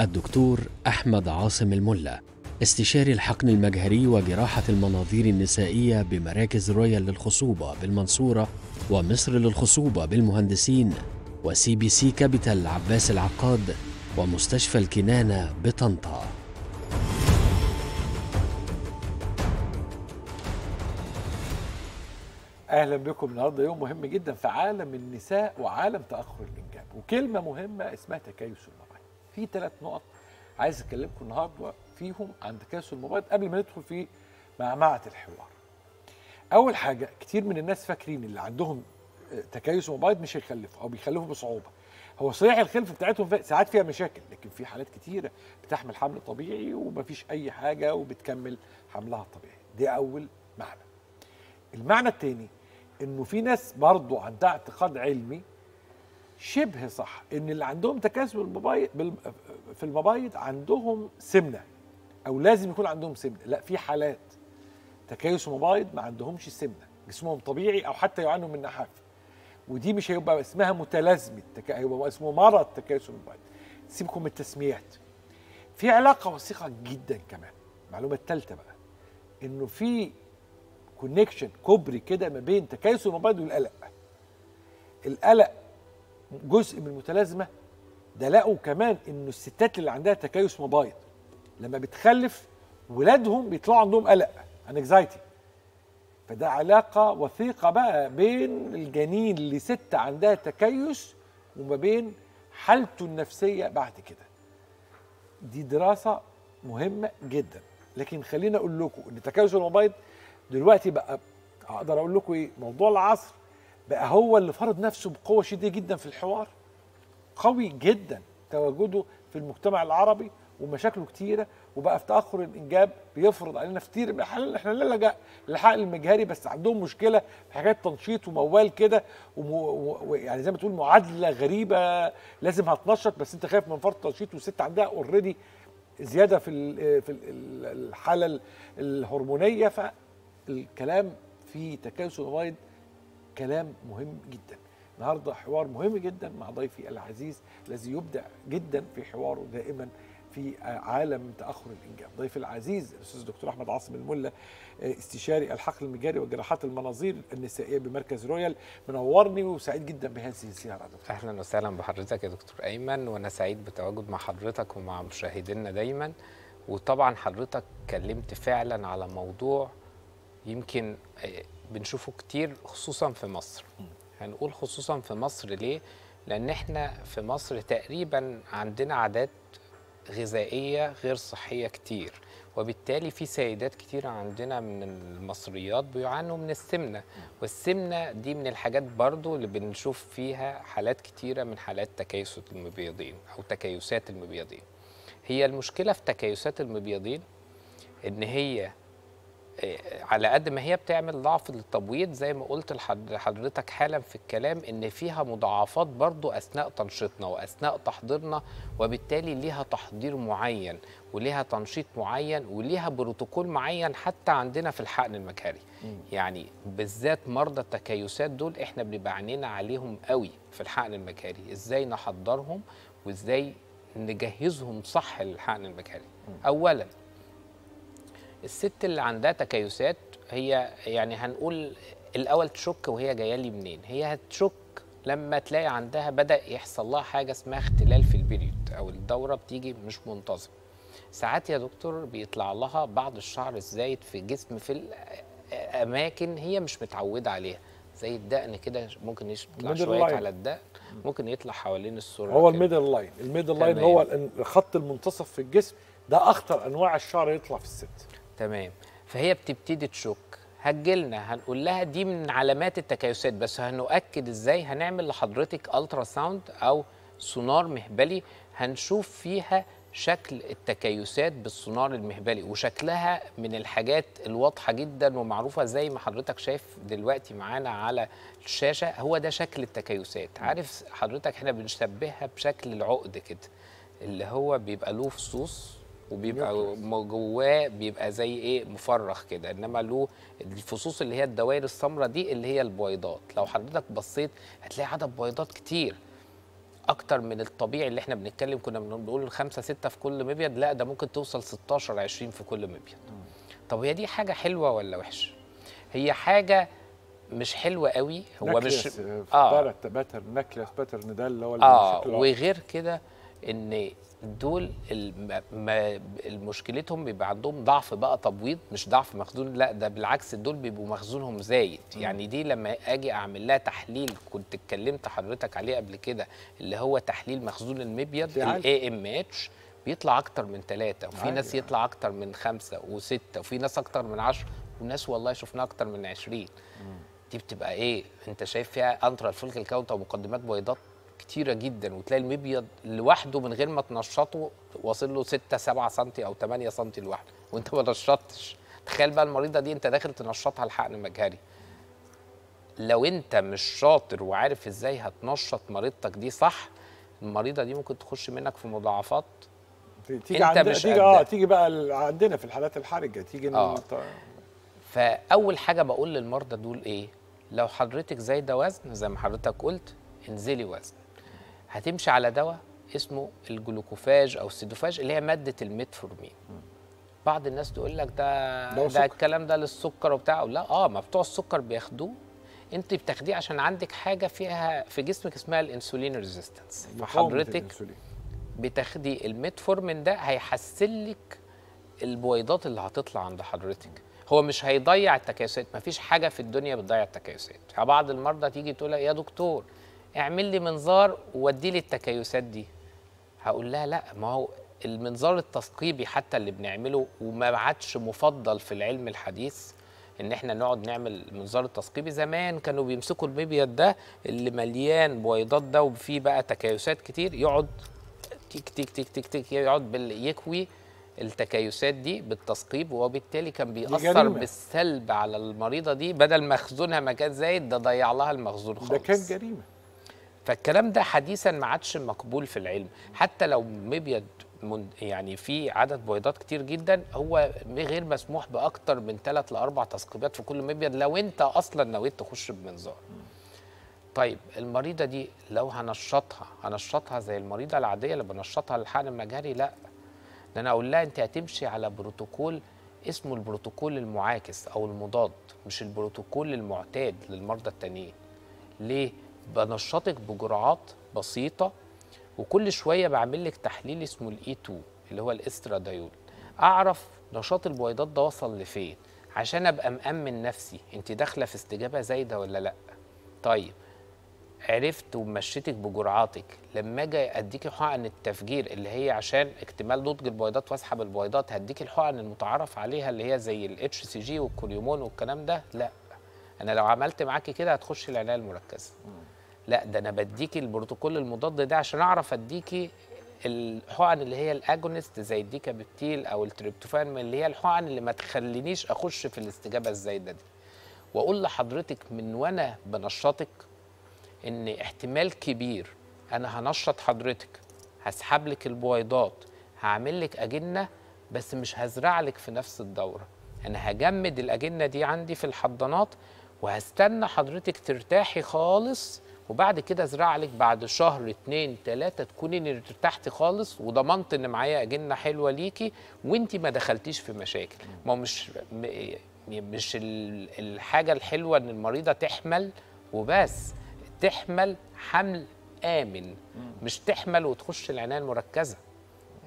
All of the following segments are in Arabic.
الدكتور أحمد عاصم الملا استشاري الحقن المجهري وجراحة المناظير النسائية بمراكز رويال للخصوبة بالمنصورة ومصر للخصوبة بالمهندسين و CBC كابيتال عباس العقاد ومستشفى الكنانة بطنطا. أهلا بكم. النهارده يوم مهم جدا في عالم النساء وعالم تأخر الإنجاب وكلمة مهمة اسمها تكيس المبايض في ثلاث نقط عايز أكلمكم النهارده فيهم عن تكيس المبايض قبل ما ندخل في معمعة الحوار. أول حاجة كتير من الناس فاكرين اللي عندهم تكيس مبايض مش هيخلفوا أو بيخلفوا بصعوبة. هو صحيح الخلف بتاعتهم ساعات فيها مشاكل لكن في حالات كتيرة بتحمل حمل طبيعي ومفيش أي حاجة وبتكمل حملها الطبيعي دي أول معنى. المعنى التاني إنه في ناس برضو عندها اعتقاد علمي شبه صح إن اللي عندهم تكيس المبايض بال- في المبايض عندهم سمنة أو لازم يكون عندهم سمنة. لا في حالات تكيس مبايض ما عندهمش سمنة جسمهم طبيعي أو حتى يعانوا من نحافه ودي مش هيبقى اسمها متلازمة تك... هيبقى اسمه مرض تكيس المبايض سيبكم من التسميات. في علاقة وثيقة جدا كمان. المعلومة الثالثه بقى إنه في connection كوبري كده ما بين تكيس المبايض والقلق. القلق جزء من المتلازمة ده لقوا كمان إنه الستات اللي عندها تكيس مبايض لما بتخلف ولادهم بيطلعوا عندهم قلق انكزايتي فده علاقة وثيقة بقى بين الجنين اللي ست عندها تكيس وما بين حالته النفسية بعد كده. دي دراسة مهمة جدا. لكن خليني أقول لكم إن تكيس المبايض دلوقتي بقى أقدر أقول لكم إيه؟ موضوع العصر بقى هو اللي فرض نفسه بقوة شديدة جدا في الحوار قوي جدا تواجده في المجتمع العربي ومشاكله كتيرة وبقى في تأخر الإنجاب بيفرض علينا في كتير. إحنا لا لجأ للحقن المجهري بس عندهم مشكلة في حاجات تنشيط وموال كده ويعني زي ما تقول معادلة غريبة لازم هتنشط بس أنت خايف من فرط تنشيط والست عندها اوريدي زيادة في ال في ال الحالة الهرمونية فالكلام في تكيس المبايض كلام مهم جدا. النهارده حوار مهم جدا مع ضيفي العزيز الذي يبدع جدا في حواره دائما في عالم تأخر الإنجاب. ضيفي العزيز الأستاذ الدكتور أحمد عاصم الملا استشاري الحقل المجاري وجراحات المناظير النسائية بمركز رويال. منورني وسعيد جدا بهذه الزيارة دكتور. أهلا وسهلا بحضرتك يا دكتور أيمن وأنا سعيد بالتواجد مع حضرتك ومع مشاهدينا دايما. وطبعا حضرتك اتكلمت فعلا على موضوع يمكن بنشوفه كتير خصوصا في مصر. هنقول خصوصا في مصر ليه؟ لأن إحنا في مصر تقريبا عندنا عادات غذائية غير صحية كتير وبالتالي في سيدات كتير عندنا من المصريات بيعانوا من السمنة. والسمنة دي من الحاجات برضو اللي بنشوف فيها حالات كتيرة من حالات تكيس المبيضين أو تكيسات المبيضين. هي المشكلة في تكيسات المبيضين إن هي على قد ما هي بتعمل ضعف للتبويض زي ما قلت لحضرتك حالا في الكلام إن فيها مضاعفات برضو أثناء تنشيطنا وأثناء تحضيرنا وبالتالي ليها تحضير معين وليها تنشيط معين وليها بروتوكول معين حتى عندنا في الحقن المجهري يعني بالذات مرضى التكيسات دول إحنا بنبقى عينينا عليهم قوي في الحقن المجهري إزاي نحضرهم وإزاي نجهزهم صح للحقن المجهري اولا الست اللي عندها تكيسات هي يعني هنقول الأول تشك وهي جاية لي منين؟ هي هتشك لما تلاقي عندها بدأ يحصل لها حاجة اسمها اختلال في البريود أو الدورة بتيجي مش منتظمه ساعات يا دكتور بيطلع لها بعض الشعر الزايد في الجسم في الاماكن هي مش متعودة عليها. زي الدقن كده ممكن يطلع شوية على الدقن ممكن يطلع حوالين السرة هو ال middle line ال middle line هو الخط المنتصف في الجسم. ده أخطر أنواع الشعر يطلع في الست. تمام. فهي بتبتدي تشك. هتجيلنا هنقول لها دي من علامات التكيسات بس هنؤكد إزاي هنعمل لحضرتك ultrasound أو سونار مهبلي. هنشوف فيها شكل التكيسات بالسونار المهبلي وشكلها من الحاجات الواضحة جدا ومعروفة زي ما حضرتك شايف دلوقتي معانا على الشاشة. هو ده شكل التكيسات. عارف حضرتك إحنا بنشبهها بشكل العقد كده اللي هو بيبقى له فصوص وبيبقى جواه بيبقى زي إيه مفرغ كده. انما له الفصوص اللي هي الدوائر السمراء دي اللي هي البويضات لو حضرتك بصيت هتلاقي عدد بويضات كتير. أكتر من الطبيعي اللي إحنا بنتكلم كنا بنقول خمسة ستة في كل مبيض. لا ده ممكن توصل 16 20 في كل مبيض. طب هي دي حاجة حلوة ولا وحشة؟ هي حاجة مش حلوة قوي. هو مش آه. آه باتر نكلس باترن ده اللي هو آه وغير كده إن دول مشكلتهم بيبقى عندهم ضعف بقى تبويض مش ضعف مخزون لا ده بالعكس دول بيبقوا مخزونهم زايد. يعني دي لما آجي أعمل لها تحليل كنت اتكلمت حضرتك عليه قبل كده اللي هو تحليل مخزون المبيض. ال AMH بيطلع أكتر من ثلاثة وفي ناس آه. يطلع أكتر من خمسة وستة وفي ناس أكتر من عشرة وناس والله شفناها أكتر من عشرين. دي بتبقى إيه؟ أنت شايف فيها أنترا الفولك كاونت أو مقدمات بيضات كتيرة جدا وتلاقي المبيض لوحده من غير ما تنشطه واصل له 6 7 سم أو 8 سم لوحده وأنت ما نشطتش. تخيل بقى المريضة دي أنت داخل تنشطها الحقن مجهري. لو أنت مش شاطر وعارف إزاي هتنشط مريضتك دي صح المريضة دي ممكن تخش منك في مضاعفات. تيجي أنت عندنا مش تيجي آه. تيجي بقى عندنا في الحالات الحرجة تيجي آه. الط- فأول حاجة بقول للمرضى دول إيه؟ لو حضرتك زايدة وزن زي ما حضرتك قلت انزلي وزن. هتمشي على دواء اسمه الجلوكوفاج أو السيدوفاج اللي هي مادة الميتفورمين. بعض الناس تقول لك ده ده سكر. الكلام ده للسكر وبتاع. لا آه ما بتوع السكر بياخدوه. انت بتاخديه عشان عندك حاجة فيها في جسمك اسمها ال insulin resistance. فحضرتك. بتاخدي الميتفورمين ده هيحسن لك البويضات اللي هتطلع عند حضرتك. هو مش هيضيع التكيسات مفيش حاجة في الدنيا بتضيع التكيسات. بعض المرضى تيجي تقول يا دكتور اعمل لي منظار وضيع لي التكيسات دي. هقول لها لا ما هو المنظار التثقيبي حتى اللي بنعمله وما عادش مفضل في العلم الحديث إن إحنا نقعد نعمل المنظار التثقيبي. زمان كانوا بيمسكوا المبيض ده اللي مليان بويضات ده وفيه بقى تكيسات كتير يقعد تيك تيك تيك تيك تيك يقعد يكوي التكيسات دي بالتثقيب. وبالتالي كان بيأثر. بالسلب على المريضة دي بدل مخزونها ما كان زايد ده ضيع لها المخزون خالص ده كان جريمة. فالكلام ده حديثا ما عادش مقبول في العلم. حتى لو مبيض يعني في عدد بويضات كتير جدا هو غير مسموح بأكتر من ثلاث لأربع تثقيبات في كل مبيض لو أنت أصلا نويت تخش بمنظار. طيب المريضة دي لو هنشطها هنشطها زي المريضة العادية اللي بنشطها للحقن المجهري لا. ده أنا أقول لها أنت هتمشي على بروتوكول اسمه البروتوكول المعاكس أو المضاد مش البروتوكول المعتاد للمرضى التانيين. ليه؟ بنشطك بجرعات بسيطة وكل شوية بعمل لك تحليل اسمه ال E2 اللي هو الاسترادايول أعرف نشاط البويضات ده وصل لفين عشان أبقى مأمن نفسي. أنت داخلة في استجابة زايدة ولا لأ؟ طيب عرفت ومشيتك بجرعاتك. لما أجي أديكي حقن التفجير اللي هي عشان اكتمال نضج البويضات واسحب البويضات هديكي الحقن المتعارف عليها اللي هي زي ال HCG وال Choriomon والكلام ده؟ لأ. أنا لو عملت معاكي كده هتخشي العناية المركزة. لا ده أنا بديكي البروتوكول المضاد ده عشان أعرف أديكي الحقن اللي هي ال agonist زي ال Decapeptyl أو التريبتوفان اللي هي الحقن اللي ما تخلينيش أخش في الاستجابة الزايدة دي. وأقول لحضرتك من وأنا بنشطك إن احتمال كبير أنا هنشط حضرتك هسحب لك البويضات هعمل لك أجنة بس مش هزرع لك في نفس الدورة. أنا هجمد الأجنة دي عندي في الحضانات وهستنى حضرتك ترتاحي خالص وبعد كده ازرع لك بعد شهر اتنين تلاتة تكوني ارتحتي خالص وضمنت إن معايا أجنة حلوة ليكي وانت ما دخلتيش في مشاكل. ما هو مش م- مش ال- الحاجة الحلوة إن المريضة تحمل وبس تحمل حمل آمن. مش تحمل وتخش العناية المركزة.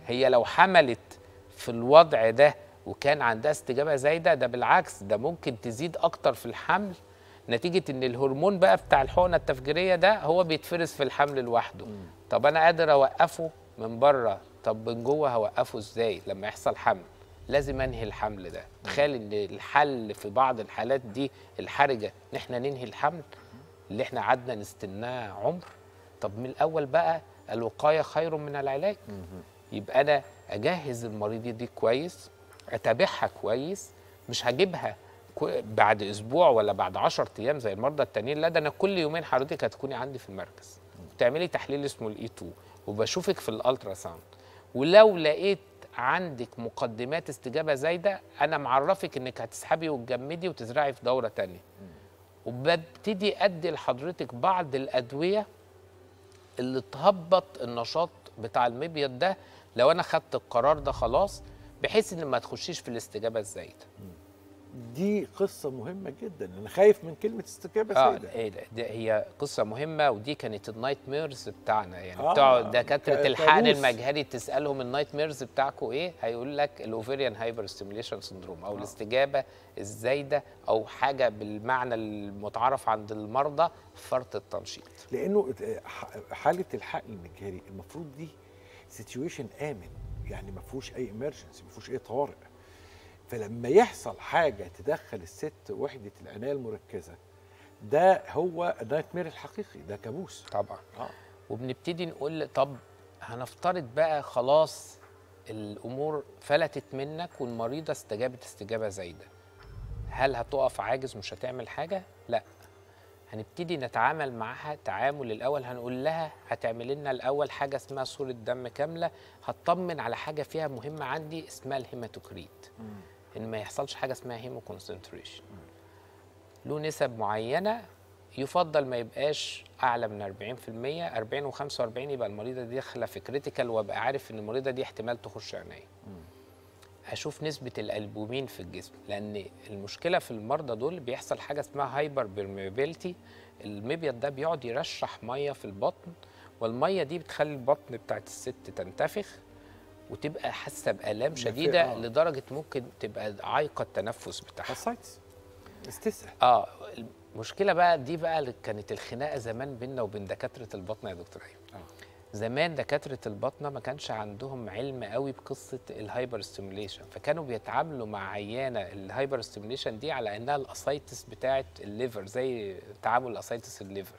هي لو حملت في الوضع ده وكان عندها استجابة زايدة ده بالعكس ده ممكن تزيد أكتر في الحمل نتيجة إن الهرمون بقى بتاع الحقنة التفجيرية ده هو بيتفرز في الحمل لوحده. طب أنا قادر أوقفه من بره طب من جوه هوقفه إزاي لما يحصل حمل؟ لازم أنهي الحمل ده. تخيل إن الحل في بعض الحالات دي الحرجة إن إحنا ننهي الحمل اللي إحنا قعدنا نستناه عمر. طب من الأول بقى الوقاية خير من العلاج. يبقى أنا أجهز المريضه دي كويس أتابعها كويس مش هجيبها بعد أسبوع ولا بعد 10 أيام زي المرضى التانيين لا ده أنا كل يومين حضرتك هتكوني عندي في المركز. بتعملي تحليل اسمه ال E2 وبشوفك في ال ultrasound ولو لقيت عندك مقدمات استجابة زايدة أنا معرفك إنك هتسحبي وتجمدي وتزرعي في دورة تانية. وببتدي أدي لحضرتك بعض الأدوية اللي تهبط النشاط بتاع المبيض ده لو أنا خدت القرار ده خلاص بحيث إن ما تخشيش في الاستجابة الزايدة. دي قصة مهمة جدا. أنا خايف من كلمة استجابه زايدة. إيه ده هي قصة مهمة ودي كانت ال nightmares بتاعنا. يعني آه، بتوع دكاترة ك- الحقن. المجهري تسألهم ال nightmares بتاعكم إيه؟ هيقول لك ال ovarian hyperstimulation syndrome أو الاستجابة الزايدة أو حاجة بالمعنى المتعارف عند المرضى فرط التنشيط. لأنه ح- حالة الحقن المجهري المفروض دي situation آمن. يعني ما فيهوش أي emergency ما فيهوش أي طوارئ. فلما يحصل حاجة تدخل الست وحدة العناية المركزة ده هو ال nightmare الحقيقي ده كابوس. طبعا. آه. وبنبتدي نقول طب هنفترض بقى خلاص الأمور فلتت منك والمريضة استجابت استجابة زايدة. هل هتقف عاجز مش هتعمل حاجة؟ لا. هنبتدي نتعامل معاها تعامل الأول هنقول لها هتعمل لنا الأول حاجة اسمها صورة دم كاملة هتطمن على حاجة فيها مهمة عندي اسمها ال hematocrit. إن ما يحصلش حاجة اسمها hemoconcentration له نسب معينة يفضل ما يبقاش أعلى من 40% 40 و45 يبقى المريضة دي داخلة في critical وأبقى عارف إن المريضة دي احتمال تخش عنايه أشوف نسبة الألبومين في الجسم لأن المشكلة في المرضى دول بيحصل حاجة اسمها hyperpermeability المبيض ده بيقعد يرشح مية في البطن والمية دي بتخلي البطن بتاعت الست تنتفخ. وتبقى حاسة بآلام شديدة آه. لدرجة ممكن تبقى عايقة التنفس بتاعها. ascites آه المشكلة بقى دي بقى كانت الخناقة زمان بيننا وبين دكاترة البطنة يا دكتور ايمن آه. زمان دكاترة البطنة ما كانش عندهم علم قوي بقصة ال hyperstimulation فكانوا بيتعاملوا مع عيانة ال hyperstimulation دي على إنها ال ascites بتاعه ال liver زي تعامل ال ascites ال liver.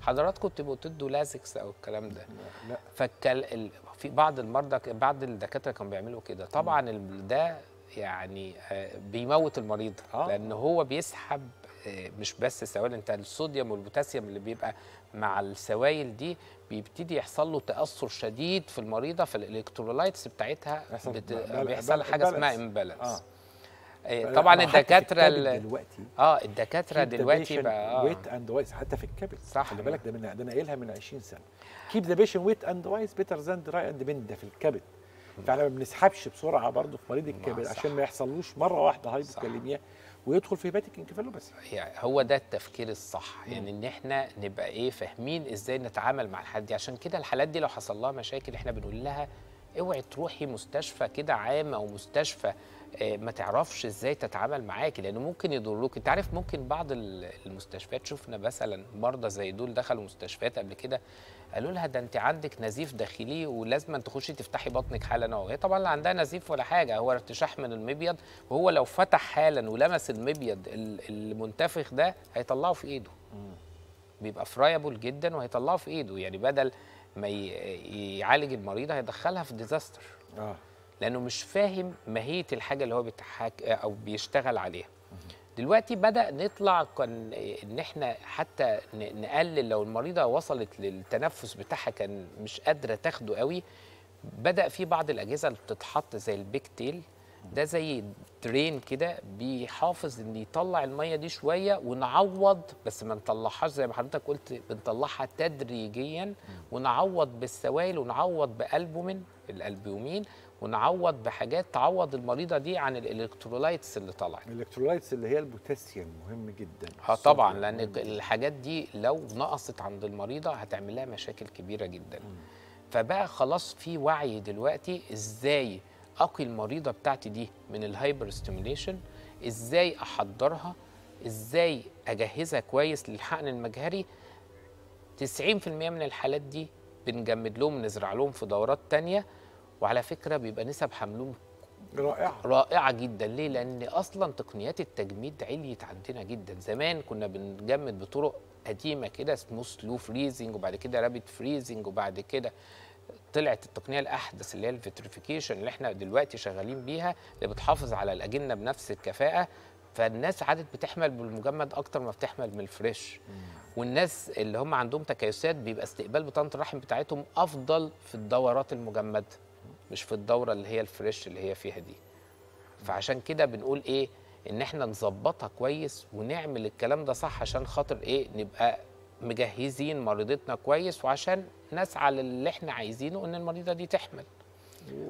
حضراتكم بتبقوا تدوا Lasix أو الكلام ده. لا. فكال ال... في بعض المرضى بعض الدكاترة كانوا بيعملوا كده طبعا ده يعني آه، بيموت المريض آه. لأن هو بيسحب آه، مش بس سوائل انت الصوديوم والبوتاسيوم اللي بيبقى مع السوائل دي بيبتدي يحصل له تأثر شديد في المريضة فال electrolytes بتاعتها بت... بيحصل حاجة اسمها. imbalance آه. آه. طبعا حتى في الدكاترة دلوقتي آه الدكاترة دلوقتي بقى wet آه. and wise حتى في الكبد صح. خلي بالك ده من ده أنا قايلها من 20 سنة keep the patient wet and wise better than dry and dead ده في الكبد فإحنا ما بنسحبش بسرعة برضه في مريض الكبد. عشان ما يحصلوش مرة واحدة hypokalemia ويدخل في hepatic encephalopathy يعني هو ده التفكير الصح يعني إن إحنا نبقى إيه فاهمين إزاي نتعامل مع الحالات دي عشان كده الحالات دي لو حصل لها مشاكل إحنا بنقول لها اوعي تروحي مستشفى كده عام أو مستشفى آه، ما تعرفش إزاي تتعامل معاكي لأنه ممكن يضروك انت عارف ممكن بعض ال- المستشفيات شفنا مثلا مرضى زي دول دخلوا مستشفيات قبل كده قالوا لها ده انت عندك نزيف داخلي ولازم تخشي تفتحي بطنك حالا وهي طبعا لا عندها نزيف ولا حاجة هو ارتشاح من المبيض وهو لو فتح حالا ولمس المبيض ال- المنتفخ ده هيطلعه في إيده. بيبقى friable جدا وهيطلعه في إيده. يعني بدل ما يعالج المريضه هيدخلها في disaster آه. لأنه مش فاهم ماهية الحاجة اللي هو بيتحك أو بيشتغل عليها. دلوقتي بدأ نطلع كان إن إحنا حتى نقلل لو المريضة وصلت للتنفس بتاعها كان مش قادرة تاخده قوي بدأ في بعض الأجهزة اللي بتتحط زي ال pigtail. ده زي drain كده بيحافظ إن يطلع المية دي شوية ونعوض بس ما نطلعهاش زي ما حضرتك قلت بنطلعها تدريجيا ونعوض بالسوائل ونعوض بألبومين. الألبومين ونعوض بحاجات تعوض المريضة دي عن ال electrolytes اللي طلعت. ال electrolytes اللي هي البوتاسيوم مهم جدا. آه طبعا لأن. الحاجات دي لو نقصت عند المريضة هتعمل لها مشاكل كبيرة جدا. فبقى خلاص في وعي دلوقتي إزاي أقي المريضة بتاعتي دي من ال hyperstimulation إزاي أحضرها؟ إزاي أجهزها كويس للحقن المجهري؟ 90% من الحالات دي بنجمد لهم نزرع لهم في دورات تانية. وعلى فكرة بيبقى نسب حملهم رائعة. رائعة جدا. ليه؟ لأن أصلا تقنيات التجميد عليت عندنا جدا. زمان كنا بنجمد بطرق قديمة كده اسمه slow freezing وبعد كده rapid freezing وبعد كده طلعت التقنية الأحدث اللي هي ال vitrification اللي إحنا دلوقتي شغالين بيها اللي بتحافظ على الأجنة بنفس الكفاءة. فالناس عادت بتحمل بالمجمد أكتر ما بتحمل من ال fresh. والناس اللي هم عندهم تكيسات بيبقى استقبال بطانة الرحم بتاعتهم أفضل في الدورات المجمدة مش في الدورة اللي هي ال fresh اللي هي فيها دي. فعشان كده بنقول إيه؟ إن إحنا نظبطها كويس ونعمل الكلام ده صح عشان خاطر إيه؟ نبقى مجهزين مريضتنا كويس وعشان نسعى للي إحنا عايزينه إن المريضة دي تحمل.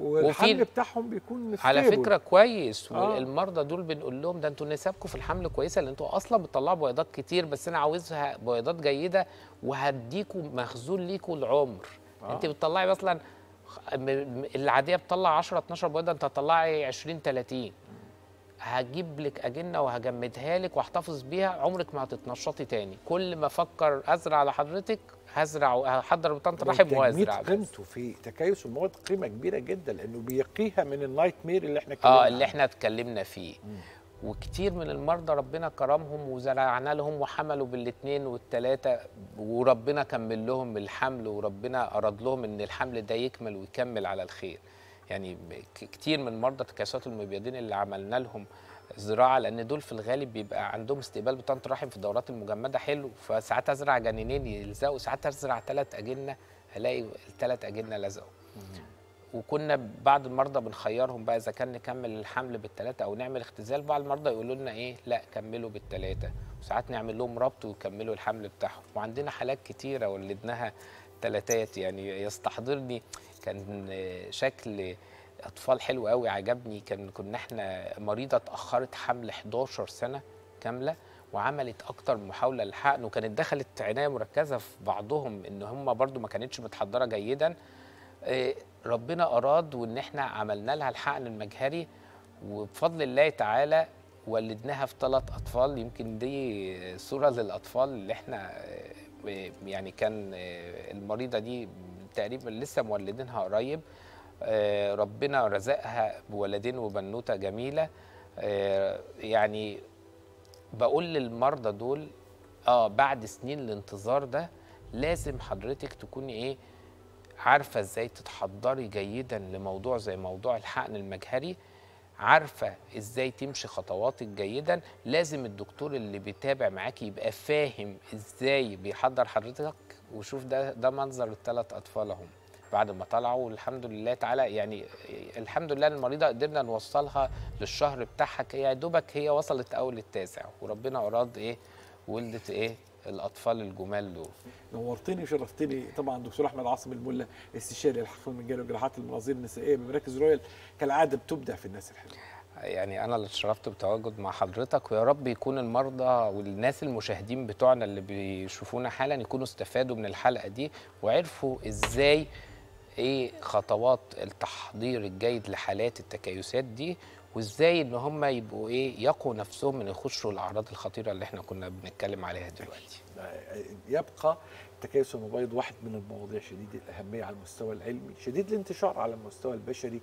والحمل بتاعهم بيكون على. فكرة كويس آه. والمرضى دول بنقول لهم ده أنتوا نسبكم في الحمل كويسة لأن أنتوا أصلا بتطلعوا بيضات كتير بس أنا عاوزها بيضات جيدة وهديكوا مخزون ليكوا العمر آه. انت بتطلعي مثلا العادية بتطلع 10 12 بيضة انت هتطلعي 20 30 هجيب لك أجنة وهجمدها لك واحتفظ بيها عمرك ما هتتنشطي تاني كل ما أفكر أزرع لحضرتك هزرع وهحضر بطانه رحم والتجميد وازرع بس. قيمته في تكيس المواد قيمة كبيرة جدا لأنه بيقيها من النايت مير اللي إحنا اتكلمنا آه اللي. إحنا اتكلمنا فيه وكتير من المرضى ربنا كرمهم وزرعنا لهم وحملوا بالاثنين والثلاثه وربنا كمل لهم الحمل وربنا أراد لهم إن الحمل ده يكمل ويكمل على الخير يعني كتير من مرضى تكيسات المبيضين اللي عملنا لهم زراعه لأن دول في الغالب بيبقى عندهم استقبال بطانه رحم في الدورات المجمدة حلو. فساعات ازرع جنينين يلزقوا ساعات ازرع ثلاث أجنة الاقي الثلاث أجنة لزقوا. وكنا بعض المرضى بنخيرهم بقى إذا كان نكمل الحمل بالثلاثه أو نعمل اختزال بعض المرضى يقولوا لنا إيه لأ كملوا بالثلاثه وساعات نعمل لهم ربط ويكملوا الحمل بتاعهم. وعندنا حالات كتيرة ولدناها ثلاثات يعني يستحضرني. كان شكل اطفال حلو قوي عجبني. كان كنا إحنا مريضه اتأخرت حمل 11 سنة كاملة وعملت أكتر محاولة للحقن وكانت دخلت عناية مركزة في بعضهم إن هم برضو ما كانتش متحضرة جيدا. آه، ربنا أراد وإن إحنا عملنا لها الحقن المجهري وبفضل الله تعالى ولدناها في ثلاث أطفال. يمكن دي صورة للأطفال اللي إحنا آه، يعني كان آه، المريضة دي تقريبا لسه مولدينها قريب. ربنا رزقها بولدين وبنوتة جميلة. آه، يعني بقول للمرضى دول آه بعد سنين الانتظار ده لازم حضرتك تكوني إيه عارفة إزاي تتحضري جيدا لموضوع زي موضوع الحقن المجهري. عارفة إزاي تمشي خطواتك جيدا. لازم الدكتور اللي بيتابع معاكي يبقى فاهم إزاي بيحضر حضرتك. وشوف ده ده منظر الثلاث أطفال اهم بعد ما طلعوا الحمد لله تعالى يعني الحمد لله المريضة قدرنا نوصلها للشهر بتاعها يا دوبك هي وصلت أول التاسع وربنا أراد إيه ولدت إيه الأطفال الجمال دول. نورتني وشرفتني طبعا دكتور أحمد عاصم الملا استشاري الحقن المجاري وجراحات المناظير النسائية بمراكز رويال. كالعادة بتبدع في الناس الحلوة. يعني أنا اللي اتشرفت بتواجد مع حضرتك ويا رب يكون المرضى والناس المشاهدين بتوعنا اللي بيشوفونا حالا يكونوا استفادوا من الحلقة دي وعرفوا إزاي إيه خطوات التحضير الجيد لحالات التكيسات دي وازاي ان هم يبقوا إيه يقوا نفسهم من يخشوا الأعراض الخطيرة اللي إحنا كنا بنتكلم عليها دلوقتي. يبقى التكيس المبيض واحد من المواضيع شديد الأهمية على المستوى العلمي شديد الانتشار على المستوى البشري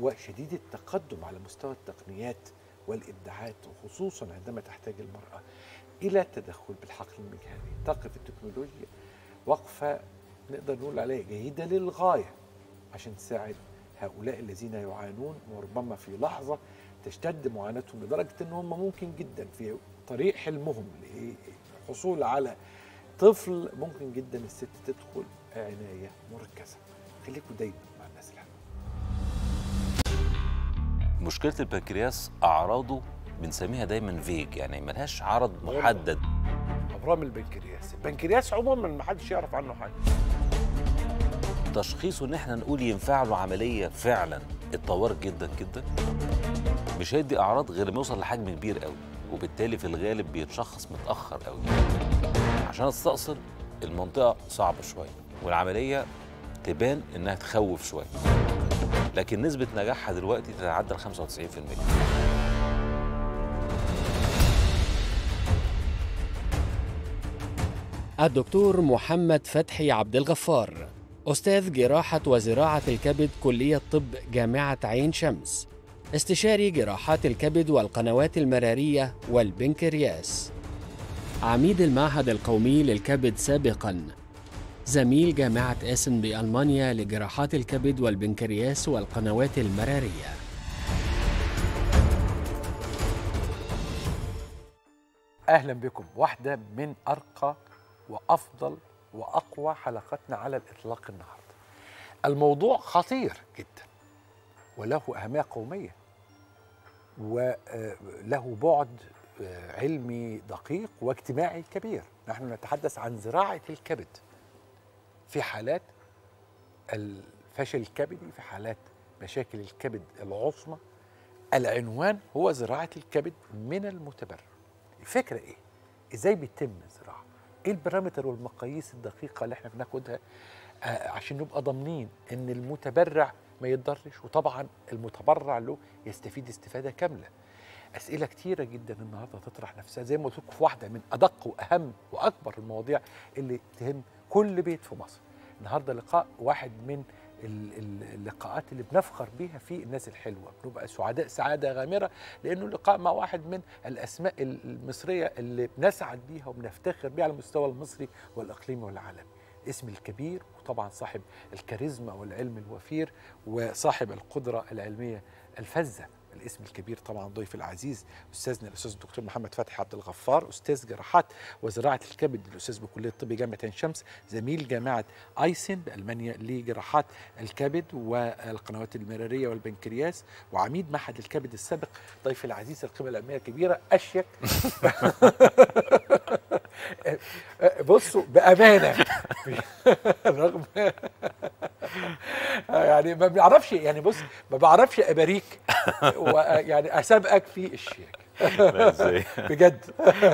وشديد التقدم على مستوى التقنيات والإبداعات وخصوصا عندما تحتاج المرأة إلى التدخل بالحقل المجهري تقف التكنولوجيا وقفة نقدر نقول عليها جيدة للغاية عشان تساعد هؤلاء الذين يعانون وربما في لحظة تشتد معاناتهم لدرجة إن هم ممكن جدا في طريق حلمهم للحصول على طفل ممكن جدا الست تدخل عناية مركزة. خليكم دايما مع الناس الحلوة. مشكلة البنكرياس أعراضه بنسميها دايما فيج يعني ملهاش عرض محدد. أبرام البنكرياس. البنكرياس عموما ما حدش يعرف عنه حاجة. تشخيصه إن إحنا نقول ينفع له عملية فعلا. اتطورت جدا جدا. مش هيدي أعراض غير لما يوصل لحجم كبير قوي وبالتالي في الغالب بيتشخص متأخر قوي. عشان استأصل المنطقة صعبة شوية والعملية تبان إنها تخوف شوية. لكن نسبة نجاحها دلوقتي تتعدى ال 95% الدكتور محمد فتحي عبد الغفار أستاذ جراحة وزراعة الكبد كلية طب جامعة عين شمس استشاري جراحات الكبد والقنوات المرارية والبنكرياس. عميد المعهد القومي للكبد سابقاً زميل جامعة إيسن بألمانيا لجراحات الكبد والبنكرياس والقنوات المرارية. أهلا بكم واحدة من أرقى وأفضل وأقوى حلقاتنا على الإطلاق النهارده. الموضوع خطير جدا وله أهمية قومية وله بعد علمي دقيق واجتماعي كبير. نحن نتحدث عن زراعة الكبد في حالات الفشل الكبدي في حالات مشاكل الكبد العظمى. العنوان هو زراعة الكبد من المتبرع. الفكرة إيه؟ إزاي بيتم الزراعه إيه البارامتر والمقاييس الدقيقة اللي إحنا بناخدها؟ آه عشان نبقى ضامنين إن المتبرع ما يتضرش وطبعا المتبرع له يستفيد استفادة كاملة. أسئلة كتيرة جدا النهارده تطرح نفسها. زي ما قلت لكم في واحدة من أدق وأهم وأكبر المواضيع اللي تهم كل بيت في مصر. النهارده لقاء واحد من اللقاءات اللي بنفخر بيها في الناس الحلوة بنبقى سعداء سعادة غامرة لأنه لقاء مع واحد من الأسماء ال- المصرية اللي بنسعد بيها وبنفتخر بيها على المستوى المصري والإقليمي والعالمي. الاسم الكبير وطبعا صاحب الكاريزما والعلم الوفير وصاحب القدرة العلمية الفذة. الاسم الكبير طبعا ضيف العزيز أستاذنا الأستاذ الدكتور محمد فتحي عبد الغفار أستاذ جراحات وزراعة الكبد الاستاذ بكلية الطب جامعة عين شمس زميل جامعة أيسن بالمانيا لجراحات الكبد والقنوات المرارية والبنكرياس وعميد معهد الكبد السابق ضيف العزيز القيمه العلمية الكبيرة أشيك. بصوا بأمانة. رغم يعني ما بنعرفش يعني بص ما بعرفش أباريك ويعني أسابقك في الشيك. بجد.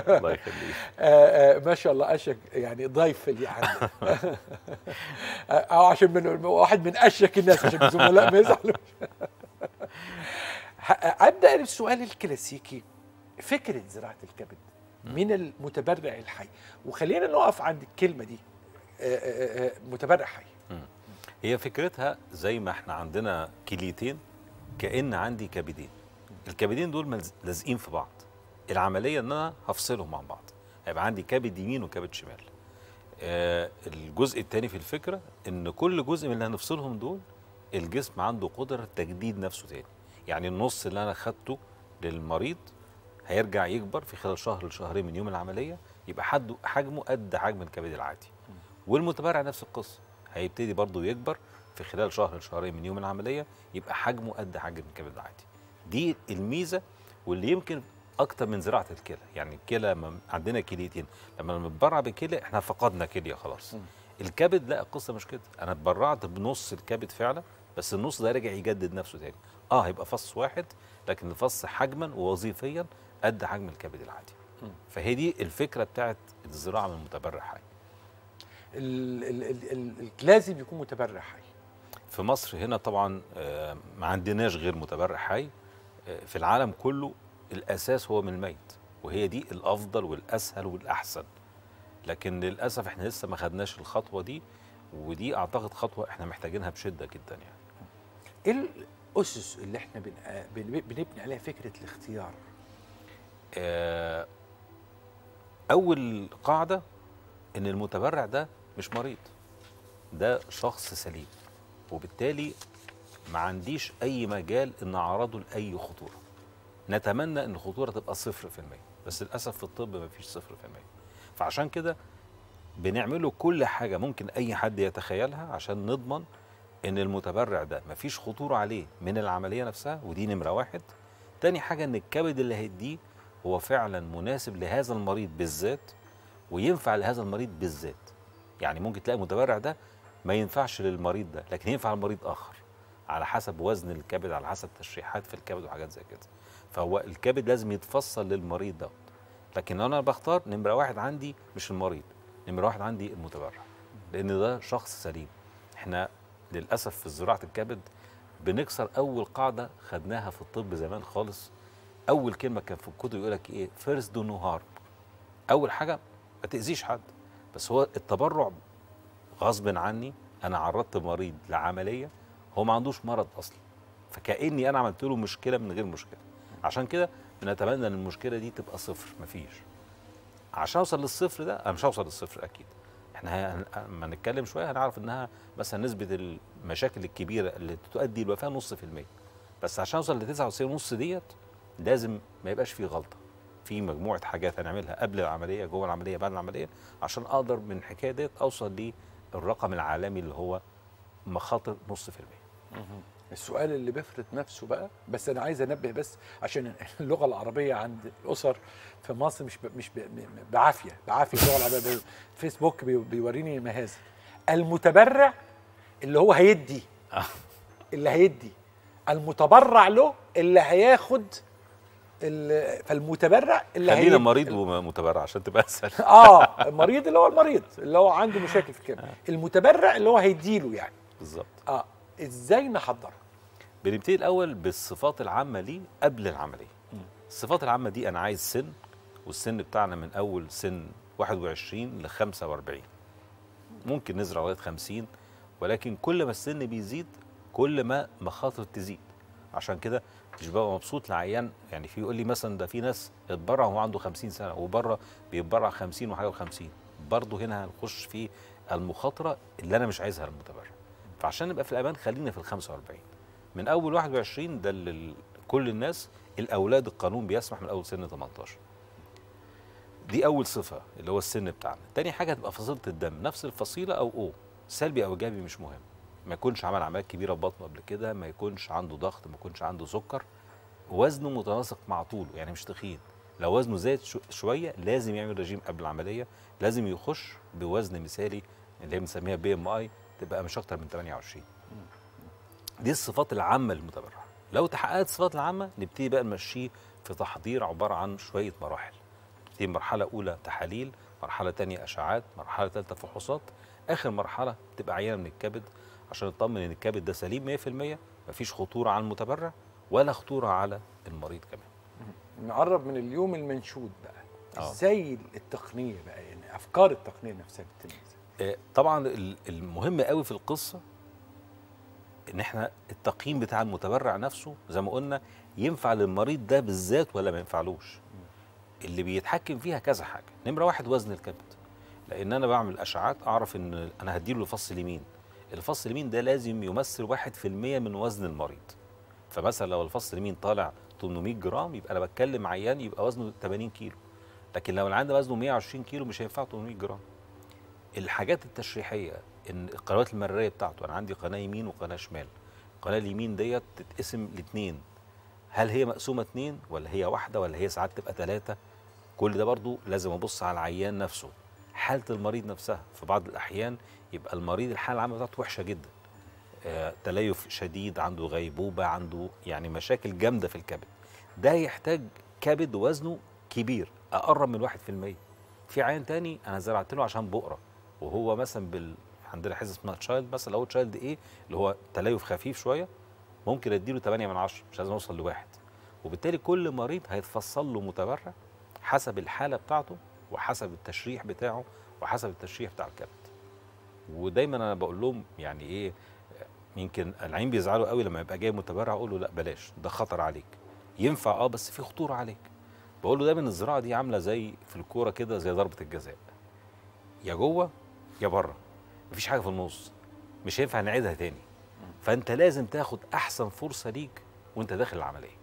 الله يخليك. آه، آه، ما شاء الله أشك يعني ضيف اللي عندك. أو عشان من واحد من أشك الناس عشان الزملاء ما يزعلوش. أبدأ السؤال الكلاسيكي فكرة زراعة الكبد. من المتبرع الحي. وخلينا نقف عند الكلمة دي. آه، آه، آه، متبرع حي. هي فكرتها زي ما إحنا عندنا كليتين كأن عندي كبدين. الكبدين دول لازقين في بعض. العملية إن أنا هفصلهم عن بعض. هيبقى عندي كبد يمين وكبد شمال. الجزء الثاني في الفكرة إن كل جزء من اللي هنفصلهم دول الجسم عنده قدرة تجديد نفسه تاني. يعني النص اللي أنا خدته للمريض هيرجع يكبر في خلال شهر لشهرين من يوم العملية يبقى حد حجمه قد حجم الكبد العادي. والمتبرع نفس القصة هيبتدي برضه يكبر في خلال شهر لشهرين من يوم العملية يبقى حجمه قد حجم الكبد العادي. دي الميزة واللي يمكن أكتر من زراعة الكلى. يعني الكلى عندنا كليتين لما نتبرع بكلى إحنا فقدنا كلية خلاص. الكبد لا القصة مش كده. أنا اتبرعت بنص الكبد فعلا بس النص ده رجع يجدد نفسه تاني. آه هيبقى فص واحد لكن الفص حجما ووظيفيا قد حجم الكبد العادي. فهي دي الفكرة بتاعت الزراعة من المتبرع حي. ال- ال- ال- ال- لازم يكون متبرع حي. في مصر هنا طبعا آه، ما عندناش غير متبرع حي. آه، في العالم كله الأساس هو من الميت وهي دي الأفضل والأسهل والأحسن. لكن للأسف إحنا لسه ما خدناش الخطوة دي ودي أعتقد خطوة إحنا محتاجينها بشدة جدا يعني. إيه الأسس اللي إحنا بن- بن- بنبني عليها فكرة الاختيار أول قاعدة إن المتبرع ده مش مريض ده شخص سليم وبالتالي ما عنديش أي مجال إن أعرضه لأي خطورة. نتمنى إن الخطورة تبقى صفر في المية بس للأسف في الطب ما فيش صفر في المية. فعشان كده بنعمله كل حاجة ممكن أي حد يتخيلها عشان نضمن إن المتبرع ده مفيش خطورة عليه من العملية نفسها ودي نمرة واحد. تاني حاجة إن الكبد اللي هيديه هو فعلا مناسب لهذا المريض بالذات وينفع لهذا المريض بالذات. يعني ممكن تلاقي المتبرع ده ما ينفعش للمريض ده لكن ينفع لمريض آخر على حسب وزن الكبد على حسب تشريحات في الكبد وحاجات زي كده. فهو الكبد لازم يتفصل للمريض دوت. لكن أنا بختار نمرة واحد عندي مش المريض نمرة واحد عندي المتبرع لأن ده شخص سليم. إحنا للأسف في زراعة الكبد بنكسر أول قاعدة خدناها في الطب زمان خالص أول كلمة كان في الكتب يقول لك إيه؟ first do no harm أول حاجة ما تأذيش حد. بس هو التبرع غصب عني أنا عرضت مريض لعملية هو ما عندوش مرض أصلا. فكأني أنا عملت له مشكلة من غير مشكلة. عشان كده بنتمنى إن المشكلة دي تبقى صفر مفيش. عشان أوصل للصفر ده أنا مش هوصل للصفر أكيد. إحنا لما نتكلم شوية هنعرف إنها مثلا نسبة المشاكل الكبيرة اللي تؤدي للوفاه نص في المية. بس عشان أوصل ل 99 ونص ديت لازم ما يبقاش في غلطة. في مجموعة حاجات هنعملها قبل العملية جوه العملية بعد العملية عشان أقدر من الحكاية ديت أوصل للرقم العالمي اللي هو مخاطر نص في المية. السؤال اللي بيفرض نفسه بقى بس أنا عايز أنبه بس عشان اللغة العربية عند الأسر في مصر مش ب... مش ب... بعافية بعافية اللغة العربية. فيسبوك بي... بيوريني مهازل المتبرع اللي هو هيدي. اللي هيدي. المتبرع له اللي هياخد فالمتبرع اللي خلينا مريض ومتبرع عشان تبقى أسهل. آه المريض اللي هو المريض اللي هو عنده مشاكل في الكلى المتبرع اللي هو هيديله يعني. بالظبط. آه إزاي نحضره؟ بنبتدي الأول بالصفات العامة ليه قبل العملية. الصفات العامة دي أنا عايز سن والسن بتاعنا من أول سن 21 ل 45 ممكن نزرع لغاية 50 ولكن كل ما السن بيزيد كل ما مخاطر تزيد. عشان كده مش ببقى مبسوط لعيان يعني في يقول لي مثلا ده في ناس اتبرع وهو عنده 50 سنة وبره بيتبرع 50 وحاجة و50 برضه هنا هنخش في المخاطرة اللي أنا مش عايزها للمتبرع. فعشان نبقى في الأمان خلينا في ال 45 من أول 21 ده اللي ال- كل الناس الأولاد القانون بيسمح من أول سن 18 دي أول صفة اللي هو السن بتاعنا. تاني حاجة تبقى فصيلة الدم. نفس الفصيلة أو أو سلبي أو إيجابي مش مهم. ما يكونش عمل عمليات كبيرة في بطنه قبل كده ما يكونش عنده ضغط ما يكونش عنده سكر. وزنه متناسق مع طوله يعني مش تخين. لو وزنه زاد شو- شوية لازم يعمل رجيم قبل العملية. لازم يخش بوزن مثالي اللي هي بنسميها بي ام اي تبقى مش أكتر من 28 دي الصفات العامة للمتبرع لو تحققت الصفات العامة نبتدي بقى نمشيه في تحضير عبارة عن شوية مراحل. نبتدي مرحلة أولى تحاليل مرحلة تانية اشعاعات مرحلة ثالثه فحوصات. آخر مرحلة تبقى عينه من الكبد عشان نطمن إن الكبد ده سليم 100% مفيش خطورة على المتبرع ولا خطورة على المريض كمان. نقرب من اليوم المنشود بقى. آه. إزاي التقنية بقى؟ يعني أفكار التقنية نفسها بتتم آه، طبعا ال- المهم قوي في القصة إن إحنا التقييم بتاع المتبرع نفسه زي ما قلنا ينفع للمريض ده بالذات ولا ما ينفعلوش. اللي بيتحكم فيها كذا حاجة. نمرة واحد وزن الكبد. لأن أنا بعمل اشعاعات أعرف إن أنا هديله الفص اليمين. الفص اليمين ده لازم يمثل 1% من وزن المريض. فمثلا لو الفص اليمين طالع 800 جرام يبقى أنا بتكلم عيان يبقى وزنه 80 كيلو. لكن لو العيان ده وزنه 120 كيلو مش هينفع 800 جرام. الحاجات التشريحية إن القنوات المراريه بتاعته أنا عندي قناة يمين وقناة شمال. القناه اليمين ديت تتقسم لاثنين هل هي مقسومة اثنين ولا هي واحدة ولا هي ساعات تبقى ثلاثة كل ده برضو لازم أبص على العيان نفسه حالة المريض نفسها. في بعض الأحيان يبقى المريض الحالة العامة بتاعته وحشة جدا. آه، تليف شديد عنده غيبوبة عنده يعني مشاكل جامدة في الكبد. ده يحتاج كبد وزنه كبير أقرب من 1% في عيان تاني أنا زرعت له عشان بقره وهو مثلا بال عندنا حاجة اسمها Child مثلا لو Child A اللي هو تليف خفيف شوية ممكن أديله 8 من 10 مش لازم أوصل لواحد. وبالتالي كل مريض هيتفصل له متبرع حسب الحالة بتاعته وحسب التشريح بتاعه وحسب التشريح بتاع الكبد. ودايما أنا بقول لهم يعني إيه يمكن العين بيزعلوا قوي لما يبقى جاي متبرع أقول له لا بلاش ده خطر عليك. ينفع؟ آه بس في خطورة عليك. بقول له دايما الزراعة دي عاملة زي في الكورة كده زي ضربة الجزاء. يا جوه يا بره. مفيش حاجة في النص. مش هينفع نعيدها تاني. فأنت لازم تاخد أحسن فرصة ليك وأنت داخل العملية.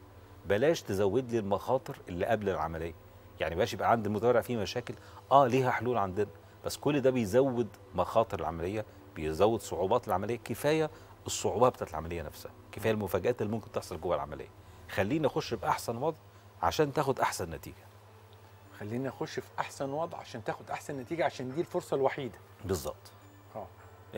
بلاش تزود لي المخاطر اللي قبل العملية. يعني بلاش يبقى عند المتبرع فيه مشاكل. آه ليها حلول عندنا. بس كل ده بيزود مخاطر العملية بيزود صعوبات العملية. كفاية الصعوبات بتاعت العملية نفسها كفاية المفاجآت اللي ممكن تحصل جوه العملية. خلينا نخش باحسن وضع عشان تاخد أحسن نتيجة. خلينا نخش في أحسن وضع عشان تاخد أحسن نتيجة عشان دي الفرصة الوحيدة. بالظبط آه.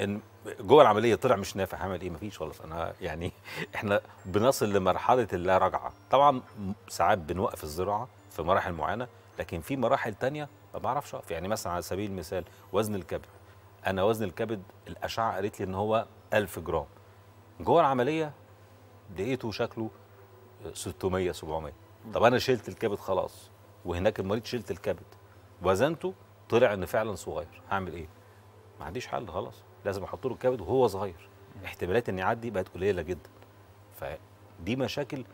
إن جوه العملية طلع مش نافع هعمل إيه؟ مفيش خلاص أنا يعني إحنا بنصل لمرحلة اللا رجعه طبعا ساعات بنوقف الزراعة في مراحل معينة لكن في مراحل تانية ما بعرفش أقف. يعني مثلا على سبيل المثال وزن الكبد. أنا وزن الكبد الأشعة قالت لي إن هو 1000 جرام. جوه العملية لقيته شكله 600 700 طب أنا شلت الكبد خلاص وهناك المريض شلت الكبد. وزنته طلع ان فعلا صغير. هعمل إيه؟ ما عنديش حل خلاص. لازم أحط له الكبد وهو صغير. احتمالات ان يعدي بقت قليلة جدا. فدي مشاكل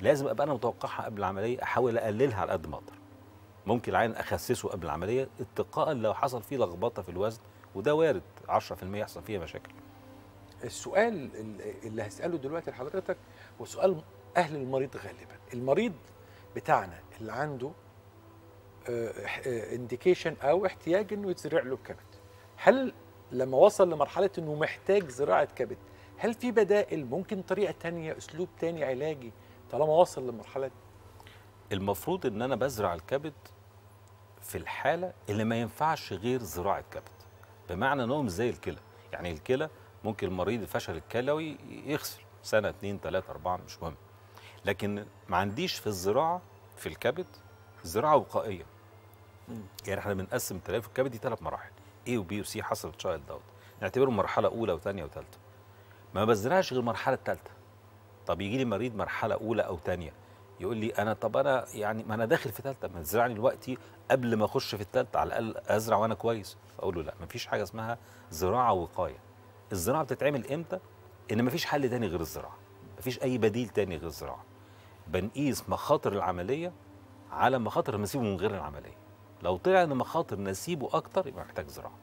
لازم أبقى أنا متوقعها قبل العملية أحاول أقللها على قد ما أقدر. ممكن العين أخسسه قبل العملية اتقاء لو حصل فيه لخبطة في الوزن وده وارد 10% يحصل فيها مشاكل. السؤال ال- اللي هسأله دلوقتي لحضرتك هو سؤال أهل المريض غالبا. المريض بتاعنا اللي عنده انديكيشن أو احتياج إنه يتزرع له الكبد هل لما وصل لمرحلة إنه محتاج زراعة كبد هل في بدائل ممكن طريقة تانية أسلوب تاني علاجي طالما وصل للمرحله دي المفروض إن أنا بزرع الكبد في الحالة اللي ما ينفعش غير زراعة كبد. بمعنى مش زي الكلى. يعني الكلى ممكن المريض الفشل الكلوي يغسل سنة اتنين تلاتة أربعة مش مهم. لكن ما عنديش في الزراعة في الكبد زراعة وقائية. يعني إحنا بنقسم تلف الكبد دي ثلاث مراحل. A و B و C حسب ال Child دوت. نعتبره مرحلة أولى وثانية وثالثة. ما بزرعش غير المرحله الثالثه طب يجي لي مريض مرحلة أولى أو ثانية يقول لي أنا طب أنا يعني ما أنا داخل في ثالثه ما تزرعني دلوقتي قبل ما أخش في الثالثه على الأقل أزرع وأنا كويس. أقول له لا ما فيش حاجة اسمها زراعة وقاية. الزراعة بتتعمل إمتى؟ إن ما فيش حل تاني غير الزراعة. ما فيش أي بديل تاني غير الزراعة. بنقيس مخاطر العملية على مخاطر نسيبه من غير العملية. لو طلع إن مخاطر نسيبه أكتر يبقى محتاج زراعة.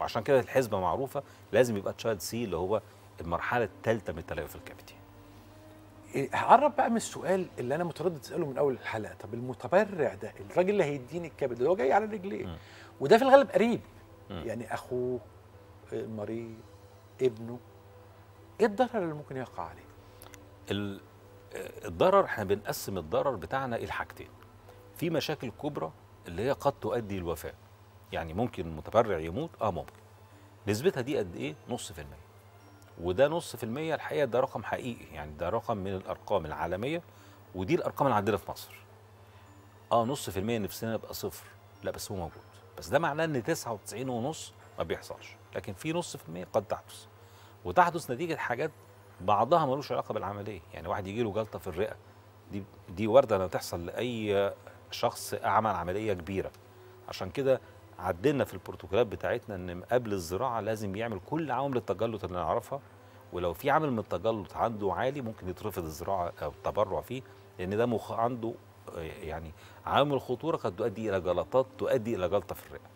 وعشان كده الحسبة معروفة لازم يبقى Child C اللي هو المرحلة الثالثه من التليف الكبدي هقرب بقى من السؤال اللي أنا متردد اساله من أول الحلقة. طب المتبرع ده الراجل اللي هيديني الكبد اللي هو جاي على رجليه. وده في الغالب قريب. يعني أخوه المريض ابنه. إيه الضرر اللي ممكن يقع عليه؟ ال- الضرر إحنا بنقسم الضرر بتاعنا إلى حاجتين. في مشاكل كبرى اللي هي قد تؤدي للوفاه يعني ممكن المتبرع يموت آه ممكن. نسبتها دي قد إيه؟ نص في المية. وده نص في المية الحقيقة ده رقم حقيقي. يعني ده رقم من الأرقام العالمية ودي الأرقام اللي عندنا في مصر. آه نص في المية نفسنا يبقى صفر. لا بس هو موجود. بس ده معناه إن 99 ونص ما بيحصلش. لكن في نص في المية قد تحدث. وتحدث نتيجة حاجات بعضها ملوش علاقة بالعملية. يعني واحد يجي له جلطة في الرئة دي دي واردة انها تحصل لأي شخص عمل عملية كبيرة. عشان كده عدلنا في البروتوكولات بتاعتنا إن قبل الزراعة لازم يعمل كل عوامل التجلط اللي نعرفها ولو في عامل من التجلط عنده عالي ممكن يترفض الزراعة أو التبرع فيه لأن ده مخ عنده آه، يعني عامل خطورة قد تؤدي إلى جلطات تؤدي إلى جلطة في الرئة.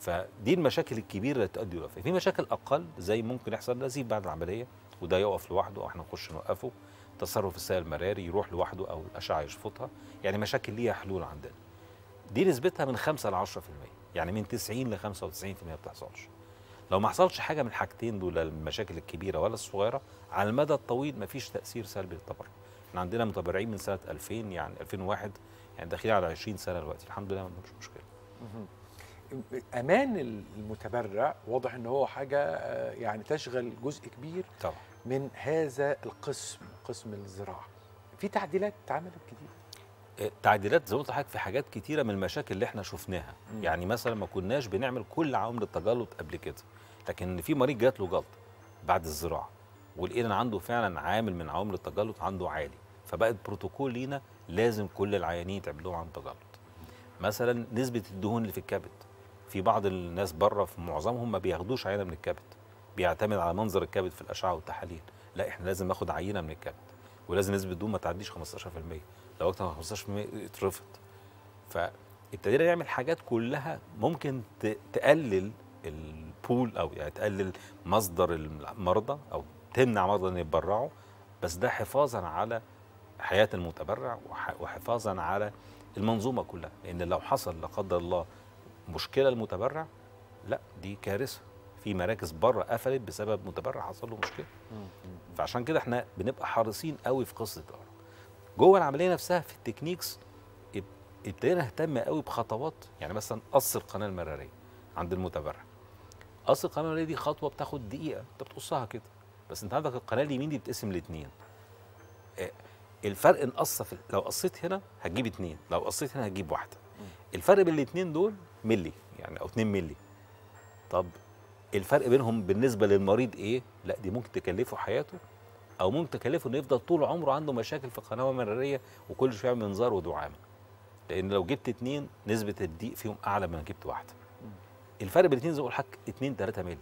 فدي المشاكل الكبيرة اللي تؤدي إلى في مشاكل أقل زي ممكن يحصل نزيف بعد العملية وده يقف لوحده أو إحنا نخش نوقفه تصرف السائل المراري يروح لوحده أو الأشعة يشفطها يعني مشاكل ليها حلول عندنا. دي نسبتها من 5 ل 10% يعني من 90 ل 95% ما بتحصلش. لو ما حصلش حاجة من الحاجتين دول المشاكل الكبيرة ولا الصغيرة على المدى الطويل ما فيش تأثير سلبي للتبرع. إحنا عندنا متبرعين من سنة 2000 يعني 2001 يعني داخلين على 20 سنة دلوقتي. الحمد لله ما عندهمش مشكلة. أمان المتبرع واضح إن هو حاجة آه، يعني تشغل جزء كبير طبعا. من هذا القسم قسم الزراعة. في تعديلات اتعملت جديده تعديلات زي ما قلت لحضرتك في حاجات كتيرة من المشاكل اللي إحنا شفناها. مم. يعني مثلا ما كناش بنعمل كل عوامل التجلط قبل كده لكن في مريض جات له جلطه بعد الزراعة ولقينا عنده فعلا عامل من عوامل التجلط عنده عالي فبقت بروتوكول لينا لازم كل العيانين يتعمل لهم عن تجلط. مثلا نسبة الدهون اللي في الكبد في بعض الناس بره في معظمهم ما بياخدوش عينة من الكبد بيعتمد على منظر الكبد في الأشعة والتحاليل لا إحنا لازم ناخد عينة من الكبد ولازم نسبة الدهون ما تعديش 15% لو أكتر من 15% يترفض فابتدينا نعمل حاجات كلها ممكن تقلل البول أو يعني تقلل مصدر المرضى أو تمنع مرضى إن يتبرعوا بس ده حفاظا على حياة المتبرع وح- وحفاظا على المنظومة كلها. لأن لو حصل لا قدر الله مشكلة المتبرع لا دي كارثة. في مراكز بره قفلت بسبب متبرع حصل له مشكلة. فعشان كده إحنا بنبقى حريصين قوي في قصة الأمر. جوه العملية نفسها في التكنيكس اب- ابتدينا نهتم قوي بخطوات يعني مثلا قص القناة المرارية عند المتبرع. قص القناة المرارية دي خطوة بتاخد دقيقة انت بتقصها كده بس انت عندك القناة اليمين دي بتقسم لاثنين الفرق ان قصه في لو قصيت هنا هتجيب اتنين لو قصيت هنا هتجيب واحدة. الفرق بين الاتنين دول ملي يعني أو 2 ملي. طب الفرق بينهم بالنسبة للمريض إيه؟ لا دي ممكن تكلفه حياته أو ممكن تكلفه إنه يفضل طول عمره عنده مشاكل في القناه المراريه وكل شوية يعمل منظار ودعامه لأن لو جبت اتنين نسبة الضيق فيهم أعلى من جبت واحدة. الفرق بين الاتنين زي بقول لحضرتك 2 3 مللي.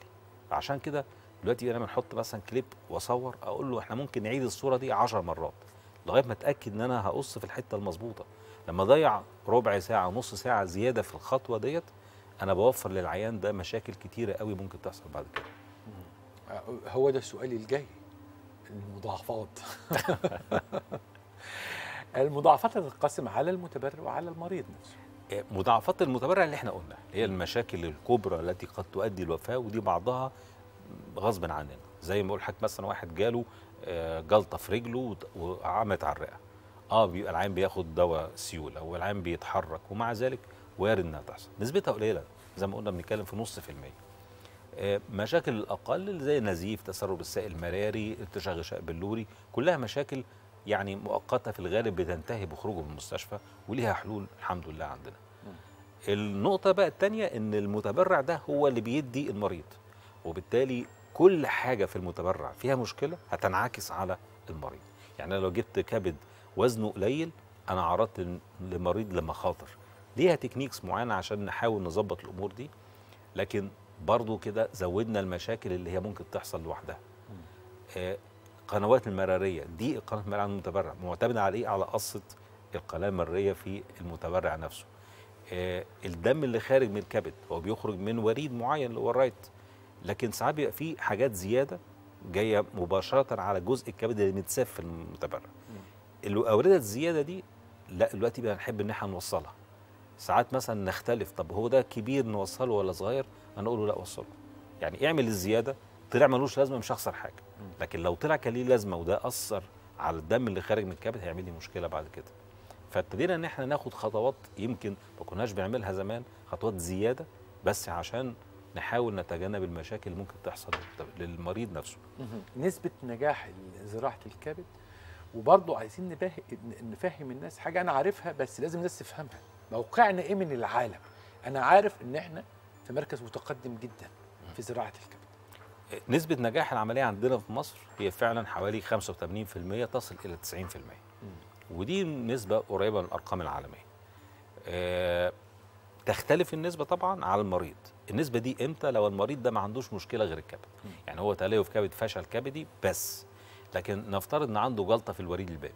عشان كده دلوقتي أنا بنحط مثلا كليب وأصور أقول له إحنا ممكن نعيد الصورة دي 10 مرات لغاية ما أتأكد إن أنا هقص في الحتة المظبوطة. لما أضيع ربع ساعة نص ساعة زيادة في الخطوة ديت أنا بوفر للعيان ده مشاكل كتيرة قوي ممكن تحصل بعد كده. هو ده السؤال الجاي. المضاعفات. المضاعفات تنقسم على المتبرع وعلى المريض نفسه. مضاعفات المتبرع اللي إحنا قلنا هي المشاكل الكبرى التي قد تؤدي الوفاة ودي بعضها غصب عننا. زي ما أقول لحضرتك مثلا واحد جاله آه، جلطة في رجله وعملت على الرئة. آه بيبقى العين بياخد دواء سيولة أو العين بيتحرك ومع ذلك وارد إنها تحصل. نسبتها قليلة زي ما قلنا بنتكلم في نص في المية. آه، مشاكل الأقل زي نزيف تسرب السائل المراري ارتشاح غشاء بلوري كلها مشاكل يعني مؤقتة في الغالب بتنتهي بخروجه من المستشفى وليها حلول الحمد لله عندنا. النقطة بقى التانية إن المتبرع ده هو اللي بيدي المريض وبالتالي كل حاجة في المتبرع فيها مشكلة هتنعكس على المريض. يعني أنا لو جبت كبد وزنه قليل أنا عرضت لمريض لمخاطر. ليها techniques معينة عشان نحاول نظبط الأمور دي لكن برضو كده زودنا المشاكل اللي هي ممكن تحصل لوحدها. آه، قنوات المرارية دي القناة المرارية عند المتبرع معتمدة على إيه؟ على قصة القناة المرارية في المتبرع نفسه. آه، الدم اللي خارج من الكبد هو بيخرج من وريد معين اللي هو ال right. لكن ساعات بيبقى فيه حاجات زيادة جاية مباشرة على جزء الكبد اللي متساب في المتبرع. الأوردة الزيادة دي لا دلوقتي بقى نحب إن إحنا نوصلها. ساعات مثلا نختلف طب هو ده كبير نوصله ولا صغير؟ أنا أقول له لا وصله. يعني اعمل الزيادة طلع ملوش لازمة مش هخسر حاجة. لكن لو طلع كان ليه لازمة وده أثر على الدم اللي خارج من الكبد هيعمل لي مشكلة بعد كده. فابتدينا إن إحنا ناخد خطوات يمكن ما كناش بنعملها زمان خطوات زيادة بس عشان نحاول نتجنب المشاكل اللي ممكن تحصل للمريض نفسه. نسبة نجاح زراعة الكبد وبرضه عايزين. نفهم الناس حاجة أنا عارفها بس لازم الناس تفهمها. موقعنا إيه من العالم؟ أنا عارف إن إحنا في مركز متقدم جدا في زراعة الكبد. نسبة نجاح العملية عندنا في مصر هي فعلا حوالي 85% تصل إلى 90% ودي نسبة قريبة من الأرقام العالمية. آه، تختلف النسبة طبعا على المريض. النسبة دي إمتى؟ لو المريض ده ما عندوش مشكلة غير الكبد. يعني هو تليف كبد فشل كبدي بس. لكن نفترض إن عنده جلطة في الوريد البابي.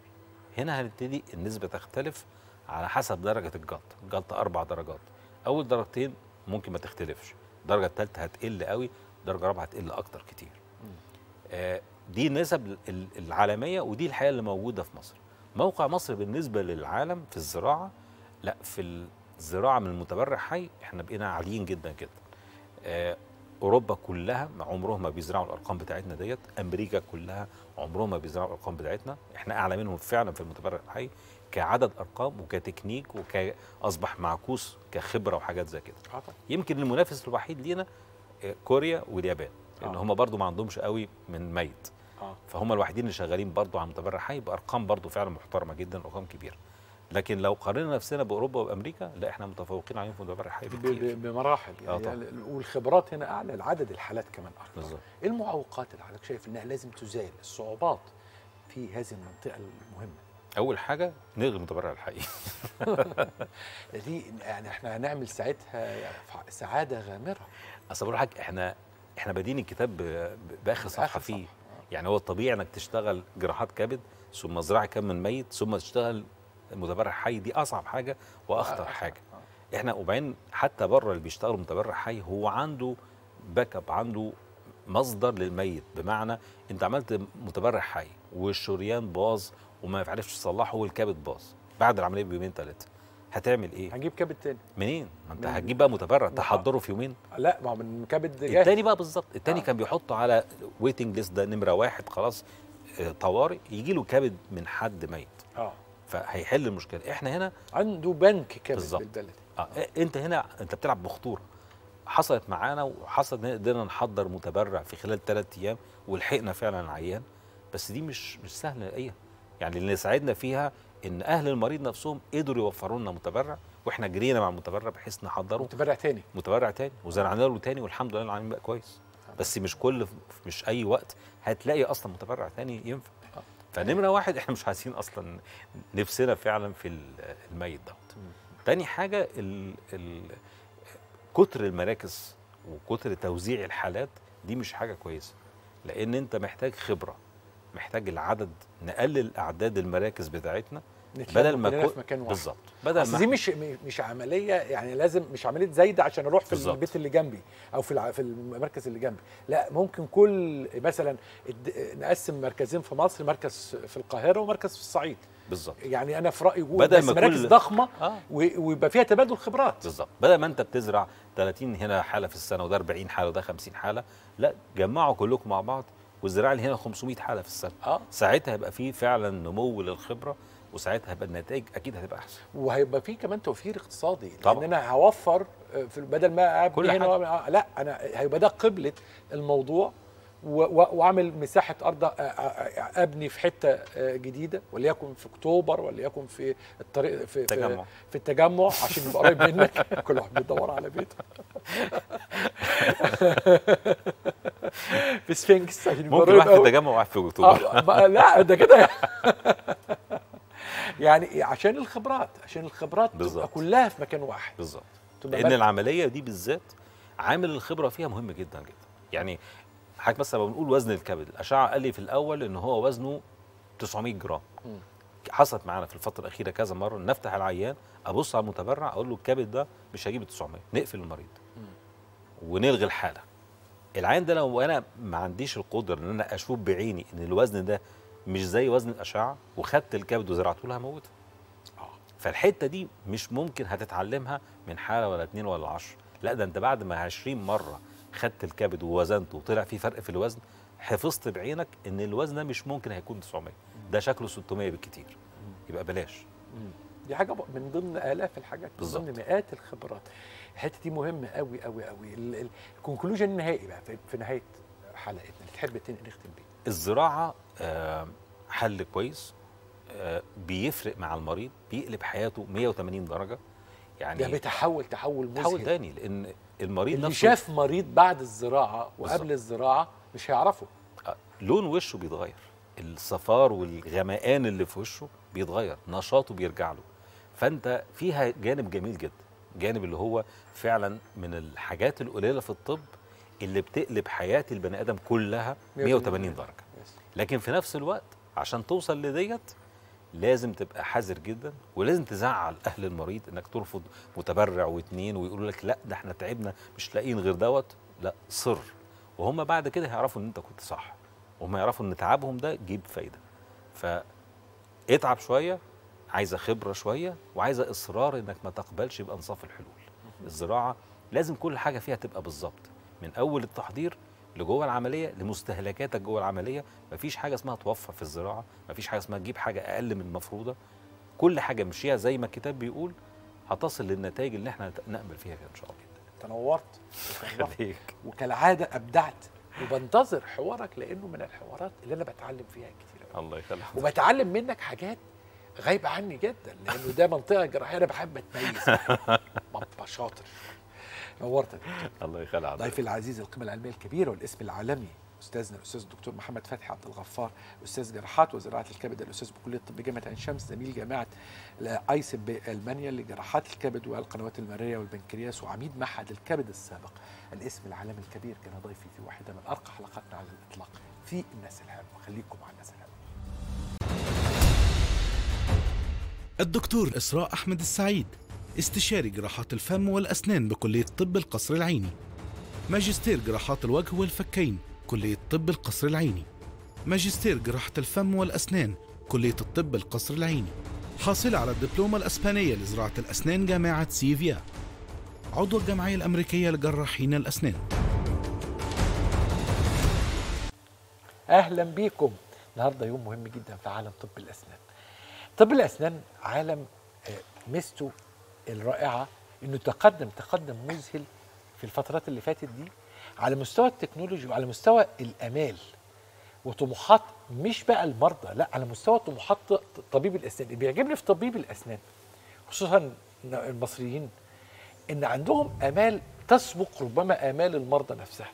هنا هنبتدي النسبة تختلف على حسب درجة الجلطة. الجلطة أربع درجات. أول درجتين ممكن ما تختلفش. الدرجة الثالثة هتقل قوي الدرجة الرابعة هتقل أكتر كتير. آه، دي النسب ال- العالمية ودي الحقيقة اللي موجودة في مصر. موقع مصر بالنسبة للعالم في الزراعة لا في الزراعة من المتبرع حي إحنا بقينا عاليين جدا جدا. آه، أوروبا كلها عمرهم ما بيزرعوا الأرقام بتاعتنا ديت. أمريكا كلها عمرهم ما بيزرعوا الأرقام بتاعتنا. إحنا أعلى منهم فعلا في المتبرع الحي. كعدد أرقام وكتكنيك وكاصبح معكوس كخبرة وحاجات زي كده. يمكن المنافس الوحيد لينا آه، كوريا واليابان لأن آه. هم برضو ما عندهمش قوي من ميت. آه. فهم الوحيدين اللي شغالين برضو على متبرع حي بارقام برضو فعلا محترمة جدا أرقام كبيرة. لكن لو قارنا نفسنا بأوروبا وأمريكا لا إحنا متفوقين عليهم في متبرع حي ب- بكتير بمراحل. آه يعني طبعا. والخبرات هنا أعلى العدد الحالات كمان أكبر بالظبط. المعوقات اللي حضرتك شايف إنها لازم تزال الصعوبات في هذه المنطقة المهمة. أول حاجة نلغي المتبرع الحي دي يعني إحنا هنعمل ساعتها سعادة غامرة. أصل بقول لحضرتك إحنا إحنا بادئين الكتاب بآخر صفحة فيه. يعني هو الطبيعي إنك تشتغل جراحات كبد ثم زراعة كم من ميت ثم تشتغل متبرع حي. دي أصعب حاجة وأخطر آه، حاجة. إحنا وبعدين حتى بره اللي بيشتغلوا متبرع حي هو عنده backup عنده مصدر للميت. بمعنى أنت عملت متبرع حي والشريان باظ وما عرفش تصلحه والكبد باظ بعد العملية بيومين ثلاثة هتعمل إيه؟ هنجيب كبد تاني. منين؟ ما أنت هتجيب بقى متبرع. تحضره في يومين. لا ما هو من كبد جاهز. التاني بقى بالظبط. التاني آه. كان بيحطه على waiting list ده نمرة واحد خلاص آه، طوارئ يجي له كبد من حد ميت. آه. فهيحل المشكلة. إحنا هنا عنده بنك كبد بالظبط. بالبلدي. آه أنت هنا أنت بتلعب بخطورة. حصلت معانا وحصلت إن قدرنا نحضر متبرع في خلال ثلاث أيام ولحقنا فعلا العيان بس دي مش مش سهلة إيه يعني اللي ساعدنا فيها إن أهل المريض نفسهم قدروا يوفروا لنا متبرع وإحنا جرينا مع المتبرع بحيث نحضره. متبرع تاني. متبرع تاني وزرعنا له تاني والحمد لله العيان بقى كويس. بس مش كل مش أي وقت هتلاقي أصلا متبرع تاني ينفع. آه. فنمرة واحد إحنا مش عايزين أصلا نفسنا فعلا في ال- الميت دوت. تاني حاجة ال ال كتر المراكز وكتر توزيع الحالات دي مش حاجة كويسة لأن أنت محتاج خبرة. محتاج العدد نقلل أعداد المراكز بتاعتنا بدل ما في مكان واحد. بالظبط. بدل ما دي مش مش عملية يعني لازم مش عملية زايدة عشان أروح في بالظبط. البيت اللي جنبي أو في الع- في المركز اللي جنبي. لا ممكن كل مثلا نقسم مركزين في مصر مركز في القاهرة ومركز في الصعيد. بالظبط. يعني أنا في رأيي بدل ما مراكز كل- ضخمة و- ويبقى فيها تبادل خبرات. بالظبط. بدل ما أنت بتزرع 30 هنا حالة في السنة وده 40 حالة وده 50 حالة لا جمعوا كلكم مع بعض. والزراعة اللي هنا 500 حالة في السنة. آه. ساعتها هيبقى في فعلا نمو للخبرة وساعتها هيبقى النتائج أكيد هتبقى أحسن. وهيبقى في كمان توفير اقتصادي طبعا. لأن أنا هوفر آه، في بدل ما ابني كل هنا آه، لا أنا هيبقى ده قبلة الموضوع واعمل مساحة أرض أبني في حتة جديدة وليكن في أكتوبر وليكن في الطريق في في, تجمع. في التجمع عشان يبقى قريب منك. كل واحد بيدور على بيته. في سفنكس عشان يبقى ممكن واحد في. التجمع وواحد في أكتوبر. آه لا ده كده. يعني عشان الخبرات عشان الخبرات تبقى بالظبط. كلها في مكان واحد. بالظبط. تبقى لأن العملية دي بالذات عامل الخبرة فيها مهم جدا جدا. يعني حضرتك مثلا لما بنقول وزن الكبد. الأشعة قال لي في الأول إن هو وزنه 900 جرام. حصلت معانا في الفترة الأخيرة كذا مرة. نفتح العيان أبص على المتبرع أقول له الكبد ده مش هجيب ال 900 نقفل المريض. ونلغي الحالة. العيان ده لو أنا ما عنديش القدرة إن أنا أشوف بعيني إن الوزن ده مش زي وزن الأشعة وخدت الكبد وزرعته له هموته آه. فالحتة دي مش ممكن هتتعلمها من حالة ولا اتنين ولا عشر. لا ده أنت بعد ما 20 مرة خدت الكبد ووزنته وطلع في فرق في الوزن حفظت بعينك إن الوزن ده مش ممكن هيكون 900 ده شكله 600 بالكتير. يبقى بلاش. دي حاجة من ضمن آلاف الحاجات من بالظبط. ضمن مئات الخبرات. الحتة دي مهمة قوي قوي قوي الكونكلوجن النهائي بقى في, نهاية حلقتنا. اللي تحب نختم بيه؟ الزراعة آه، حل كويس. آه، بيفرق مع المريض بيقلب حياته 180 درجة. يعني ده بيتحول تحول تحول مذهل تاني لأن المريض اللي نفسه شاف مريض بعد الزراعة وقبل بالظبط. الزراعة مش هيعرفه. آه، لون وشه بيتغير. الصفار والغمقان اللي في وشه بيتغير نشاطه بيرجع له. فأنت فيها جانب جميل جدا. جانب اللي هو فعلا من الحاجات القليلة في الطب اللي بتقلب حياة البني آدم كلها 180 درجة. لكن في نفس الوقت عشان توصل لديت لازم تبقى حذر جدا ولازم تزعل أهل المريض إنك ترفض متبرع واتنين ويقولوا لك لأ ده إحنا تعبنا مش لاقيين غير دوت. لأ صر. وهم بعد كده هيعرفوا إن أنت كنت صح. وهم يعرفوا إن تعبهم ده جيب فايدة. فاتعب شوية عايزة خبرة شوية وعايزة إصرار إنك ما تقبلش بانصاف الحلول. الزراعة لازم كل حاجة فيها تبقى بالظبط. من أول التحضير لجوه العملية لمستهلكاتك جوه العملية. مفيش حاجة اسمها توفر في الزراعة مفيش حاجة اسمها تجيب حاجة أقل من المفروضة. كل حاجة مشيها زي ما الكتاب بيقول. هتصل للنتائج اللي إحنا نامل فيها إن شاء الله. تنورت. تنورت. خليك. وكالعادة أبدعت. وبنتظر حوارك لأنه من الحوارات اللي أنا بتعلم فيها كتير قوي الله يخليك. وبتعلم منك حاجات غايبة عني جدا لأنه ده منطقة جراحية أنا بحب أتميز ببقى شاطر. نورت يا دكتور. الله يخليك ضيفي العزيز القيمة العلمية الكبيرة والاسم العالمي استاذنا الأستاذ الدكتور محمد فتحي عبد الغفار أستاذ جراحات وزراعة الكبد الأستاذ بكلية الطب جامعة عين شمس زميل جامعة ايسب بالمانيا لجراحات الكبد والقنوات المرئية والبنكرياس وعميد معهد الكبد السابق. الاسم العالمي الكبير كان ضيفي في واحدة من أرقى حلقاتنا على الإطلاق في الناس الحلوه خليكم مع الناس الحلوه الدكتور إسراء أحمد السعيد استشاري جراحات الفم والأسنان بكلية طب القصر العيني. ماجستير جراحات الوجه والفكين كلية طب القصر العيني. ماجستير جراحة الفم والأسنان كلية الطب القصر العيني. حاصلة على الدبلومة الأسبانية لزراعة الأسنان جامعة سيفيا. عضو الجمعية الأمريكية لجراحين الأسنان. أهلا بيكم. النهارده يوم مهم جدا في عالم طب الأسنان. طب الأسنان عالم آه، ميزته الرائعة إنه تقدم تقدم مذهل في الفترات اللي فاتت دي على مستوى التكنولوجي وعلى مستوى الأمال. وطموحات مش بقى المرضى لا على مستوى طموحات طبيب الأسنان. اللي بيعجبني في طبيب الأسنان خصوصا المصريين إن عندهم آمال تسبق ربما آمال المرضى نفسها.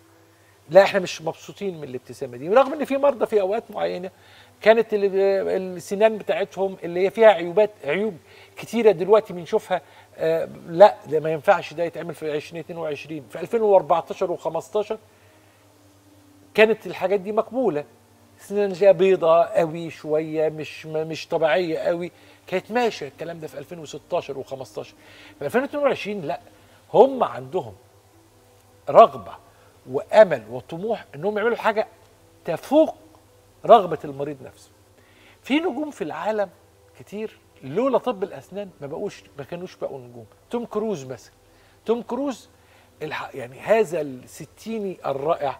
لا إحنا مش مبسوطين من الابتسامة دي. رغم إن في مرضى في أوقات معينة كانت ال- السنان بتاعتهم اللي هي فيها عيوبات عيوب كتيرة دلوقتي بنشوفها آه لا ده ما ينفعش ده يتعمل في 2022 في 2014 و15 كانت الحاجات دي مقبولة. سنان جاية بيضة قوي شوية مش مش طبيعية قوي. كانت ماشية الكلام ده في 2016 و15 في 2022 لا هم عندهم رغبة وأمل وطموح إنهم يعملوا حاجة تفوق رغبة المريض نفسه. في نجوم في العالم كتير لولا طب الأسنان ما بقوش ما كانوش بقوا نجوم. توم كروز مثلا. توم كروز. يعني هذا الستيني الرائع.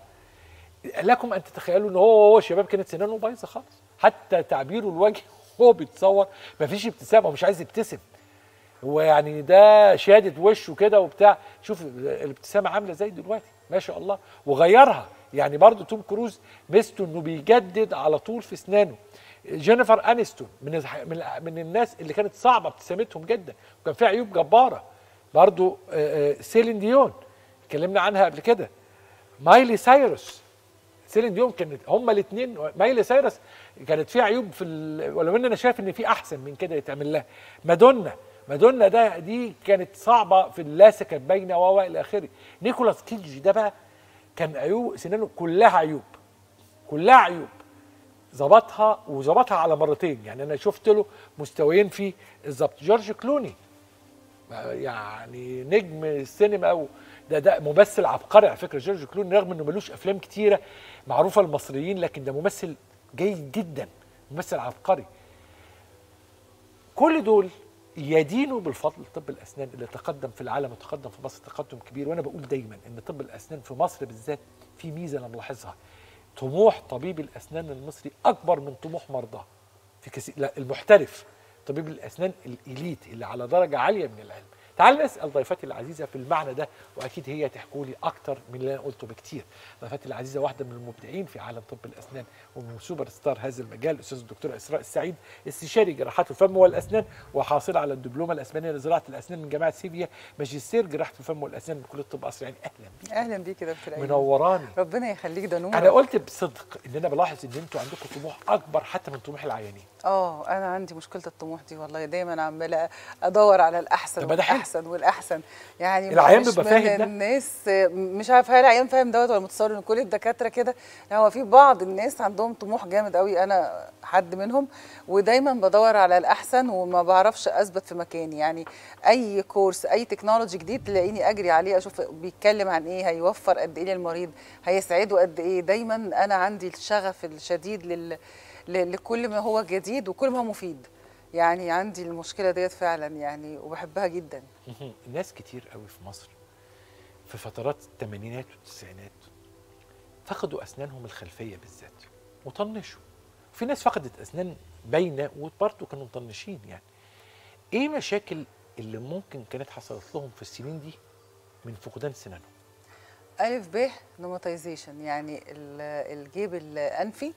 لكم أن تتخيلوا ان هو شباب كانت سنانه بايظة خالص. حتى تعبيره الوجه هو بيتصور. مفيش ابتسامه ومش عايز يبتسم. هو يعني ده شهاده وشه كده وبتاع. شوف الابتسامة عاملة إزاي دلوقتي ما شاء الله. وغيرها. يعني برضو توم كروز ميزته إنه بيجدد على طول في اسنانه جينيفر انيستون من من الناس اللي كانت صعبه ابتسامتهم جدا. وكان فيها عيوب جبارة. برضو آه، آه، سيلين ديون. اتكلمنا عنها قبل كده. مايلي سايروس. سيلين ديون كانت هما الاثنين مايلي سايرس كانت فيها عيوب في. ولو إن أنا شايف إن في أحسن من كده يتعمل لها. مادونا. مادونا ده دي كانت صعبه في كانت باينه و إلى آخره. نيكولاس كيدج ده بقى كان عيوب سنانه كلها عيوب. كلها عيوب. ظبطها وظبطها على مرتين. يعني أنا شفت له مستويين في الظبط جورج كلوني. يعني نجم السينما أو ده ده ممثل عبقري على فكرة. جورج كلوني رغم إنه ملوش أفلام كتيرة معروفة للمصريين لكن ده ممثل جيد جدا. ممثل عبقري. كل دول يدينوا بالفضل طب الأسنان اللي تقدم في العالم وتقدم في مصر تقدم كبير. وأنا بقول دايما إن طب الأسنان في مصر بالذات في ميزة أنا ملاحظها طموح طبيب الأسنان المصري أكبر من طموح مرضاه. في كثير لا المحترف طبيب الأسنان الإليت اللي على درجة عالية من العلم. تعال نسال ضيفتي العزيزة في المعنى ده وأكيد هي تحكوا لي أكتر من اللي أنا قلته بكتير. ضيفتي العزيزة واحدة من المبدعين في عالم طب الأسنان ومن super star هذا المجال الأستاذ الدكتوره إسراء السعيد استشاري جراحات الفم والأسنان وحاصلة على الدبلومة الأسبانية لزراعة الأسنان من جامعة سيفيا ماجستير جراحة الفم والأسنان من كلية الطب قصر. يعني أهلا بيك. أهلا بيك يا دكتور أيمن. منوراني. ربنا يخليك ده نور. أنا قلت بصدق إن أنا بلاحظ إن أنتوا عندكم طموح أكبر حتى من طموح العيانين. آه أنا عندي مشكلة الطموح دي والله دايما عمالة أدور على الأحسن. والأحسن والأحسن. يعني العيان بيبقى فاهم ده؟ الناس مش عارف هل العيان فاهم دوت ولا متصور إن كل الدكاترة كده. لا هو في بعض الناس عندهم طموح جامد قوي أنا حد منهم ودايما بدور على الأحسن وما بعرفش أثبت في مكاني. يعني أي كورس أي تكنولوجي جديد تلاقيني أجري عليه أشوف بيتكلم عن إيه هيوفر قد إيه للمريض هيسعده قد إيه. دايما أنا عندي الشغف الشديد لل لكل ما هو جديد وكل ما هو مفيد. يعني عندي المشكلة ديت فعلا يعني وبحبها جدا. ناس كتير قوي في مصر في فترات الثمانينات والتسعينات فقدوا أسنانهم الخلفية بالذات وطنشوا. في ناس فقدت أسنان باينة وبرضه كانوا مطنشين يعني. إيه مشاكل اللي ممكن كانت حصلت لهم في السنين دي من فقدان سنانهم؟ ألف ب pneumatization يعني ال- الجيب الأنفي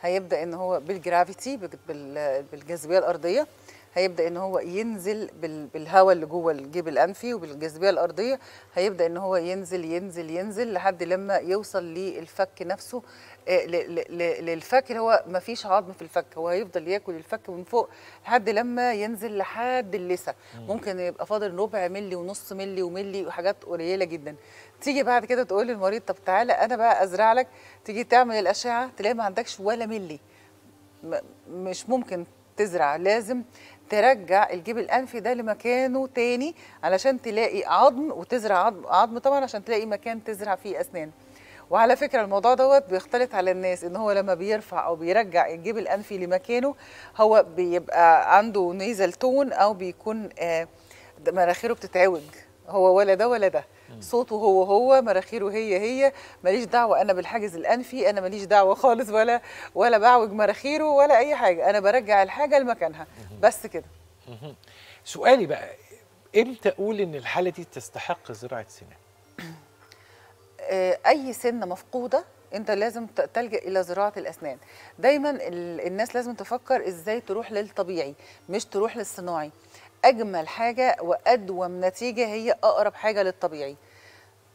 هيبدأ إن هو بال gravity بال- بال- بالجاذبية الأرضية. هيبدأ إن هو ينزل بال- بالهواء اللي جوه الجيب الأنفي وبالجاذبية الأرضية. هيبدأ إن هو ينزل ينزل ينزل لحد لما يوصل للفك نفسه. آه، للفك اللي هو ما فيش عظم في الفك. هو هيفضل ياكل الفك من فوق لحد لما ينزل لحد اللثة. ممكن يبقى فاضل ربع ملي ونص ملي وملي وحاجات قليلة جدا. تيجي بعد كده تقول للمريض طب تعالى أنا بقى أزرع لك تيجي تعمل الأشعة تلاقي ما عندكش ولا ملي مش ممكن تزرع لازم ترجع الجيب الأنفي ده لمكانه تاني علشان تلاقي عظم وتزرع عظم, عظم طبعا عشان تلاقي مكان تزرع فيه أسنان. وعلى فكرة الموضوع دوت بيختلط على الناس إن هو لما بيرفع أو بيرجع الجيب الأنفي لمكانه هو بيبقى عنده نيزل تون أو بيكون آه، مناخيره بتتعوج هو ولا ده ولا ده. صوته هو هو مناخيره هي هي. ماليش دعوة أنا بالحاجز الأنفي أنا ماليش دعوة خالص ولا ولا بعوج مناخيره ولا أي حاجة. أنا برجع الحاجة لمكانها. بس كده. سؤالي بقى إمتى أقول إن الحالة دي تستحق زراعة سنان؟ آه، أي سنة مفقودة أنت لازم تلجأ إلى زراعة الأسنان. دايما ال- الناس لازم تفكر إزاي تروح للطبيعي مش تروح للصناعي. أجمل حاجة وأدوم نتيجة هي أقرب حاجة للطبيعي.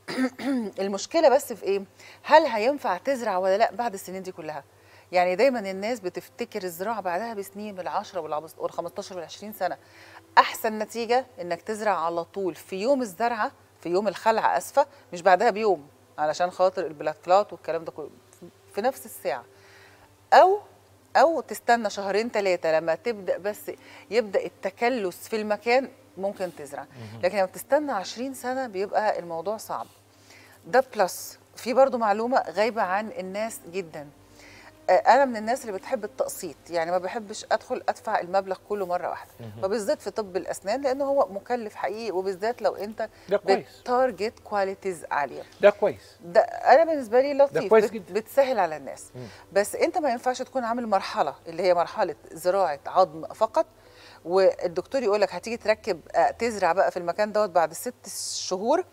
المشكلة بس في إيه؟ هل هينفع تزرع ولا لأ بعد السنين دي كلها؟ يعني دايما الناس بتفتكر الزراعة بعدها بسنين بالعشرة والعبس- وال15 وال20 سنة. أحسن نتيجة إنك تزرع على طول في يوم الزرعة في يوم الخلع أسفة مش بعدها بيوم علشان خاطر البلاكلات والكلام ده كله في نفس الساعة. أو أو تستنى شهرين ثلاثة لما تبدأ بس يبدأ التكلس في المكان ممكن تزرع. لكن لما تستنى 20 سنة بيبقى الموضوع صعب. ده plus في برضو معلومة غايبة عن الناس جدا. أنا من الناس اللي بتحب التقسيط يعني ما بحبش أدخل أدفع المبلغ كله مرة واحدة. وبالذات في طب الأسنان لأنه هو مكلف حقيقي وبالذات لو أنت ده كويس. بت target qualities عالية. ده كويس. ده أنا بالنسبة لي لطيف كويس بت- جدا. بتسهل على الناس. مم. بس أنت ما ينفعش تكون عامل مرحلة اللي هي مرحلة زراعة عظم فقط والدكتور يقول لك هتيجي تركب تزرع بقى في المكان دوت بعد ست شهور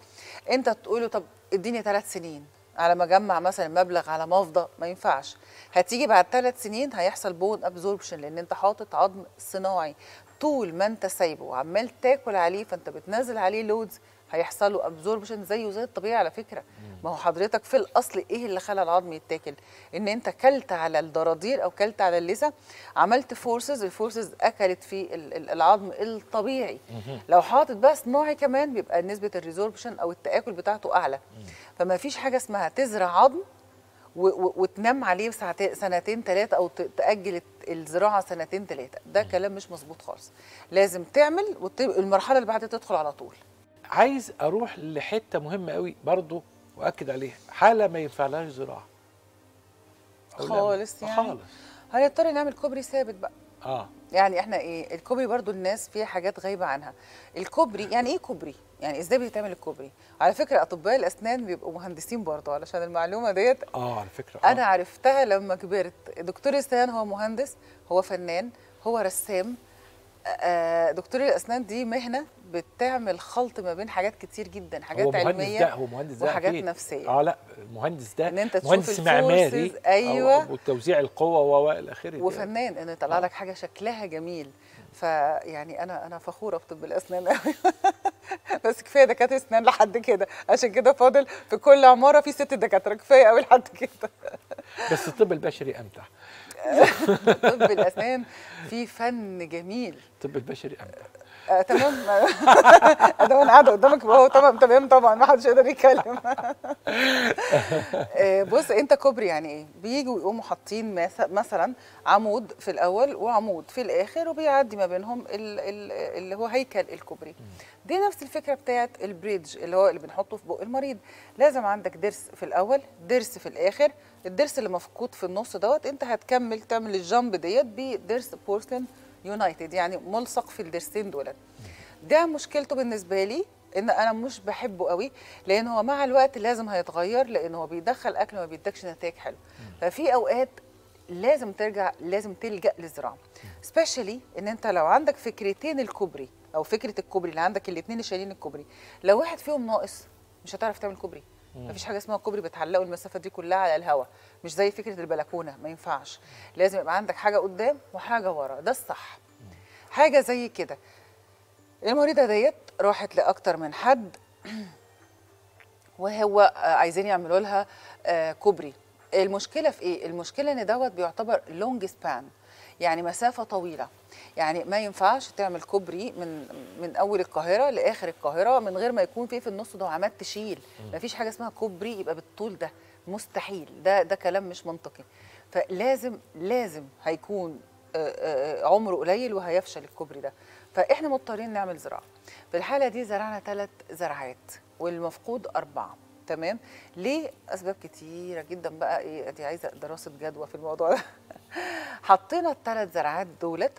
أنت تقول له طب اديني ثلاث سنين. على ما اجمع مثلا مبلغ على ما افضى ما ينفعش. هتيجي بعد ثلاث سنين هيحصل bone absorption لأن أنت حاطط عظم صناعي. طول ما أنت سايبه وعمال تاكل عليه فأنت بتنزل عليه loads هيحصل له absorption زيه زي الطبيعي على فكرة. ما هو حضرتك في الأصل إيه اللي خلى العظم يتاكل؟ إن أنت كلت على الضرادير أو كلت على اللثة عملت forces ال forces أكلت في ال- ال- العظم الطبيعي. لو حاطط بقى صناعي كمان بيبقى نسبة ال resorption أو التآكل بتاعته أعلى. فما فيش حاجة اسمها تزرع عظم وتنام عليه ساعتين سنتين ثلاثة أو تأجل الزراعة سنتين ثلاثة ده كلام مش مظبوط خالص. لازم تعمل والمرحله اللي بعدها تدخل على طول. عايز أروح لحتة مهمة قوي برضو وأكد عليها. حالة ما ينفعلهاش زراعة. خالص يعني. خالص. هنضطر نعمل كوبري ثابت بقى. آه. يعني إحنا إيه الكوبري برضو الناس فيها حاجات غايبة عنها. الكوبري يعني إيه كوبري؟ يعني إزاي بيتعمل الكوبري؟ على فكرة أطباء الأسنان بيبقوا مهندسين برضو علشان المعلومة ديت. آه على فكرة. آه. أنا عرفتها لما كبرت. دكتور الأسنان هو مهندس هو فنان هو رسام. دكتور الأسنان دي مهنة بتعمل خلط ما بين حاجات كتير جدا حاجات هو مهندس علمية ده هو مهندس ده وحاجات أكيد. نفسية. آه لا المهندس ده إن أنت تشوف مهندس معماري. أيوة. أو- وتوزيع القوة و إلى آخره وفنان انه يطلع لك حاجة شكلها جميل. فيعني أنا أنا فخورة بطب الأسنان قوي بس كفاية دكاترة اسنان لحد كده. عشان كده فاضل في كل عمارة في ست دكاترة. كفاية قوي لحد كده. بس الطب البشري أمتع. طب الأسنان في فن جميل. الطب البشري آه تمام. ده أنا قاعدة قدامك. وهو تمام تمام طبعا ما حدش يقدر يتكلم. آه بص أنت كوبري يعني إيه؟ بييجوا يقوموا حاطين مثلا عمود في الأول وعمود في الآخر وبيعدي ما بينهم ال- ال- اللي هو هيكل الكوبري. دي نفس الفكرة بتاعت البريدج اللي هو اللي بنحطه في بق المريض. لازم عندك ضرس في الأول ضرس في الآخر. الضرس اللي مفقود في النص دوت أنت هتكمل تعمل الجامب ديت بضرس porcelain united يعني ملصق في الضرسين دولت. ده مشكلته بالنسبة لي إن أنا مش بحبه قوي لأن هو مع الوقت لازم هيتغير لأن هو بيدخل أكل ما بيدكش نتائج حلوة. ففي أوقات لازم ترجع لازم تلجأ للزراعة. specially إن أنت لو عندك فكرتين الكوبري أو فكرة الكوبري اللي عندك الاثنين اللي شايلين الكوبري لو واحد فيهم ناقص مش هتعرف تعمل كوبري. مفيش حاجة اسمها كوبري بتعلقوا المسافه دي كلها على الهواء مش زي فكرة البلكونة ما ينفعش. لازم يبقى عندك حاجة قدام وحاجة ورا ده الصح. حاجة زي كده. المريضة ديت راحت لأكتر من حد وهو آه، عايزين يعملوا لها آه، كوبري. المشكلة في إيه؟ المشكلة إن دوت بيعتبر long span يعني مسافة طويلة. يعني ما ينفعش تعمل كوبري من من أول القاهرة لآخر القاهرة من غير ما يكون في في النص دعامات تشيل. ما فيش حاجة اسمها كوبري يبقى بالطول ده. مستحيل. ده ده كلام مش منطقي. فلازم لازم هيكون آه، آه، عمره قليل وهيفشل الكوبري ده. فإحنا مضطرين نعمل زراعة. في الحالة دي زرعنا ثلاث زرعات والمفقود أربعة. تمام. ليه أسباب كتيرة جدا بقى؟ إيه دي عايزة دراسة جدوى في الموضوع ده. حطينا الثلاث زرعات دولت.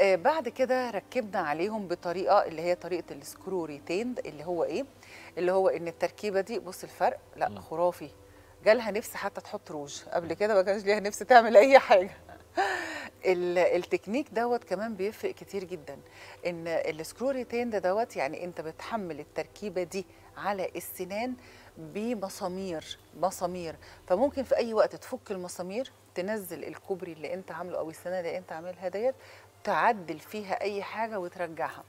آه بعد كده ركبنا عليهم بطريقة اللي هي طريقة ال screw retained اللي هو إيه؟ اللي هو إن التركيبة دي بص الفرق لا خرافي. جالها نفس حتى تحط روج. قبل كده ما كانش ليها نفس تعمل أي حاجة. ال- التكنيك دوت كمان بيفرق كتير جدا. إن ال screw retained دوت يعني أنت بتحمل التركيبة دي على السنان بمسامير مسامير فممكن في أي وقت تفك المسامير تنزل الكوبري اللي أنت عامله أو السنة اللي أنت عاملها ديت تعدل فيها أي حاجة وترجعها.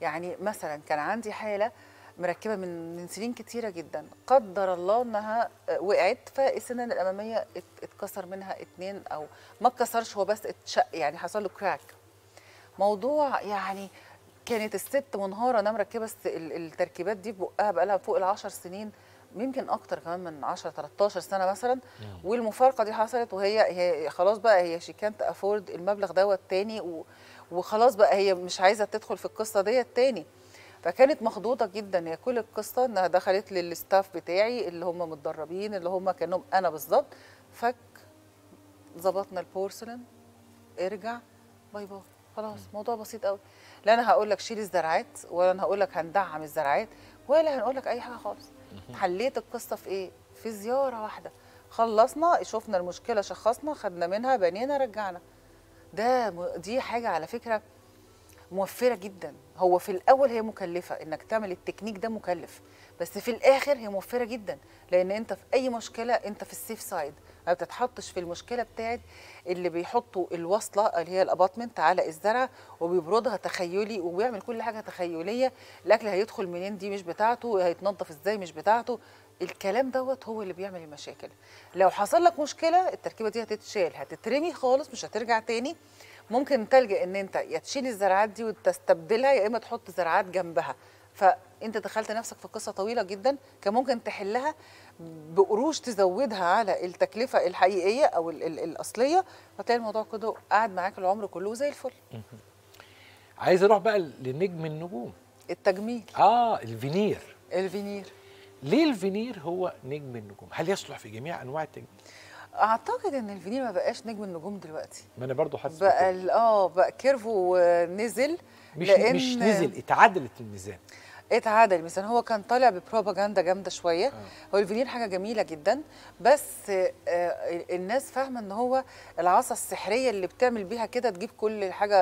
يعني مثلا كان عندي حالة مركبة من من سنين كتيرة جدا. قدر الله إنها آه، وقعت فالسنان الأمامية ات- اتكسر منها اتنين أو ما اتكسرش هو بس اتشق يعني حصل له كراك موضوع يعني كانت الست منهارة أنا مركبة التركيبات دي بقها بقالها فوق العشر سنين. يمكن أكتر كمان من 10 13 سنة مثلا والمفارقة دي حصلت وهي هي خلاص بقى هي شي كانت افورد المبلغ دوت تاني وخلاص بقى هي مش عايزة تدخل في القصة ديت تاني. فكانت مخضوضة جدا هي كل القصة إنها دخلت لل staff بتاعي اللي هم متدربين اللي هم كأنهم أنا بالظبط. فك ظبطنا البورسلين ارجع bye bye خلاص موضوع بسيط قوي لا أنا هقول لك شيل الزرعات ولا أنا هقول لك هندعم الزرعات ولا هنقول لك أي حاجة خالص. حليت القصة في إيه؟ في زيارة واحدة. خلصنا شفنا المشكلة شخصنا خدنا منها بنينا رجعنا. ده دي حاجة على فكرة موفرة جدا. هو في الأول هي مكلفة إنك تعمل التكنيك ده مكلف. بس في الآخر هي موفرة جدا. لأن أنت في أي مشكلة أنت في ال safe side ما بتتحطش في المشكلة بتاعت اللي بيحطوا الوصلة اللي هي ال abutment على الزرع وبيبردها تخيلي وبيعمل كل حاجة تخيلية. الأكل هيدخل منين؟ دي مش بتاعته. هيتنضف إزاي؟ مش بتاعته. الكلام دوت هو اللي بيعمل المشاكل. لو حصل لك مشكلة التركيبة دي هتتشال هتترمي خالص مش هترجع تاني. ممكن تلجأ إن أنت يا تشيل الزراعات دي وتستبدلها يا إما تحط زراعات جنبها. فأنت دخلت نفسك في قصة طويلة جدا كان ممكن تحلها بقروش تزودها على التكلفة الحقيقية أو ال ال الأصلية فتلاقي الموضوع كده قاعد معاك العمر كله زي الفل. عايز أروح بقى لنجم النجوم. التجميل. آه ال veneer. ال veneer. ليه الفينير هو نجم النجوم؟ هل يصلح في جميع أنواع التجميل؟ أعتقد إن الفينير ما بقاش نجم النجوم دلوقتي. ما أنا برضو حاسس بقى آه بقى curve ه نزل مش لأن مش نزل اتعدلت الميزان. اتعادل. مثلا هو كان طالع ببروباجندا جامدة شوية. هو الفينير حاجة جميلة جدا. بس آه، الناس فاهمة إن هو العصا السحرية اللي بتعمل بيها كده تجيب كل حاجة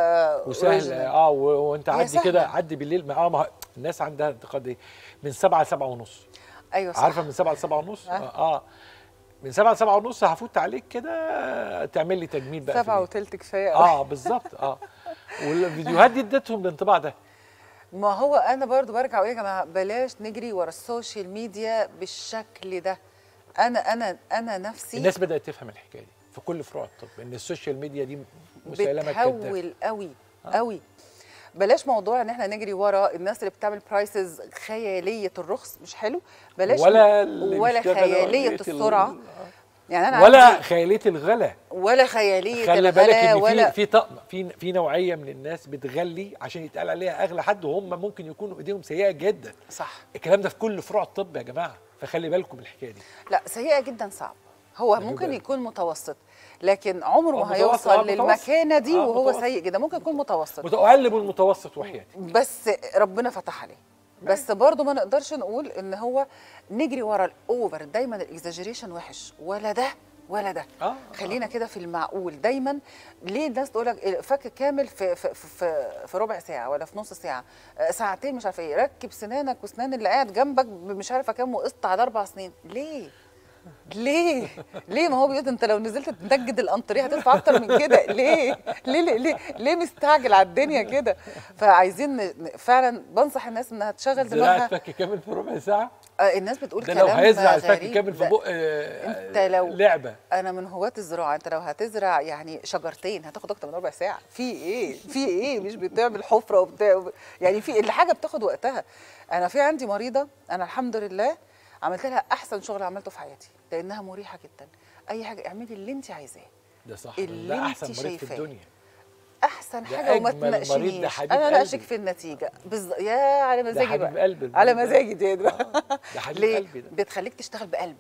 وسهل. original. آه وأنت عدي. كده عدي بالليل. ما- آه ما الناس عندها انتقاد إيه؟ من سبعة لسبعة ونص. أيوه صح. عارفة من سبعة لسبعة ونص؟ آه. آه, آه. من سبعة لسبعة ونص هفوت عليك كده تعمل لي تجميل بقى في سبعة الليل. وتلت كفاية. آه بالظبط. آه. والفيديوهات دي ادتهم الانطباع ده. ما هو أنا برضو برجع أقول يا جماعة بلاش نجري ورا ال social media بالشكل ده. أنا أنا أنا نفسي الناس بدأت تفهم الحكاية دي في كل فروع الطب إن ال social media دي مسيلمه كده بتهول قوي قوي. بلاش موضوع إن إحنا نجري ورا الناس اللي بتعمل prices خيالية الرخص مش حلو. بلاش ولا ولا خيالية ال- السرعة. يعني أنا ولا خيالية الغلا. ولا خيالية خلي بالك إن في ولا في طقم في في نوعية من الناس بتغلي عشان يتقال عليها أغلى حد وهم ممكن يكونوا إيديهم سيئة جدا. صح. الكلام ده في كل فروع الطب يا جماعة فخلي بالكم من الحكاية دي. لا سيئة جدا صعب. هو ممكن. يكون متوسط لكن عمره آه، ما آه، هيوصل متوسط. للمكانة دي آه، وهو متوسط. سيء جدا. ممكن يكون متوسط. متقلب المتوسط وحياتي. بس ربنا فتح عليه. بس برضه ما نقدرش نقول إن هو نجري ورا الأوفر. دايما الاكزاجيريشن وحش. ولا ده ولا ده. آه، خلينا كده في المعقول. دايما ليه الناس تقول لك فك كامل في في في, في ربع ساعة ولا في نص ساعة؟ آه، ساعتين مش عارفة إيه. ركب سنانك وسنان اللي قاعد جنبك مش عارفة كام وقسط على أربع سنين. ليه؟ ليه؟ ليه؟ ما هو بيقول انت لو نزلت تنجد الانطريه هتدفع أكتر من كده. ليه؟ ليه؟ ليه؟ ليه, ليه مستعجل على الدنيا كده؟ فعايزين فعلا بنصح الناس إنها تشغل دماغها. فك كامل في ربع ساعة. آه، الناس بتقول ده كلام لو هيزرع الفك. كامل في بق آه، انت لو- لعبة. أنا من هواة الزراعة أنت لو هتزرع يعني شجرتين هتاخد أكتر من ربع ساعة. في إيه؟ في إيه؟ مش بتعمل حفرة وبتاع. يعني في الحاجة بتاخد وقتها. أنا في عندي مريضة أنا الحمد لله عملت لها أحسن شغل عملته في حياتي لأنها مريحة جدا. أي حاجة اعملي اللي انت عايزاه. ده صح اللي ده احسن مريض في. الدنيا. أحسن ده حاجة وما ده تناقشنيش. أنا اناقشك قلبي. في النتيجة. بز... يا على مزاجي حبيب بقى. قلبي على ده. مزاجي دي بقى ده حبيب ليه؟ قلبي ده. بتخليك تشتغل بقلب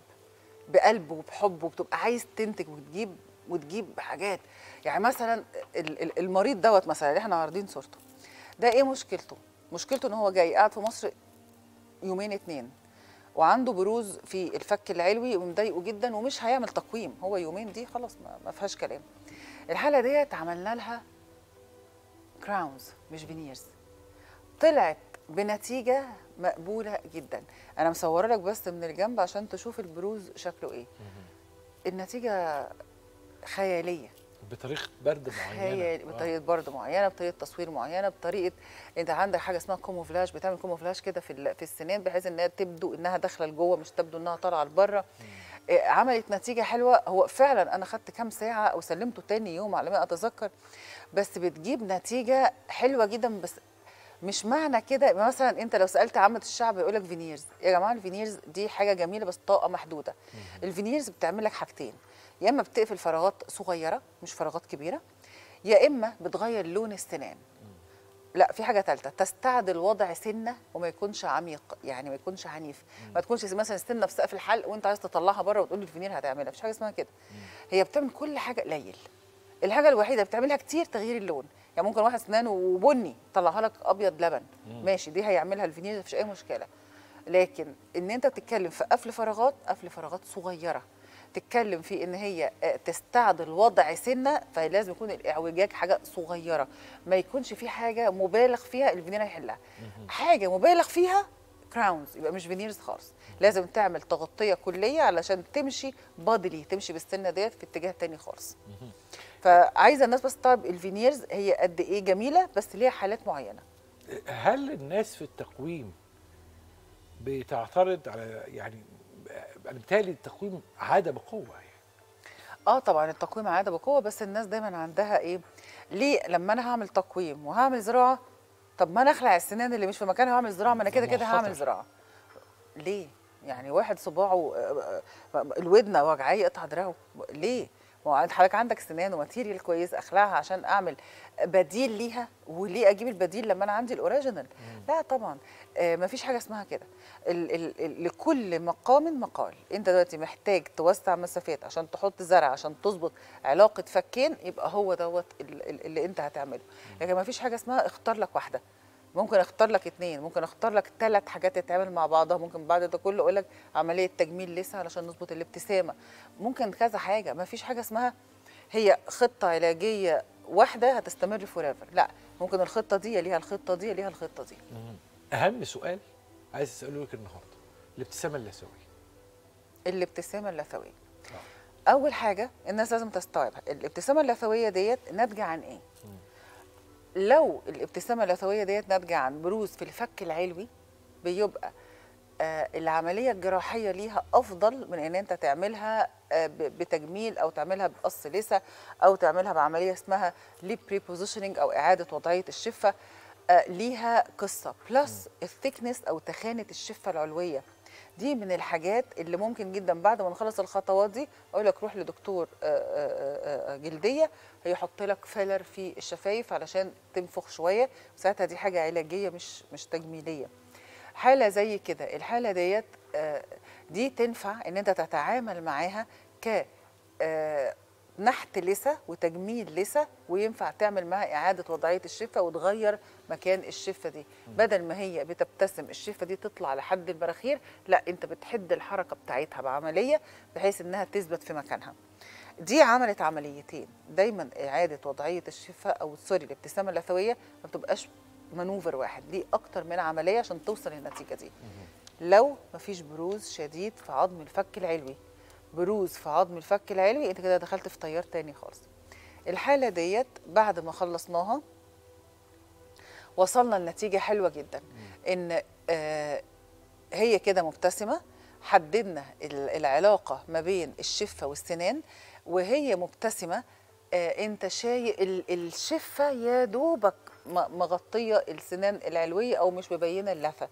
بقلب وبحب وبتبقى عايز تنتج وتجيب وتجيب حاجات. يعني مثلا ال- ال- المريض دوت مثلا اللي إحنا عارضين صورته ده إيه مشكلته؟ مشكلته إن هو جاي قاعد في مصر يومين اتنين. وعنده بروز في الفك العلوي ومضايقه جدا ومش هيعمل تقويم. هو يومين دي خلاص ما, فيهاش كلام. الحالة ديت عملنا لها crowns مش veneers طلعت بنتيجة مقبولة جدا. أنا مصورة لك بس من الجنب عشان تشوف البروز شكله إيه. النتيجة خيالية. بطريقة برد معينة. خيال آه. بطريقة برد معينة بطريقة تصوير معينة بطريقة انت عندك حاجة اسمها camouflage بتعمل camouflage كده في في السنان بحيث إنها تبدو إنها داخلة لجوه مش تبدو إنها طالعة لبره. آه، عملت نتيجة حلوة. هو فعلا أنا خدت كام ساعة أو سلمته تاني يوم على ما أتذكر بس بتجيب نتيجة حلوة جدا بس مش معنى كده. يبقى مثلا أنت لو سألت عامة الشعب يقول لك veneers. يا جماعة ال veneers دي حاجة جميلة بس طاقة محدودة. ال veneers بتعمل لك حاجتين. يا إما بتقفل فراغات صغيرة مش فراغات كبيرة يا إما بتغير لون السنان. لا في حاجة ثالثه تستعدل وضع سنة وما يكونش عميق يعني ما يكونش عنيف. ما تكونش مثلا السنة في سقف الحلق وأنت عايز تطلعها بره وتقول الفينير هتعملها مفيش حاجة اسمها كده. هي بتعمل كل حاجة قليل. الحاجة الوحيدة بتعملها كتير تغيير اللون. يعني ممكن واحد اسنانه وبني طلعها لك أبيض لبن. ماشي دي هيعملها الفينير مفيش أي مشكلة. لكن إن أنت بتتكلم في قفل فراغات قفل فراغات صغيرة. تتكلم في إن هي آه، تستعدل وضع سنة فلازم يكون الإعوجاج حاجة صغيرة. ما يكونش في حاجة مبالغ فيها الفينير هيحلها حاجة مبالغ فيها crowns يبقى مش veneers خالص. لازم تعمل تغطية كلية علشان تمشي badly تمشي بالسنة ديت في اتجاه تاني خالص. فعايزة الناس بس تعرف ال veneers هي قد إيه جميلة بس ليها حالات معينة. هل الناس في التقويم بتعترض على يعني بالتالي التقويم عاده بقوة يعني. آه طبعا التقويم عاده بقوة بس الناس دايما عندها إيه؟ ليه لما أنا هعمل تقويم وهعمل زراعة طب ما أنا أخلع السنان اللي مش في مكانها وأعمل زراعة ما أنا كده كده هعمل. زراعة. ليه؟ يعني واحد صباعه آه، آه، الودنة وجعاه يقطع دراعه. ليه؟ عند- حضرتك عندك سنان وماتيريال كويس اخلعها عشان اعمل بديل ليها وليه أجيب البديل لما أنا عندي الاوريجينال. لا طبعا. آه مفيش حاجة اسمها كده. ال ال ال لكل مقام مقال. انت دلوقتي محتاج توسع مسافات عشان تحط زرع عشان تظبط علاقة فكين يبقى هو دوت ال- ال- اللي انت هتعمله. لكن مفيش حاجة اسمها اختار لك واحدة. ممكن اختار لك اتنين ممكن اختار لك ثلاث حاجات تتعمل مع بعضها ممكن بعد ده كله أقول لك عملية تجميل لسه علشان نظبط الابتسامة. ممكن كذا حاجة ما فيش حاجة اسمها هي خطة علاجية واحدة هتستمر فوريفر لا ممكن الخطة دي ليها الخطة دي ليها الخطة دي. أهم سؤال عايز أسأله لك النهارده. الابتسامة اللثويه الابتسامة اللثوية. أول حاجة الناس لازم تستوعبها. الابتسامة اللثوية ديت ناتجة عن إيه؟ لو الابتسامة اللثويه ديت ناتجة عن بروز في الفك العلوي بيبقى آه العملية الجراحية ليها أفضل من إن أنت تعملها آه بتجميل أو تعملها بقص لثه أو تعملها بعملية اسمها lip repositioning أو إعادة وضعية الشفة آه ليها قصة. plus ال thickness أو تخانة الشفة العلوية. دي من الحاجات اللي ممكن جدا بعد ما نخلص الخطوات دي أقول لك روح لدكتور آه، آه، آه، جلدية هيحط لك filler في الشفايف علشان تنفخ شوية ساعتها دي حاجة علاجية مش مش تجميلية. حالة زي كده الحالة ديت دي تنفع إن أنت تتعامل معاها ك نحت لسه وتجميل لسه وينفع تعمل معاها إعادة وضعية الشفة وتغير مكان الشفة دي. بدل ما هي بتبتسم الشفة دي تطلع لحد المراخير لا أنت بتحد الحركة بتاعتها بعملية بحيث إنها تثبت في مكانها. دي عملت عمليتين. دايما إعادة وضعية الشفة أو سوري الابتسامة اللثوية ما بتبقاش مانوفر واحد. دي أكتر من عملية عشان توصل للنتيجة دي. لو مفيش بروز شديد في عظم الفك العلوي بروز في عظم الفك العلوي انت كده دخلت في تيار تاني خالص. الحالة ديت بعد ما خلصناها وصلنا لنتيجة حلوة جدا إن آه هي كده مبتسمة حددنا ال- العلاقة ما بين الشفة والسنان وهي مبتسمة آه انت شايف ال- الشفة يا دوبك مغطية السنان العلوية أو مش مبينة اللثه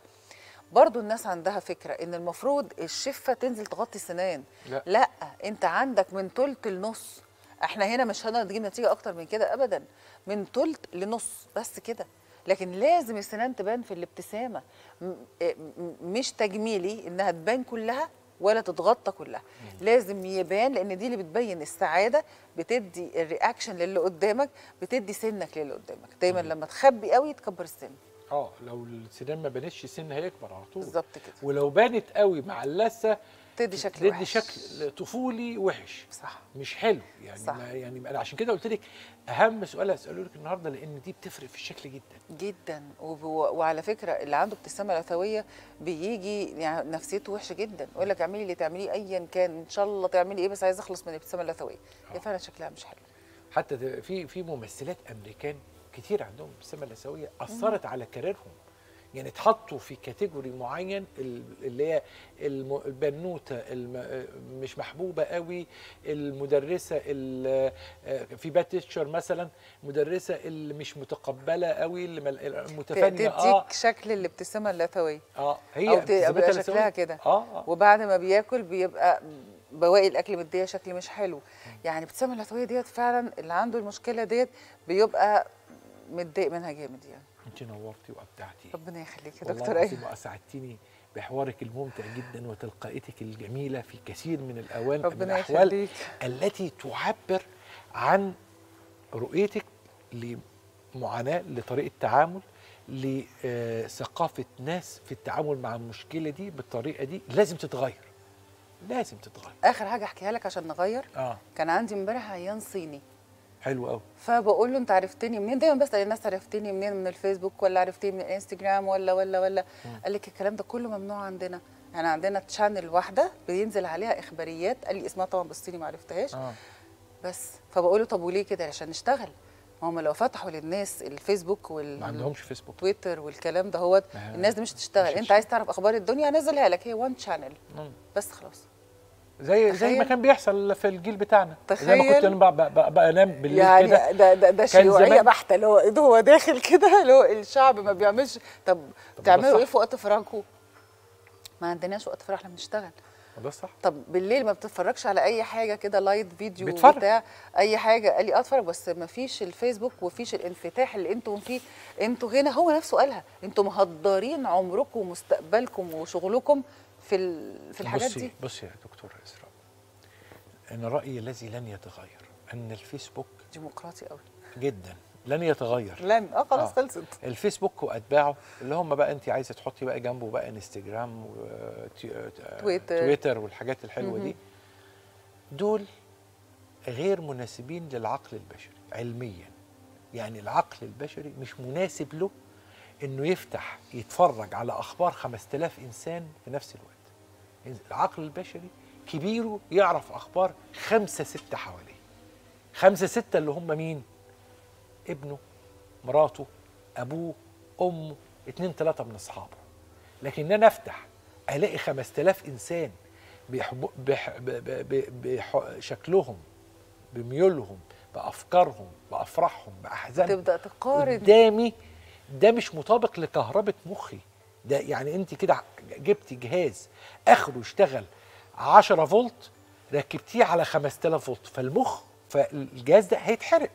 برضو الناس عندها فكرة إن المفروض الشفة تنزل تغطي السنان. لا. لا أنت عندك من تلت لنص. إحنا هنا مش هنقدر نجيب نتيجة أكتر من كده ابدا. من تلت لنص بس كده. لكن لازم السنان تبان في الابتسامة. مش تجميلي إنها تبان كلها ولا تتغطى كلها. لازم يبان لأن دي اللي بتبين السعادة. بتدي الرياكشن للي قدامك بتدي سنك للي قدامك. دايما لما تخبي قوي تكبر السن. آه لو السنان ما بانتش السن هيكبر على طول. بالظبط كده. ولو بانت قوي مع اللثة تدي شكل تدي وحش. شكل طفولي وحش. صح. مش حلو. يعني صح. ما يعني أنا عشان كده قلت لك أهم سؤال هسأله لك النهارده لأن دي بتفرق في الشكل جدا. جدا. وعلى فكرة اللي عنده ابتسامة لثويه بيجي يعني نفسيته وحشة جدا. يقول لك اعملي اللي تعمليه ايا كان إن شاء الله تعملي إيه بس عايزه أخلص من الابتسامه اللثويه هي فعلا شكلها مش حلو. حتى في في ممثلات أمريكان كتير عندهم ابتسامه لثويه أثرت على career هم. يعني اتحطوا في category معين ال- اللي هي البنوتة الم- مش محبوبة قوي المدرسة ال- في bad teacher مثلا مدرسة اللي مش متقبلة قوي المتفانيه تديك آه. شكل الابتسامه اللثويه آه هي أو لثوية. شكلها كده. آه آه. وبعد ما بياكل بيبقى بواقي الأكل مديه شكل مش حلو. يعني الابتسامه اللثويه ديت فعلا اللي عنده المشكلة ديت بيبقى متضايق منها جامد يعني. انت نورتي وابدعتي ربنا يخليك يا دكتور أيمن. واسعدتني بحوارك الممتع جدا وتلقائيتك الجميلة في كثير من الأوان من ربنا الأحوال يخليك. التي تعبر عن رؤيتك لمعاناة لطريقة تعامل لثقافة ناس في التعامل مع المشكلة دي بالطريقة دي. لازم تتغير. لازم تتغير. آخر حاجة أحكيها لك عشان نغير. آه. كان عندي امبارح عيان صيني. حلو قوي فبقول له أنت عرفتني منين؟ دايما بسأل الناس عرفتني منين؟ من الفيسبوك ولا عرفتني من الإنستجرام ولا ولا ولا. قال لك الكلام ده كله ممنوع عندنا. يعني عندنا تشانل واحدة بينزل عليها إخباريات. قال لي اسمها طبعا بالصيني ما عرفتهاش. آه. بس. فبقول له طب وليه كده؟ عشان نشتغل. ما هم لو فتحوا للناس الفيسبوك ما عندهمش فيسبوك. والتويتر والكلام ده هو هي- الناس دي مش هتشتغل. أنت. عايز تعرف أخبار الدنيا؟ نزلها لك. هي one channel. بس خلاص. زي زي ما تخيل. كان بيحصل في الجيل بتاعنا. زي ما كنت تخيل. أنا بقى, بقى, أنام بالليل يعني كده. ده ده, ده شيوعية بحتة اللي هو ده؟ هو داخل كده؟ اللي هو الشعب ما بيعملش طب ده بتعملوا. إيه في وقت فراغكم؟ ما عندناش وقت فراغ إحنا بنشتغل. ده صح. طب بالليل ما بتتفرجش على أي حاجة كده light فيديو بيتفرج. بتاع أي حاجة؟ قال لي آه اتفرج. بس ما فيش الفيسبوك وفيش الانفتاح اللي أنتم فيه. أنتوا هنا هو نفسه قالها. أنتوا مهدرين عمركم ومستقبلكم وشغلكم. في ال- في الحاجات بصي دي؟ بصي يا دكتور إسراء. أنا رأيي الذي لن يتغير إن الفيسبوك ديمقراطي قوي جدا لن يتغير. لن آه خلاص آه. خلصت. الفيسبوك وأتباعه اللي هم بقى انت عايزة تحطي بقى جنبه بقى إنستجرام تويتر. تويتر والحاجات الحلوة دي. دول غير مناسبين للعقل البشري علميا. يعني العقل البشري مش مناسب له إنه يفتح يتفرج على أخبار 5000 إنسان في نفس الوقت. العقل البشري كبيره يعرف أخبار خمسة ستة حواليه. خمسة ستة اللي هم مين؟ ابنه مراته أبوه أمه اتنين تلاتة من أصحابه. لكن إن أنا أفتح ألاقي 5000 إنسان بيحب بح ب- ب- بح شكلهم بميولهم بأفكارهم بأفراحهم بأحزانهم. تبدأ تقارن. قدامي ده مش مطابق لكهربة مخي. ده يعني انت كده جبتي جهاز اخره يشتغل 10 فولت ركبتيه على 5000 فولت فالمخ فالجهاز ده هيتحرق.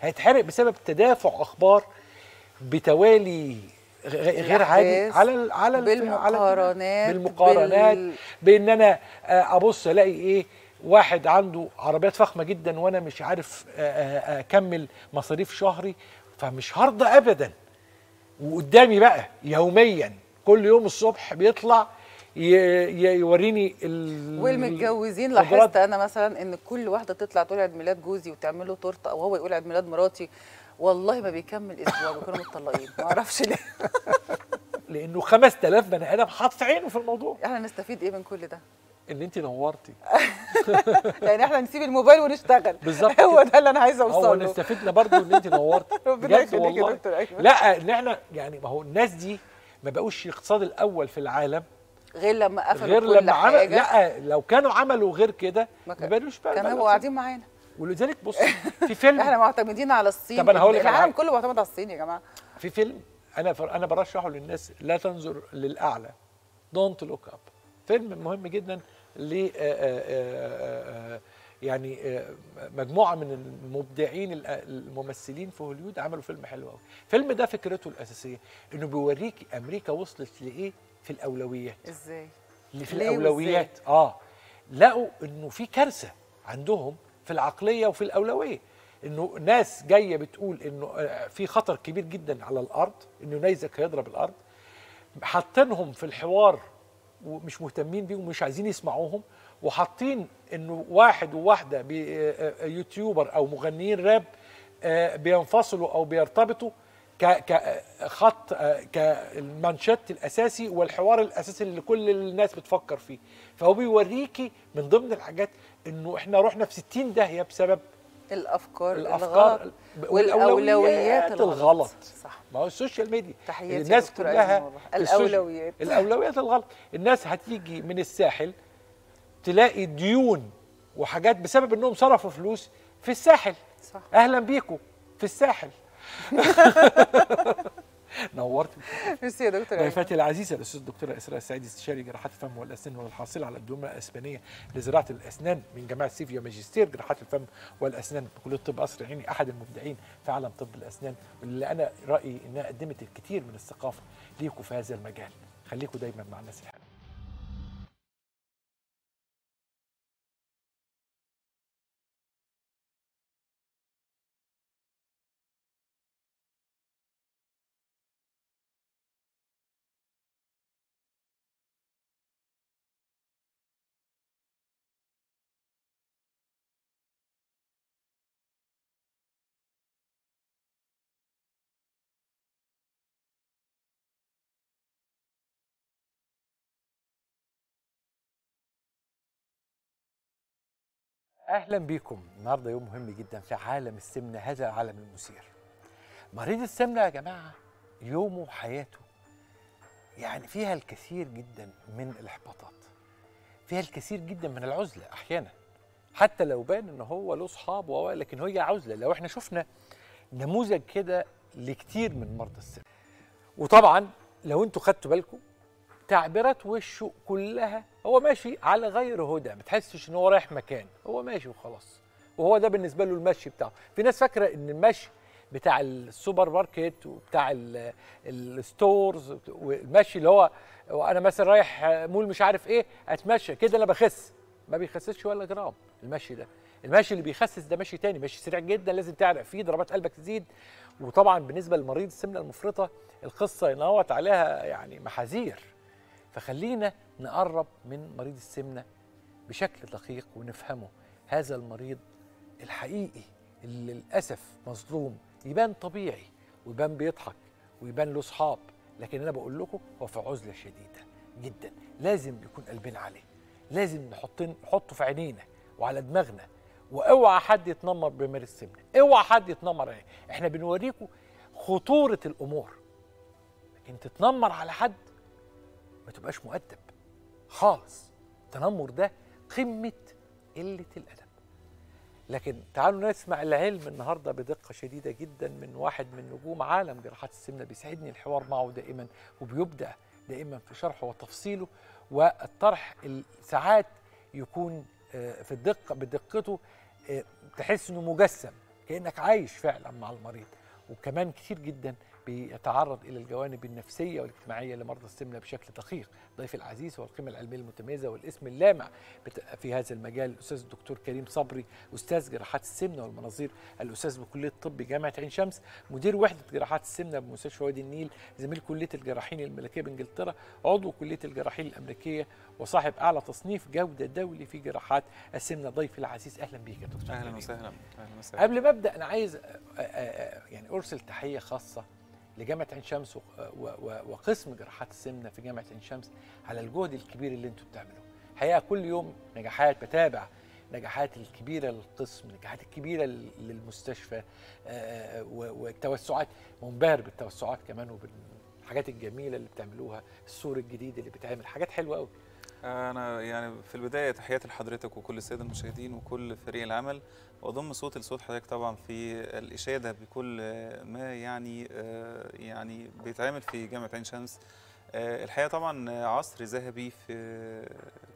هيتحرق بسبب تدافع أخبار بتوالي غير عادي على على ال بالمقارنات، بالمقارنات بال- بإن أنا أبص ألاقي إيه واحد عنده عربيات فخمة جدا وأنا مش عارف أكمل مصاريف شهري فمش هرضى ابدا. وقدامي بقى يوميا كل يوم الصبح بيطلع يوريني ال- والمتجوزين. لاحظت أنا مثلا إن كل واحدة تطلع تقول عيد ميلاد جوزي وتعمل له تورتة أو هو يقول عيد ميلاد مراتي. والله ما بيكمل أسبوع بيكونوا متطلقين. ما أعرفش ليه. لأنه 5000 بني آدم حاطط عينه في الموضوع. إحنا نستفيد إيه من كل ده؟ ان انت نورتي. يعني إحنا نسيب الموبايل ونشتغل. بالظبط هو ده اللي أنا عايزة هو أوصل له. نستفدنا برضو إن انت نورتي. ربنا بجد يخليك يا والله. دكتور أيمن. لا إن إحنا يعني ما هو الناس دي ما بقوش الاقتصاد الأول في العالم. غير لما قفلوا غير كل لما عمل لا لو كانوا عملوا غير كده ما بقالوش بقى كانوا هيبقوا قاعدين معانا. ولذلك بص في فيلم إحنا معتمدين على الصين. طب أنا هقول لك العالم. كله معتمد على الصين يا جماعة. في فيلم أنا فر أنا برشحه للناس لا تنظر للأعلى. Don't Look Up فيلم مهم جدا. ل آه، آه، آه، يعني مجموعة من المبدعين ال- الممثلين في هوليود عملوا فيلم حلو قوي الفيلم ده فكرته الأساسية إنه بيوريك أمريكا وصلت لإيه؟ في الأولويات. إزاي؟ في الأولويات آه لقوا إنه في كارثة عندهم في العقلية وفي الأولوية. إنه ناس جاية بتقول إنه في خطر كبير جدا على الأرض إنه نيزك هيضرب الأرض. حاطينهم في الحوار ومش مهتمين بيهم ومش عايزين يسمعوهم وحاطين إنه واحد وواحدة آه، آه، يوتيوبر أو مغنيين راب آه، بينفصلوا أو بيرتبطوا كخط كالمانشيت الأساسي والحوار الأساسي اللي كل الناس بتفكر فيه. فهو بيوريكي من ضمن الحاجات إنه إحنا رحنا في 60 داهية بسبب الأفكار الأفكار والأولويات الغلط. صح. ما هو السوشيال ميديا تحياتي يا الناس كلها الأولويات. الأولويات الغلط الناس هتيجي من الساحل تلاقي ديون وحاجات بسبب إنهم صرفوا فلوس في الساحل صح. أهلا بيكم في الساحل نورت. ميرسي يا دكتور أيمن. ضيفتي العزيزة الأستاذ الدكتورة إسراء السعيد استشاري جراحات الفم والأسنان والحاصلة على الدبلومه الأسبانية لزراعة الأسنان من جامعة سيفيا ماجستير جراحات الفم والأسنان بكليه طب قصر العيني أحد المبدعين في عالم طب الأسنان واللي أنا رأيي إنها قدمت الكثير من الثقافة ليكم في هذا المجال. خليكم دايما مع الناس الحلوة. أهلا بيكم. النهارده يوم مهم جدا في عالم السمنة هذا العالم المثير. مريض السمنة يا جماعة يومه وحياته يعني فيها الكثير جدا من الإحباطات فيها الكثير جدا من العزلة أحيانا. حتى لو بان إن هو له أصحاب و لكن هي عزلة. لو إحنا شفنا نموذج كده لكتير من مرضى السمنة. وطبعا لو إنتوا خدتوا بالكم تعبيرات وشه كلها هو ماشي على غير هدى ما تحسش إن هو رايح مكان هو ماشي وخلاص. وهو ده بالنسبة له المشي بتاعه. في ناس فاكرة إن المشي بتاع السوبر ماركت وبتاع ال- ال stores والمشي اللي هو وأنا مثلا رايح مول مش عارف إيه أتمشى كده أنا بخس. ما بيخسسش ولا جرام المشي ده. المشي اللي بيخسس ده مشي تاني مشي سريع جدا لازم تعرق فيه ضربات قلبك تزيد. وطبعا بالنسبة لمريض السمنة المفرطة القصة ينوت عليها يعني محاذير. فخلينا نقرب من مريض السمنة بشكل دقيق ونفهمه. هذا المريض الحقيقي اللي للأسف مظلوم يبان طبيعي ويبان بيضحك ويبان له اصحاب لكن أنا بقول لكم هو في عزلة شديدة جدا. لازم يكون قلبنا عليه. لازم نحط نحطه في عينينا وعلى دماغنا. وأوعى حد يتنمر بمريض السمنة. أوعى حد يتنمر. عليه إحنا بنوريكم خطورة الأمور. لكن تتنمر على حد ما تبقاش مؤدب. خالص. التنمر ده قمة قلة الأدب. لكن تعالوا نسمع العلم النهارده بدقة شديدة جدا من واحد من نجوم عالم جراحات السمنة بيسعدني الحوار معه دائما وبيبدع دائما في شرحه وتفصيله والطرح ال- ساعات يكون آه، في الدقة بدقته آه، تحس إنه مجسم كأنك عايش فعلا مع المريض. وكمان كتير جدا بيتعرض إلى الجوانب النفسية والاجتماعية لمرضى السمنة بشكل دقيق. ضيف العزيز هو القيمه العلمية المتميزة والاسم اللامع في هذا المجال الأستاذ الدكتور كريم صبري أستاذ جراحات السمنة والمناظير الأستاذ بكلية الطب جامعة عين شمس مدير وحدة جراحات السمنة بمستشفى وادي النيل زميل كلية الجراحين الملكية بإنجلترا عضو كلية الجراحين الأمريكية وصاحب أعلى تصنيف جودة دولي في جراحات السمنة. ضيفي العزيز أهلا بيك يا دكتور أهلا. وسهلا. أهلا وسهلا. قبل ما أبدأ أنا عايز أ- أ- أ- يعني أرسل تحية خاصة لجامعة عين شمس وقسم جراحات السمنة في جامعة عين شمس على الجهد الكبير اللي أنتم بتعملوه. الحقيقة كل يوم نجاحات بتابع نجاحات الكبيرة للقسم، نجاحات الكبيرة لل- للمستشفى آه، و- والتوسعات منبهر بالتوسعات كمان وبالحاجات الجميلة اللي بتعملوها، السور الجديد اللي بيتعمل، حاجات حلوة قوي. أنا يعني في البداية تحياتي لحضرتك وكل السادة المشاهدين وكل فريق العمل وأضم صوتي لصوت حضرتك طبعا في الإشادة بكل ما يعني آه، يعني بيتعمل في جامعة عين شمس آه، الحقيقة طبعا عصر ذهبي في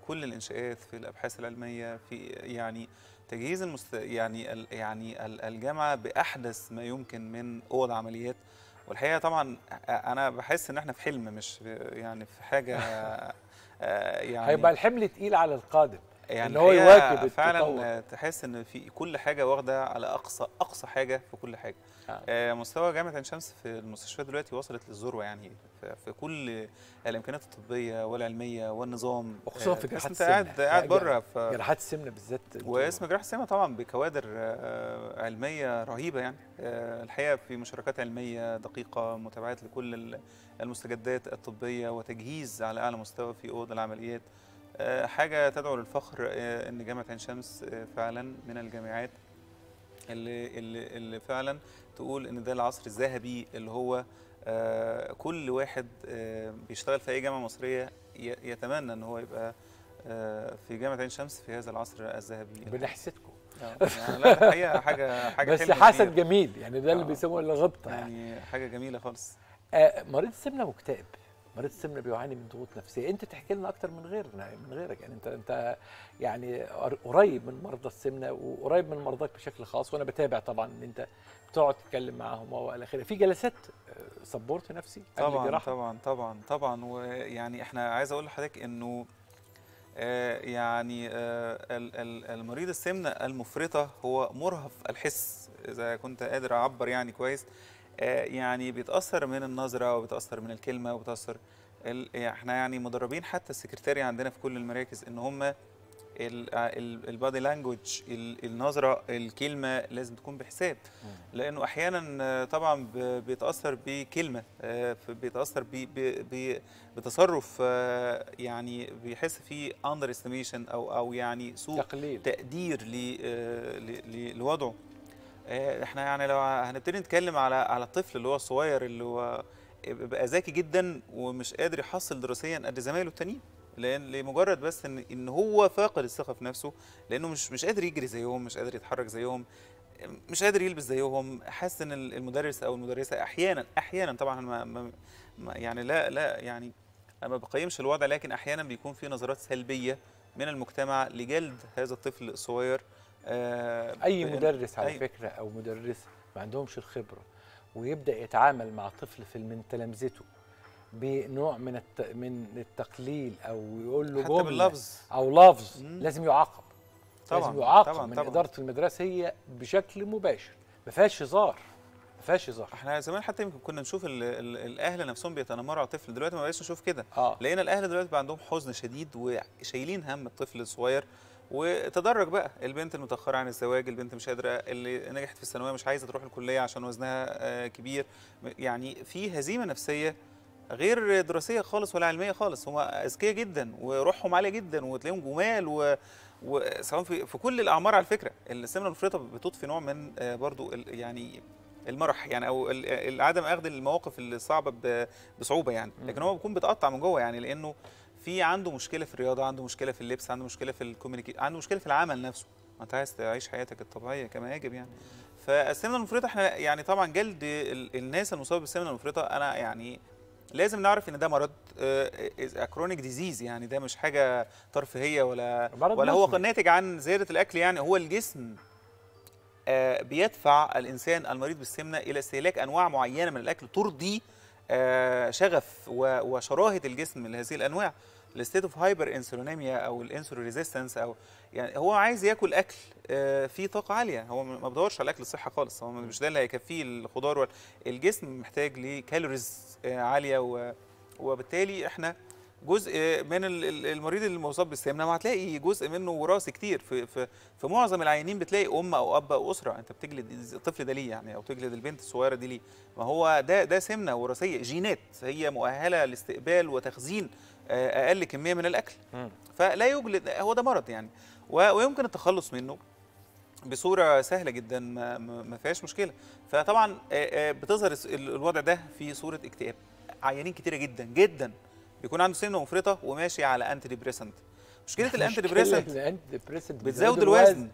كل الإنشاءات في الأبحاث العلمية في يعني تجهيز المست... يعني. يعني ال- الجامعة بأحدث ما يمكن من اوض عمليات والحقيقة طبعا أنا بحس إن إحنا في حلم مش يعني في حاجة يعني هيبقى الحمل تقيل على القادم. يعني هو يواكب فعلا التطور. آه، تحس إن في كل حاجة واخدة على أقصى أقصى حاجة في كل حاجة آه. آه. مستوى جامعة عين شمس في المستشفيات دلوقتي وصلت للذروة يعني في, كل الإمكانيات الطبية والعلمية والنظام وخصوصا آه، في جراحات انت قاعد. قاعد لا، بره ف جراحات السمنة بالذات واسم جراحة السمنة طبعا بكوادر آه، علمية رهيبة يعني آه، الحقيقة في مشاركات علمية دقيقة متابعات لكل ال- المستجدات الطبية وتجهيز على أعلى مستوى في أوض العمليات آه، حاجة تدعو للفخر آه، إن جامعة عين شمس آه، فعلا من الجامعات اللي اللي اللي فعلا تقول إن ده العصر الذهبي اللي هو كل واحد بيشتغل في أي جامعة مصرية ي- يتمنى إن هو يبقى في جامعة عين شمس في هذا العصر الذهبي بنحسدكم يعني لا الحقيقة حاجة حاجة بس كبير. جميل يعني ده اللي. بيسموه الغبطة يعني يعني حاجة جميلة خالص مريض السمنه مكتئب مريض السمنة بيعاني من ضغوط نفسية. أنت تحكي لنا أكتر من غيرنا من غيرك. يعني أنت أنت يعني قريب من مرضى السمنة وقريب من مرضاك بشكل خاص وأنا بتابع طبعا إن أنت بتقعد تتكلم معاهم وإلى آخره. في جلسات سبورت نفسي؟ قبل طبعا؟ طبعا طبعا طبعا. ويعني إحنا عايز أقول لحضرتك إنه آه، يعني آه، ال- ال- المريض السمنة المفرطة هو مرهف الحس. إذا كنت قادر أعبر يعني كويس آه، يعني بيتأثر من النظرة وبيتأثر من الكلمة وبيتأثر ال- إحنا يعني مدربين حتى السكرتاري عندنا في كل المراكز إن هم البادي لانجوج النظرة الكلمة لازم تكون بحساب. لأنه أحيانا آه، طبعا بيتأثر بكلمة آه، بيتأثر بتصرف آه، يعني بيحس فيه under estimation أو أو يعني سوء تقليل. تقدير آه، لوضعه. آه، إحنا يعني لو هنبتدي نتكلم على على الطفل اللي هو الصغير اللي هو بقى ذكي جدا ومش قادر يحصل دراسيا قد زمايله التانيين. لأن لمجرد بس إن إن هو فاقد الثقة في نفسه لأنه مش مش قادر يجري زيهم مش قادر يتحرك زيهم مش قادر يلبس زيهم حاسس إن المدرس أو المدرسة أحيانا أحيانا طبعا ما يعني لا لا يعني ما بقيمش الوضع لكن أحيانا بيكون في نظرات سلبية من المجتمع لجلد هذا الطفل الصغير. أي بأن- مدرس على أي- فكرة أو مدرسه ما عندهمش الخبرة ويبدأ يتعامل مع طفل في من تلامذته بنوع من الت... من التقليل أو يقول له حتى جملة باللفظ. أو لفظ. لازم يعاقب. طبعا لازم يعاقب طبعا من طبعا. إدارة المدرسة هي بشكل مباشر ما فيهاش هزار ما فيهاش هزار. إحنا زمان حتى يمكن كنا نشوف ال ال الأهل نفسهم بيتنمروا على الطفل دلوقتي ما بقاش نشوف كده. آه. لقينا الأهل دلوقتي بقى عندهم حزن شديد وشايلين هم الطفل الصغير وتدرج بقى. البنت المتأخرة عن الزواج البنت مش قادرة اللي نجحت في الثانوية مش عايزة تروح الكلية عشان وزنها آه، كبير. يعني في هزيمة نفسية غير دراسية خالص ولا علمية خالص. هم أذكياء جدا وروحهم عالية جدا وتلاقيهم جمال و وسواء في, في كل الأعمار على فكرة. السمنة المفرطة بتضفي نوع من آه، برضو يعني المرح يعني أو عدم أخذ المواقف الصعبة بصعوبة يعني. لكن هو بيكون بيتقطع من جوه يعني لأنه في عنده مشكلة في الرياضة عنده مشكلة في اللبس عنده مشكلة في الكوميونيكي عنده مشكلة في العمل نفسه. ما انت عايز تعيش حياتك الطبيعية كما يجب يعني. فالسمنه المفرطة إحنا يعني طبعا جلد ال- الناس المصابة بالسمنه المفرطة أنا يعني لازم نعرف إن ده مرض chronic disease يعني ده مش حاجة ترفيهية ولا ولا هو. ناتج عن زيادة الأكل يعني. هو الجسم آه، بيدفع الإنسان المريض بالسمنة إلى استهلاك أنواع معينة من الأكل ترضي آه، شغف وشراهة الجسم لهذه الأنواع. ال state of hyperinsulinemia أو ال insulin resistance أو يعني هو عايز ياكل أكل آه، فيه طاقة عالية. هو ما بيدورش على الأكل الصحه خالص. هو مش ده اللي هيكفيه الخضار الجسم محتاج لكالوريز آه، عالية وبالتالي إحنا جزء من ال- ال- المريض اللي مصاب بالسمنة وهتلاقي جزء منه وراثي كتير. في في في معظم العيانين بتلاقي أم أو أب أو أسرة. أنت بتجلد الطفل ده ليه يعني؟ أو تجلد البنت الصغيرة دي ليه؟ ما هو ده ده سمنة وراثية جينات. هي مؤهلة لاستقبال وتخزين أقل كمية من الأكل. فلا يجلد هو ده مرض يعني. ويمكن التخلص منه بصورة سهلة جدا ما, فيهاش مشكلة. فطبعا آه، آه، بتظهر الوضع ده في صورة اكتئاب. عيانين كتيرة جدا جدا. بيكون عنده سمنه مفرطة وماشي على antidepressant مشكله ال antidepressant بتزود الوزن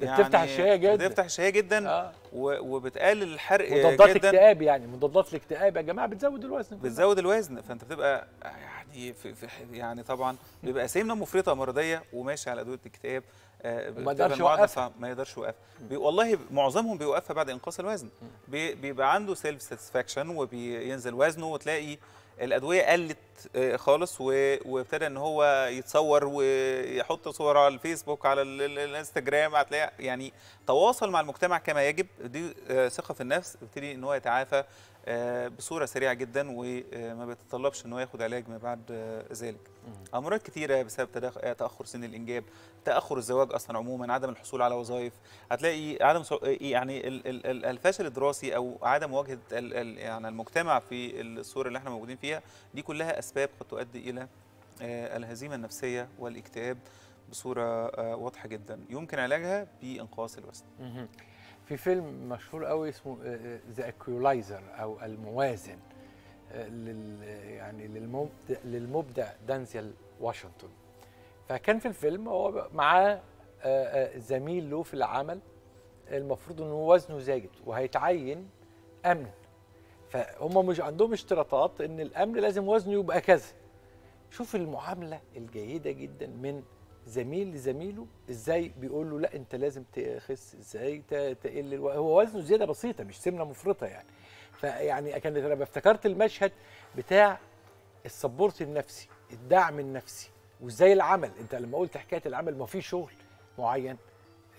بتفتح الشهية جدا. بتفتح الشهية جدا. و- وبتقلل الحرق مضادات جدا. اكتئاب يعني مضادات الاكتئاب يا جماعة بتزود الوزن بتزود الوزن. فأنت بتبقى يعني في في يعني طبعا بيبقى سمنه مفرطة مرضية وماشي على أدوية اكتئاب آه، بتبقى يقدرش يوقفها. ما يقدرش يوقفها. بي والله معظمهم بيوقفها بعد انقاص الوزن. بي بيبقى عنده self satisfaction وبينزل وزنه وتلاقي الأدوية قلت آه، خالص وابتدى إن هو يتصور ويحط صور على الفيسبوك على ال- ال- الإنستجرام هتلاقي يعني تواصل مع المجتمع كما يجب. دي آه، ثقة في النفس بيبتدي إن هو يتعافى. بصورة سريعة جدا وما بيتطلبش ان هو ياخد علاج ما بعد آه، ذلك. أمراض كتيرة بسبب آه، تأخر سن الإنجاب تأخر الزواج أصلا عموما عدم الحصول على وظائف. هتلاقي عدم يعني ال- ال- ال- الفشل الدراسي أو عدم مواجهه يعني المجتمع في الصورة اللي إحنا موجودين فيها دي كلها أسباب قد تؤدي إلى آه، الهزيمة النفسية والاكتئاب بصورة آه، واضحة جدا. يمكن علاجها بإنقاص الوزن. في فيلم مشهور قوي اسمه The Equalizer أو الموازن آه، لل يعني للمبدع للمبدع دانزيال واشنطن. فكان في الفيلم هو معاه آه، آه، زميل له في العمل المفروض إنه وزنه زايد وهيتعين أمن. فهم مش عندهم اشتراطات إن الأمن لازم وزنه يبقى كذا. شوف المعاملة الجيدة جدا من زميل لزميله إزاي بيقول له لا أنت لازم تخس إزاي تقل ألو... هو وزنه زيادة بسيطة مش سمنة مفرطة يعني. فيعني كانت أنا افتكرت المشهد بتاع السبورت النفسي الدعم النفسي وإزاي العمل. أنت لما قلت حكاية العمل ما في شغل معين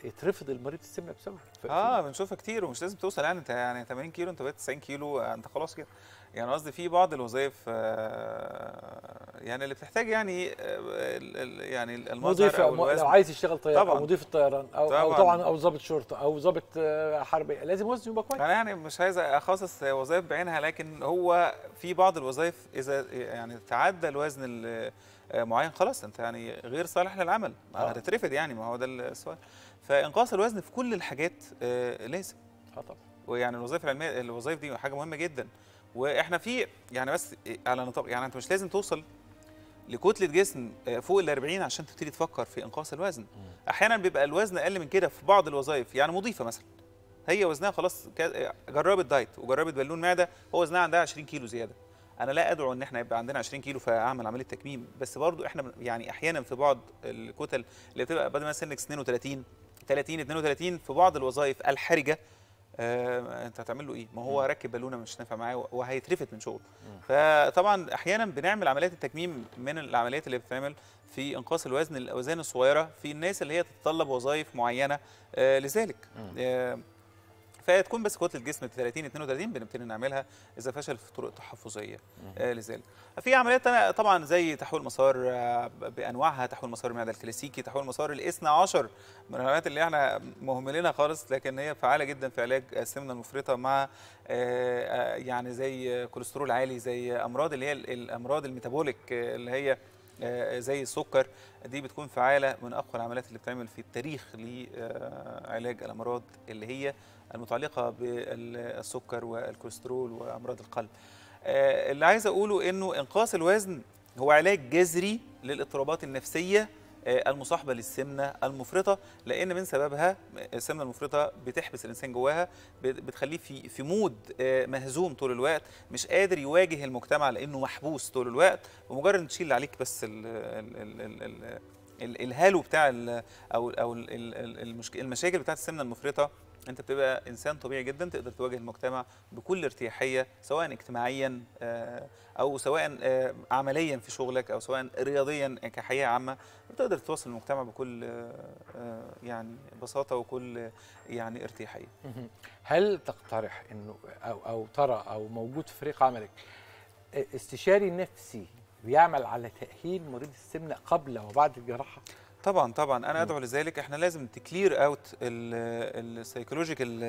يترفض المريض السمنة بسببه. آه بنشوفها كتير ومش لازم توصل يعني أنت يعني 80 كيلو أنت بقيت 90 كيلو أنت خلاص كده. يعني قصدي في بعض الوظائف آه، يعني اللي بتحتاج يعني آه، يعني المظهر مضيف أو لو عايز يشتغل طيار طبعاً. أو مضيف الطيران أو أو طبعاً. طبعا أو ضابط شرطة أو ضابط آه، حربية لازم وزنه يبقى كويس. أنا يعني مش عايز أخصص وظائف بعينها لكن هو في بعض الوظائف إذا يعني تعدى الوزن ال- معين خلاص أنت يعني غير صالح للعمل. هتترفد يعني ما هو ده السؤال. فإنقاص الوزن في كل الحاجات لازم. آه طبعا. ويعني الوظائف العلمية الوظائف دي حاجة مهمة جدا. وإحنا في يعني بس على نطاق يعني انت مش لازم توصل لكتلة جسم آه، فوق ال 40 عشان تبتدي تفكر في إنقاص الوزن. أحيانا بيبقى الوزن أقل من كده في بعض الوظائف يعني مضيفة مثلا. هي وزنها خلاص كا- جربت دايت وجربت بالون معدة هو وزنها عندها 20 كيلو زيادة. أنا لا أدعو إن إحنا يبقى عندنا 20 كيلو فأعمل عملية تكميم بس برضو إحنا يعني أحيانا في بعض الكتل اللي بتبقى بدل ما سنك 32 30 32 في بعض الوظائف الحرجة آه انت هتعمل له إيه؟ ما هو راكب بالونه مش نافع معاه وهيترفد من شغله. فطبعا أحيانا بنعمل عمليات التكميم من العمليات اللي بتتعمل في إنقاص الوزن الأوزان الصغيرة في الناس اللي هي تتطلب وظائف معينة آه لذلك. آه فتكون بس كتلة الجسم 30 32 بنبتدي نعملها إذا فشل في طرق تحفظية آه لذلك. في عمليات طبعا زي تحويل مسار آه، بأنواعها تحويل مسار المعدة الكلاسيكي تحويل مسار الاثنى عشر من العمليات اللي إحنا مهملينها خالص لكن هي فعالة جدا في علاج السمنة المفرطة مع آه، آه، يعني زي كوليسترول عالي زي أمراض اللي هي ال- الأمراض الميتابوليك آه، اللي هي زي السكر دي بتكون فعالة من أقوى العمليات اللي بتعمل في التاريخ لعلاج الأمراض اللي هي المتعلقة بالسكر والكوليسترول وأمراض القلب. آه، اللي عايز أقوله إنه إنقاص الوزن هو علاج جذري للاضطرابات النفسية آه، المصاحبة للسمنة المفرطة لأن من سببها السمنة المفرطة بتحبس الإنسان جواها بت- بتخليه في في mood آه، مهزوم طول الوقت مش قادر يواجه المجتمع لأنه محبوس طول الوقت بمجرد ان تشيل عليك بس ال ال ال ال ال ال الهالو بتاع أو أو المشاكل بتاعت السمنة المفرطة انت بتبقى انسان طبيعي جدا تقدر تواجه المجتمع بكل ارتياحية سواء اجتماعيا آه، أو سواء آه، عمليا في شغلك أو سواء رياضيا كحياة عامة بتقدر تواصل المجتمع بكل آه، يعني بساطة وكل يعني ارتياحية. هل تقترح إنه أو أو ترى أو موجود في فريق عملك استشاري نفسي بيعمل على تأهيل مريض السمنة قبل وبعد الجراحة؟ طبعا طبعا. أنا أدعو لذلك. إحنا لازم to clear out ال psychological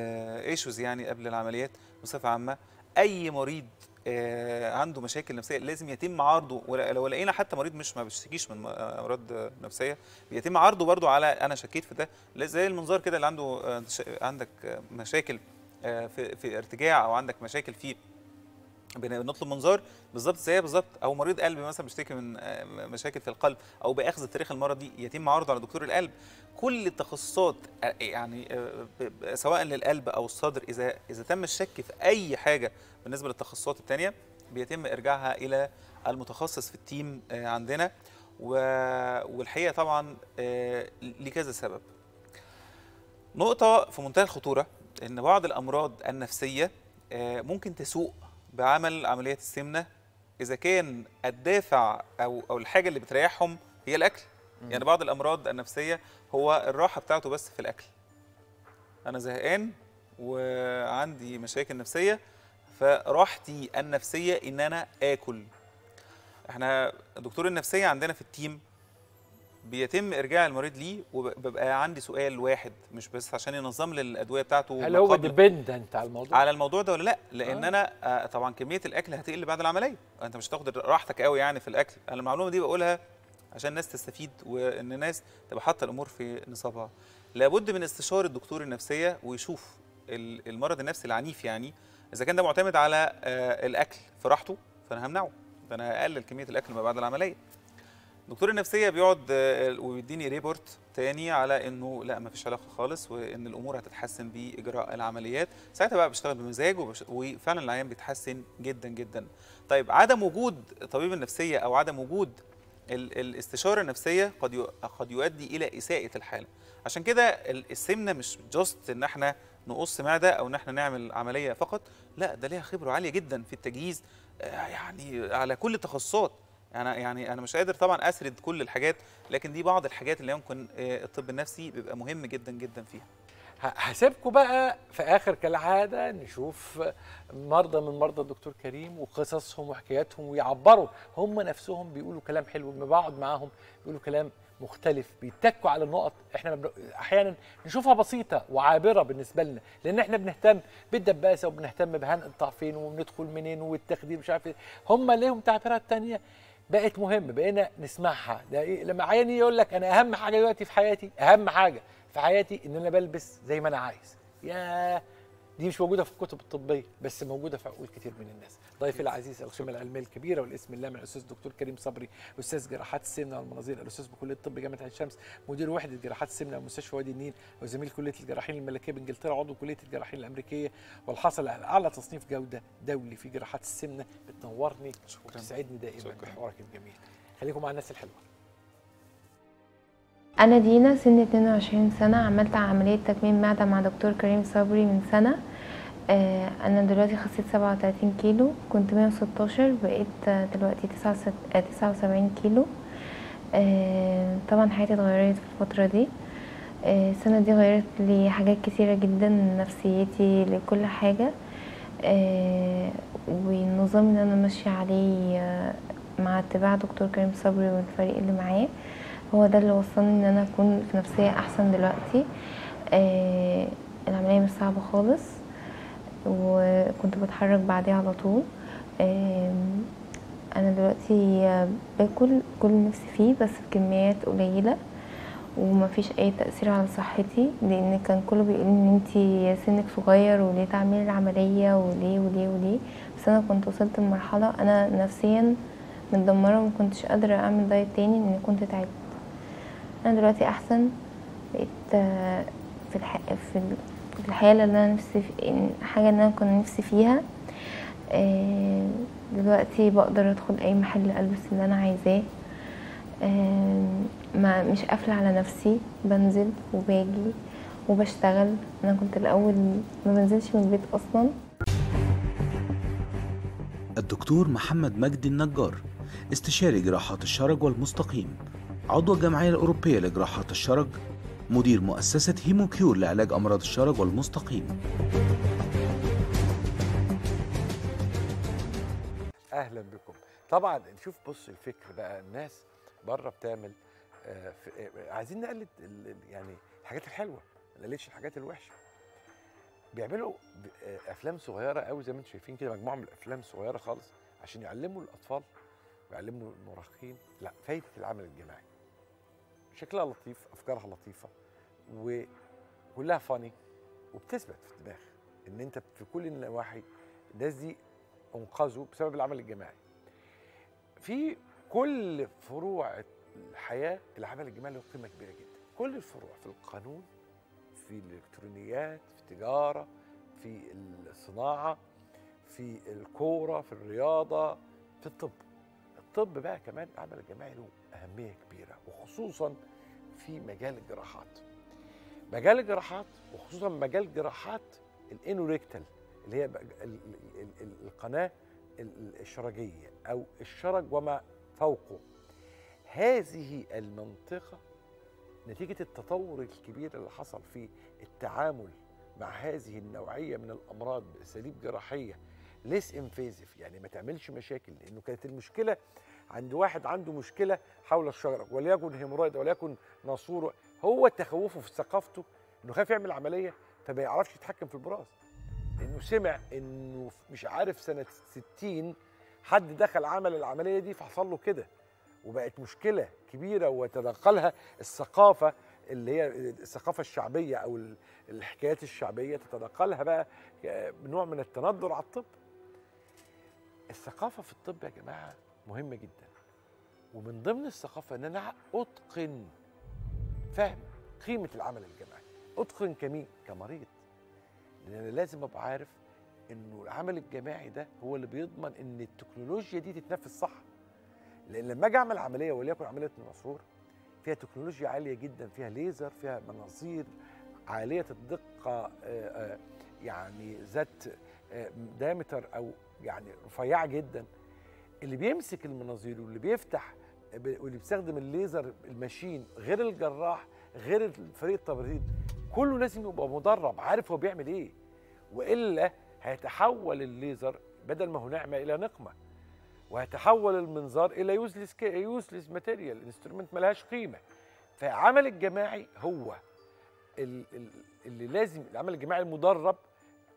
issues يعني قبل العمليات بصفة عامة. أي مريض آه، عنده مشاكل نفسية لازم يتم عرضه. ولا- لو لقينا حتى مريض مش ما بيشتكيش من آه، أمراض نفسية بيتم عرضه برضو على أنا شكيت في ده. زي المنظار كده اللي عنده آه، عندك مشاكل في ارتجاع أو عندك مشاكل في بنطلب منظار بالظبط زيها بالظبط أو مريض قلب مثلا بيشتكي من آه، مشاكل في القلب أو باخذ التاريخ المرضي يتم عرضه على دكتور القلب. كل التخصصات آه، يعني آه، سواء للقلب أو الصدر إذا إذا تم الشك في أي حاجة بالنسبة للتخصصات الثانية بيتم إرجاعها إلى المتخصص في التيم عندنا. والحقيقة طبعا لكذا سبب. نقطة في منتهى الخطورة إن بعض الأمراض النفسية ممكن تسوء بعمل عمليات السمنة إذا كان الدافع أو أو الحاجة اللي بتريحهم هي الأكل. يعني بعض الأمراض النفسية هو الراحة بتاعته بس في الأكل. أنا زهقان وعندي مشاكل نفسية فراحتي النفسية إن أنا آكل. إحنا دكتور النفسية عندنا في ال team بيتم إرجاع المريض ليه؟ وببقى عندي سؤال واحد مش بس عشان ينظم لي الأدوية بتاعته هل هو dependent على الموضوع؟ على الموضوع ده ولا لأ؟ لأن آه. أنا آه طبعا كمية الأكل هتقل بعد العملية. أنت مش هتاخد راحتك قوي يعني في الأكل. أنا المعلومة دي بقولها عشان الناس تستفيد وإن الناس تبقى حاطة الأمور في نصابها. لابد من استشارة الدكتور النفسية ويشوف ال- المرض النفسي العنيف يعني إذا كان ده معتمد على آه الأكل في راحته فأنا همنعه. فأنا هقلل كمية الأكل ما بعد العملية. دكتور النفسية بيقعد آه، ويديني ريبورت تاني على إنه لا ما فيش علاقة خالص وإن الأمور هتتحسن بإجراء العمليات ساعتها بقى بشتغل بمزاج. وفعلا العيان بيتحسن جدا جدا طيب عدم وجود طبيب النفسية أو عدم وجود ال... الاستشارة النفسية قد. قد يؤدي إلى إساءة الحالة عشان كده ال- السمنة مش جاست إن إحنا نقص معدة أو إن إحنا نعمل عملية فقط لا ده ليها خبرة عالية جدا في التجهيز آه، يعني على كل التخصصات أنا يعني أنا مش قادر طبعا أسرد كل الحاجات لكن دي بعض الحاجات اللي يمكن آه، الطب النفسي بيبقى مهم جدا جدا فيها. هسيبكم بقى في آخر كالعادة نشوف مرضى من مرضى الدكتور كريم وقصصهم وحكاياتهم ويعبروا. هم نفسهم بيقولوا كلام حلو لما بقعد معاهم بيقولوا كلام مختلف بيتكوا على النقط إحنا أحيانا نشوفها بسيطة وعابرة بالنسبة لنا لأن إحنا بنهتم بالدباسة وبنهتم بهنقطع فين وبندخل منين والتخدير مش عارف إيه. هم ليهم تعبيرات تانية. بقت مهم بقينا نسمعها. ده إيه؟ لما عيان يقول لك أنا أهم حاجة دلوقتي في حياتي أهم حاجة في حياتي إن أنا بلبس زي ما أنا عايز. يا دي مش موجودة في الكتب الطبية بس موجودة في عقول كتير من الناس. ضيفي العزيز القيمه العلمية الكبيرة والاسم اللامع الأستاذ الدكتور كريم صبري أستاذ جراحات السمنة والمناظير الأستاذ بكلية الطب جامعة عين شمس مدير وحدة جراحات السمنة ومستشفى وادي النيل وزميل كلية الجراحين الملكية بإنجلترا عضو كلية الجراحين الأمريكية والحاصل على أعلى تصنيف جودة دولي في جراحات السمنة. بتنورني وتسعدني دائما. شكراً. بحوارك الجميل. خليكم مع الناس الحلوة. أنا دينا سن 22 سنة عملت عملية تكميم معدة مع دكتور كريم صبري من سنة. آه، أنا دلوقتي خسيت 37 كيلو كنت 116 بقيت آه، دلوقتي 79 كيلو. آه، طبعا حياتي اتغيرت في الفترة دي. آه، السنة دي غيرت لي حاجات كتيرة جدا نفسيتي لكل حاجة. آه، والنظام اللي أنا ماشية عليه آه، مع اتباع دكتور كريم صبري والفريق اللي معاه هو ده اللي وصلني إن أنا أكون في نفسية أحسن دلوقتي. آه العملية مش صعبة خالص وكنت بتحرك بعديها على طول. آه أنا دلوقتي باكل كل نفسي فيه بس بكميات قليلة ومفيش أي تأثير على صحتي لأن كان كله بيقول إن انتي سنك صغير وليه تعملي العملية وليه وليه وليه. بس أنا كنت وصلت لمرحلة أنا نفسيا متدمرة وما كنتش قادرة أعمل دايت تاني لأن كنت تعبت. أنا دلوقتي أحسن بقيت آه، في الح... في ال- في الحالة اللي أنا نفسي في... إن- حاجة اللي أنا كنت نفسي فيها. آه، دلوقتي بقدر أدخل أي محل ألبس اللي أنا عايزاه. آه، ما مش قافلة على نفسي بنزل وباجي وبشتغل. أنا كنت الأول ما بنزلش من البيت أصلا. الدكتور محمد مجدي النجار استشاري جراحات الشرج والمستقيم. عضو الجمعية الأوروبية لجراحات الشرج مدير مؤسسة هيموكيور لعلاج أمراض الشرج والمستقيم. أهلا بكم. طبعا نشوف بص الفكر بقى الناس بره بتعمل آه، آه، عايزين نقلد يعني الحاجات الحلوة ما نقلدش الحاجات الوحشة. بيعملوا آه، أفلام صغيرة قوي زي ما أنتم شايفين كده مجموعة من الأفلام صغيرة خالص عشان يعلموا الأطفال ويعلموا المراهقين لا فايدة العمل الجماعي. شكلها لطيف أفكارها لطيفة وكلها فاني وبتثبت في الدماغ إن أنت في كل النواحي الناس دي أنقذوا بسبب العمل الجماعي. في كل فروع الحياة العمل الجماعي له قيمة كبيرة جدا. كل الفروع في القانون في الإلكترونيات في التجارة في الصناعة في الكورة في الرياضة في الطب. الطب بقى كمان العمل الجماعي له أهمية كبيرة وخصوصا في مجال الجراحات. مجال الجراحات وخصوصا مجال جراحات الإنوريكتال اللي هي بقى ال- ال- ال- القناة ال- الشرجية أو الشرج وما فوقه. هذه المنطقة نتيجة التطور الكبير اللي حصل في التعامل مع هذه النوعية من الأمراض بأساليب جراحية less invasive يعني ما تعملش مشاكل لأنه كانت المشكلة عند واحد عنده مشكلة حول الشرج وليكن hemorrhoid وليكن ناسور هو تخوفه في ثقافته إنه خايف يعمل عملية فما يعرفش يتحكم في البراز. لأنه سمع إنه مش عارف سنة 60 حد دخل عمل العملية دي فحصل له كده. وبقت مشكلة كبيرة وتدخلها الثقافة اللي هي الثقافة الشعبية أو ال- الحكايات الشعبية تتدخلها بقى بنوع من التندر على الطب. الثقافة في الطب يا جماعة مهمه جدا. ومن ضمن الثقافة إن أنا أتقن فهم قيمة العمل الجماعي. أتقن كمين كمريض. لأن أنا لازم أبقى عارف إنه العمل الجماعي ده هو اللي بيضمن إن التكنولوجيا دي تتنفذ صح. لأن لما أجي أعمل عملية وليكن عملية مناصور فيها تكنولوجيا عالية جدا فيها ليزر فيها مناظير عالية الدقه آه، آه، يعني ذات دايمتر أو يعني رفيعة جدا. اللي بيمسك المناظير واللي بيفتح واللي بيستخدم الليزر الماشين غير الجراح غير فريق التبريد كله لازم يبقى مدرب عارف هو بيعمل إيه. وإلا هيتحول الليزر بدل ما هو نعمه إلى نقمة وهيتحول المنظار إلى useless useless material ال instrument ملهاش قيمة. فالعمل الجماعي هو ال- ال- اللي لازم العمل الجماعي المدرب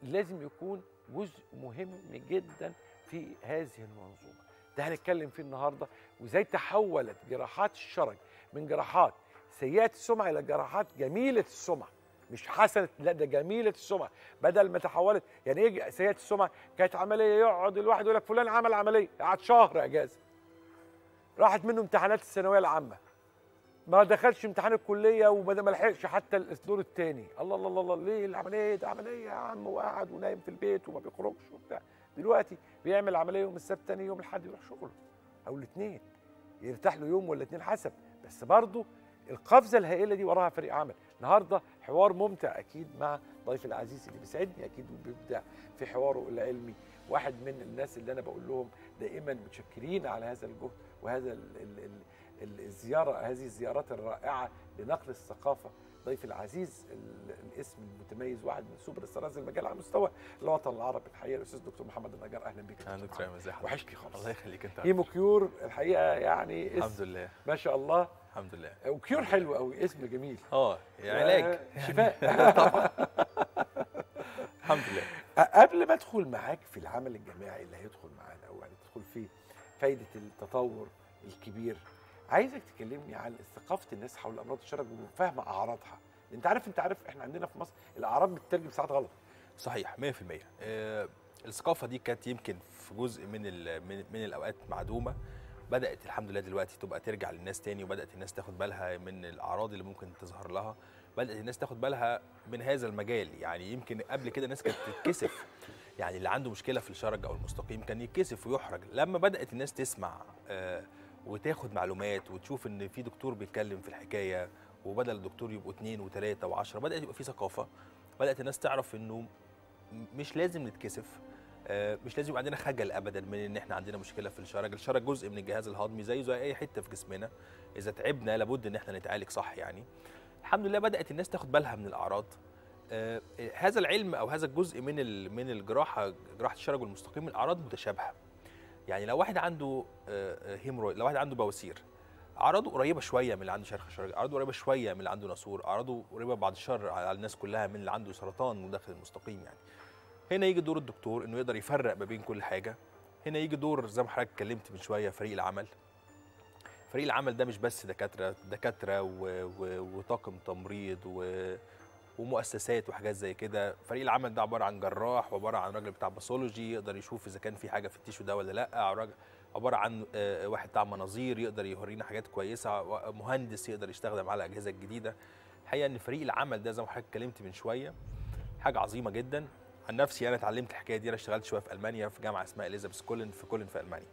لازم يكون جزء مهم جدا في هذه المنظومة. ده هنتكلم فيه النهارده وإزاي تحولت جراحات الشرج من جراحات سيئة السمعة إلى جراحات جميلة السمعة. مش حسنة لا ده جميلة السمعة. بدل ما تحولت يعني إيه سيئة السمعة؟ كانت عملية يقعد الواحد يقول لك فلان عمل عملية قعد شهر اجازه راحت منه امتحانات الثانوية العامة. ما دخلش امتحان الكلية وما ما لحقش حتى الدور الثاني الله الله الله الله ليه العملية ده عملية يا عم وقعد ونايم في البيت وما بيخرجش وبتاع. دلوقتي بيعمل عملية يوم السبت تاني يوم الأحد يروح شغله أو الاثنين يرتاح له يوم ولا اتنين حسب. بس برضه القفزة الهائلة دي وراها فريق عمل. النهارده حوار ممتع أكيد مع ضيف العزيز اللي بيسعدني أكيد وبيبدع في حواره العلمي. واحد من الناس اللي أنا بقول لهم دائما متشكرين على هذا الجهد وهذا ال ال ال ال- الزيارة هذه الزيارات الرائعة لنقل الثقافة ضيف العزيز ال- الاسم المتميز واحد من super stars المجال على مستوى الوطن العربي الحقيقة. الأستاذ دكتور محمد النجار أهلا بك. يا أهلا دكتور ايمن ازي حضرتك وحشني خالص. الله يخليك أنت. Hemo Cure الحقيقة يعني اسم الحمد لله. ما شاء الله. الحمد لله. و Cure حلو قوي اسم جميل. آه علاج. آه، شفاء. الحمد لله. قبل ما أدخل معاك في العمل الجماعي اللي هيدخل معانا أو هندخل فيه فايدة التطور الكبير عايزك تكلمني عن ثقافة الناس حول امراض الشرج وفهم أعراضها. أنت عارف أنت عارف إحنا عندنا في مصر الأعراض بتترجم ساعات غلط. صحيح 100% آه الثقافة دي كانت يمكن في جزء من من الأوقات معدومة. بدأت الحمد لله دلوقتي تبقى ترجع للناس تاني وبدأت الناس تاخد بالها من الأعراض اللي ممكن تظهر لها. بدأت الناس تاخد بالها من هذا المجال. يعني يمكن قبل كده الناس كانت تتكسف. يعني اللي عنده مشكلة في الشرج أو المستقيم كان يتكسف ويحرج. لما بدأت الناس تسمع آه وتاخد معلومات وتشوف إن في دكتور بيتكلم في الحكاية وبدل الدكتور يبقوا اثنين وثلاثه وعشرة بدأت يبقى في ثقافة بدأت الناس تعرف إنه مش لازم نتكسف آه، مش لازم يبقى عندنا خجل ابدا من إن إحنا عندنا مشكلة في الشرج. الشرج جزء من الجهاز الهضمي زيه زي أي حتة في جسمنا. إذا تعبنا لابد إن إحنا نتعالج صح يعني. الحمد لله بدأت الناس تاخد بالها من الأعراض. آه، هذا العلم أو هذا الجزء من من الجراحة جراحة الشرج والمستقيم الأعراض متشابهة. يعني لو واحد عنده آه، آه، هيمرويد لو واحد عنده بواسير أعراضه قريبة شوية من اللي عنده شرخ شرج أعراضه قريبة شوية من اللي عنده ناسور أعراضه قريبة بعد الشر على الناس كلها من اللي عنده سرطان وداخل المستقيم يعني هنا يجي دور الدكتور إنه يقدر يفرق ما بين كل حاجة هنا يجي دور زي ما حضرتك اتكلمت من شوية فريق العمل فريق العمل ده مش بس دكاترة دكاترة. وطاقم تمريض و... ومؤسسات وحاجات زي كده. فريق العمل ده عبارة عن جراح وعبارة عن راجل بتاع pathology يقدر يشوف إذا كان في حاجة في ال tissue ده ولا لأ. عبارة عن آه، واحد بتاع مناظير يقدر يورينا حاجات كويسة. مهندس يقدر يستخدم على الاجهزه الجديده الحقيقة إن فريق العمل ده زي ما حضرتك اتكلمت من شوية حاجة عظيمة جدا. عن نفسي أنا اتعلمت الحكاية دي. أنا اشتغلت شوية في ألمانيا في جامعة اسمها إليزابيث كولن في كولن في ألمانيا.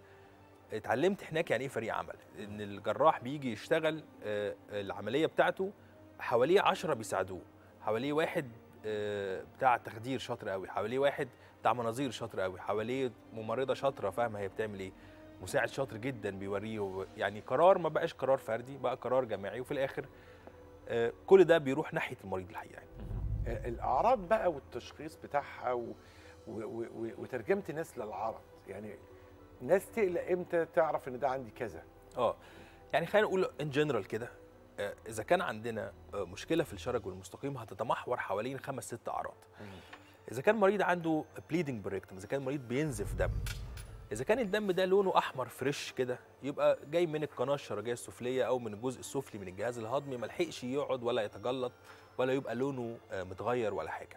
اتعلمت هناك يعني إيه فريق عمل؟ إن الجراح بيجي يشتغل آه، العملية بتاعته حواليه عشرة بيساعدوه. حواليه واحد آه، بتاع تخدير شاطر قوي حواليه واحد بتاع مناظير شاطر قوي حواليه ممرضة شاطرة فاهمة هي بتعمل إيه. مساعد شاطر جدا بيوريه يعني قرار ما بقاش قرار فردي بقى قرار جماعي وفي الآخر آه، كل ده بيروح ناحية المريض الحقيقة يعني. الأعراض بقى والتشخيص بتاعها و... و... و... وترجمة الناس للعرض. يعني ناس تقلق إمتى تعرف إن ده عندي كذا؟ آه. يعني خلينا نقول in general كده إذا كان عندنا آه، مشكلة في الشرج والمستقيم هتتمحور حوالين خمس ست أعراض. إذا كان مريض عنده bleeding per rectum إذا كان مريض بينزف دم إذا كان الدم ده لونه أحمر fresh كده يبقى جاي من القناة الشرجية السفلية أو من الجزء السفلي من الجهاز الهضمي ما لحقش يقعد ولا يتجلط ولا يبقى لونه آه، متغير ولا حاجة.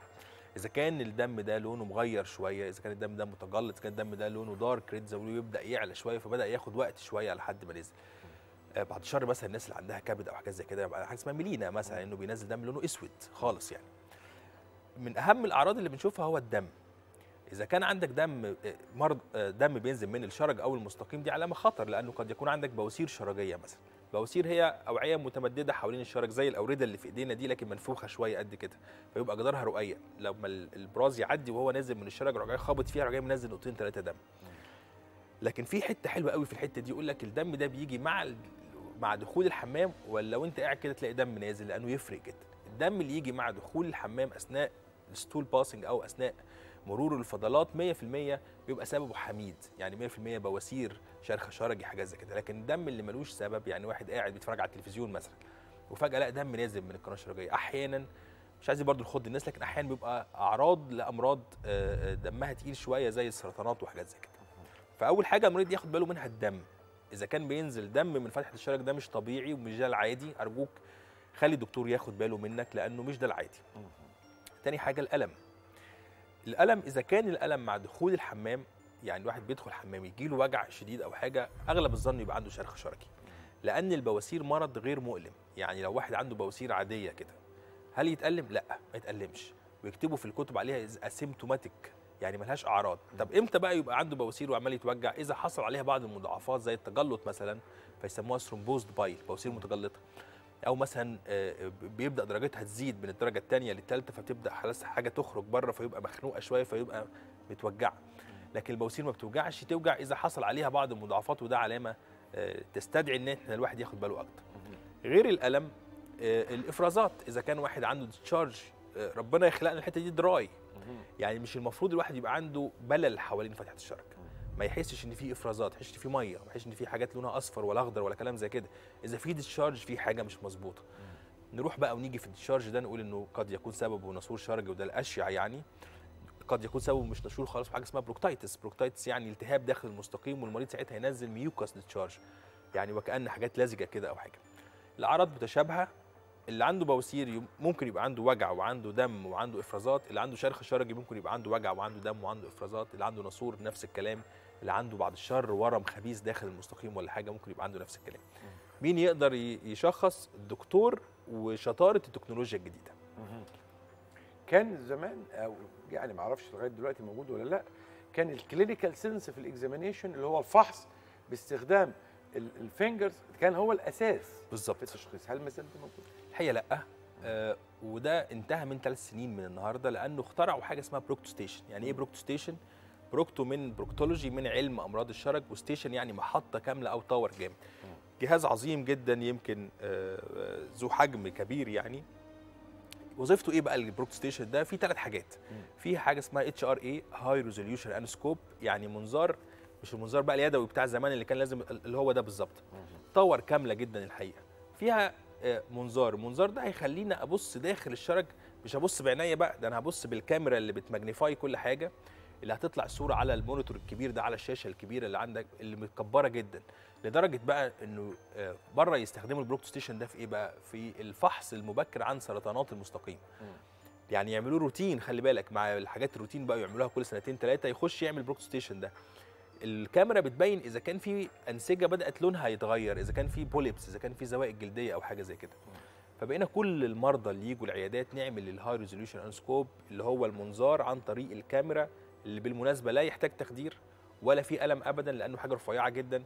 إذا كان الدم ده لونه مغير شوية إذا كان الدم ده متجلط إذا كان الدم ده لونه دارك ريد زي ما بيقولوا يبدأ يعلى شوية فبدأ ياخد وقت شوية لحد ما نزل. آه، بعد الشر مثلا الناس اللي عندها كبد أو حاجات زي كده يبقى حاجة اسمها ميلينا مثلا إنه بينزل دم لونه أسود خالص يعني. من أهم الأعراض اللي بنشوفها هو الدم. إذا كان عندك دم آه، مرض آه، دم بينزل من الشرج أو المستقيم دي علامة خطر لأنه قد يكون عندك بواسير شرجية مثلا. بواسير هي أوعية متمددة حوالين الشرج زي الأوردة اللي في إيدينا دي لكن منفوخة شوية قد كده. فيبقى جدارها رقيق لما ال- البراز يعدي وهو نازل من الشرج راح جاي خابط فيها راح جاي منزل نقطتين ثلاثة دم. لكن في حتة حلوة قوي في الحتة دي يقول لك الدم ده بيجي مع مع دخول الحمام ولا وانت قاعد كده تلاقي دم نازل لأنه يفرق جدا. الدم اللي يجي مع دخول الحمام أثناء ال stool passing أو أثناء مرور الفضلات 100% بيبقى سببه حميد يعني 100% بواسير شرخ شرجي حاجات زي كده. لكن الدم اللي ملوش سبب يعني واحد قاعد بيتفرج على التلفزيون مثلا وفجأة لقى دم نازل من القناة الشرجية. أحيانا مش عايز برضو نخض الناس لكن أحيانا بيبقى أعراض لأمراض آه، آه، دمها تقيل شوية زي السرطانات وحاجات زي كده. فأول حاجة المريض ياخد باله منها الدم. إذا كان بينزل دم من فتحة الشرج ده مش طبيعي ومش ده العادي أرجوك خلي الدكتور ياخد باله منك لأنه مش ده العادي. تاني حاجة الألم. الألم إذا كان الألم مع دخول الحمام يعني الواحد بيدخل الحمام يجي له وجع شديد أو حاجة أغلب الظن يبقى عنده شرخ شرجي لأن البواسير مرض غير مؤلم. يعني لو واحد عنده بواسير عادية كده هل يتألم؟ لأ ما يتألمش. ويكتبوا في الكتب عليها asymptomatic يعني ملهاش أعراض. طب إمتى بقى يبقى عنده بواسير وعمال يتوجع؟ إذا حصل عليها بعض المضاعفات زي التجلط مثلا فيسموها thrombosed pile بواسير متجلطة. أو مثلا آه، بيبدأ درجتها تزيد من الدرجة الثانية للثالثه فتبدا خلاص حاجة تخرج بره فيبقى مخنوقة شوية فيبقى متوجعة. لكن البواسير ما بتوجعش توجع إذا حصل عليها بعض المضاعفات وده علامة آه، تستدعي إن إحنا الواحد ياخد باله أكتر. غير الألم آه، الإفرازات. إذا كان واحد عنده discharge ربنا يخلقنا الحتة دي dry يعني مش المفروض الواحد يبقى عنده بلل حوالين فتحة الشرج ما يحسش إن في إفرازات ما يحسش إن في مية ما يحسش إن في حاجات لونها أصفر ولا أخضر ولا كلام زي كده. إذا في discharge في حاجة مش مظبوطة. نروح بقى ونيجي في ال discharge ده نقول إنه قد يكون سببه ناسور شرجي وده الأشيع يعني. قد يكون سببه مش ناسور خالص حاجة اسمها proctitis proctitis يعني التهاب داخل المستقيم والمريض ساعتها ينزل mucus discharge يعني وكأن حاجات لزجة كده أو حاجة. الأعراض متشابهة. اللي عنده بواسير ممكن يبقى عنده وجع وعنده دم وعنده إفرازات اللي عنده شرخ شرجي ممكن يبقى عنده وجع وعنده دم وعنده إفرازات اللي عنده ناسور نفس الكلام اللي عنده بعد الشر ورم خبيث داخل المستقيم ولا حاجة ممكن يبقى عنده نفس الكلام. مين يقدر يشخص؟ الدكتور وشطارة التكنولوجيا الجديدة. كان زمان أو يعني ما أعرفش لغاية دلوقتي موجود ولا لأ كان ال clinical sense في ال examination اللي هو الفحص باستخدام ال- ال fingers كان هو الأساس بالظبط. في التشخيص. هل ما زلت موجود؟ الحقيقة لأ. آه وده انتهى من ثلاث سنين من النهارده لأنه اخترعوا حاجة اسمها procto station يعني إيه procto station procto من proctology من علم أمراض الشرج و station يعني محطة كاملة أو tower جامد جهاز عظيم جدا يمكن آه، آه، ذو حجم كبير يعني. وظيفته إيه بقى ال procto station ده؟ في ثلاث حاجات. في حاجة اسمها HRA high resolution anoscope يعني منظار مش المنظار بقى اليدوي بتاع زمان اللي كان لازم اللي هو ده بالظبط. tower كاملة جدا الحقيقة. فيها منظار. المنظار ده هيخليني أبص داخل الشرج مش هبص بعينيا بقى ده أنا هبص بالكاميرا اللي بت magnify كل حاجة اللي هتطلع الصورة على ال monitor الكبير ده على الشاشة الكبيرة اللي عندك اللي متكبرة جدا. لدرجة بقى إنه آه، بره يستخدموا ال procto station ده في إيه بقى؟ في الفحص المبكر عن سرطانات المستقيم. يعني يعملوا روتين خلي بالك مع الحاجات الروتين بقى يعملوها كل سنتين ثلاثة يخش يعمل procto station ده. الكاميرا بتبين إذا كان في أنسجة بدأت لونها يتغير إذا كان في polyps إذا كان في زوائد جلدية أو حاجة زي كده. فبقينا كل المرضى اللي يجوا العيادات نعمل ال high resolution anoscope اللي هو المنظار عن طريق الكاميرا اللي بالمناسبة لا يحتاج تخدير ولا في ألم ابدا لأنه حاجة رفيعة جدا.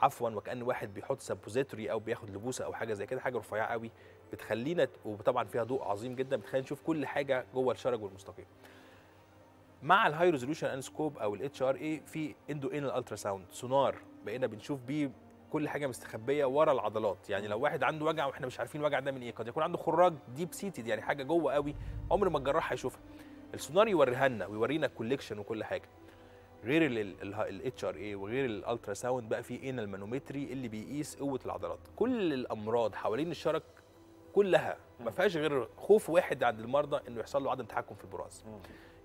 عفوا وكأن واحد بيحط suppository أو بياخد لبوسة أو حاجة زي كده حاجة رفيعة قوي بتخلينا وطبعا فيها ضوء عظيم جدا. بتخلينا نشوف كل حاجة جوه الشرج والمستقيم. مع ال high resolution anoscope أو ال HRA في endoanal ultrasound سونار. بقينا بنشوف بيه كل حاجة مستخبية ورا العضلات. يعني لو واحد عنده وجع وإحنا مش عارفين الوجع ده من إيه قد يكون عنده خراج deep seated يعني حاجة جوه قوي عمر ما الجراح هيشوفها السونار يوريها لنا ويورينا ال collection وكل حاجة. غير ال HRA وغير ال ultrasound بقى في anal manometry اللي بيقيس قوة العضلات. كل الأمراض حوالين الشرج كلها ما فيهاش غير خوف واحد عند المرضى إنه يحصل له عدم تحكم في البراز.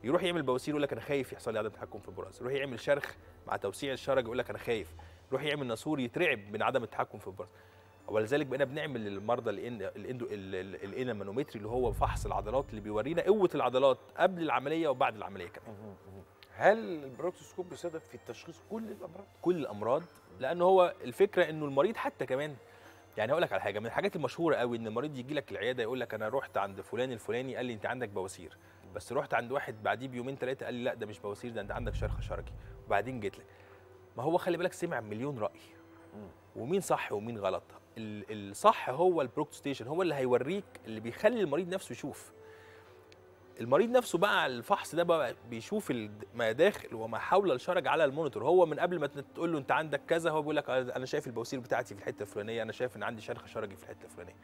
يروح يعمل بواسير يقول لك أنا خايف يحصل لي عدم تحكم في البراز. يروح يعمل شرخ مع توسيع الشرج يقول لك أنا خايف. يروح يعمل ناسور يترعب من عدم التحكم في البراز. ولذلك بقينا بنعمل للمرضى الإن- ال endo ال anal manometry اللي هو فحص العضلات اللي بيورينا قوة العضلات قبل العملية وبعد العملية كمان. هل ال proctoscope بيستخدم في تشخيص كل الأمراض؟ كل الأمراض لأن هو الفكرة إنه المريض حتى كمان يعني هقول لك على حاجة من الحاجات المشهورة قوي إن المريض يجي لك العيادة يقول لك أنا رحت عند فلان الفلاني قال لي أنت عندك بواسير. بس رحت عند واحد بعديه بيومين ثلاثة قال لي لا ده مش بواسير ده انت عندك شرخ شرجي وبعدين جيت لك. ما هو خلي بالك سمع مليون رأي. ومين صح ومين غلط؟ ال- الصح هو ال procto station هو اللي هيوريك اللي بيخلي المريض نفسه يشوف. المريض نفسه بقى الفحص ده بقى بيشوف ما داخل وما حول الشرج على ال monitor. هو من قبل ما تقول له انت عندك كذا هو بيقول لك أنا شايف البواسير بتاعتي في الحتة الفلانية أنا شايف إن عندي شرخ شرجي في الحتة الفلانية.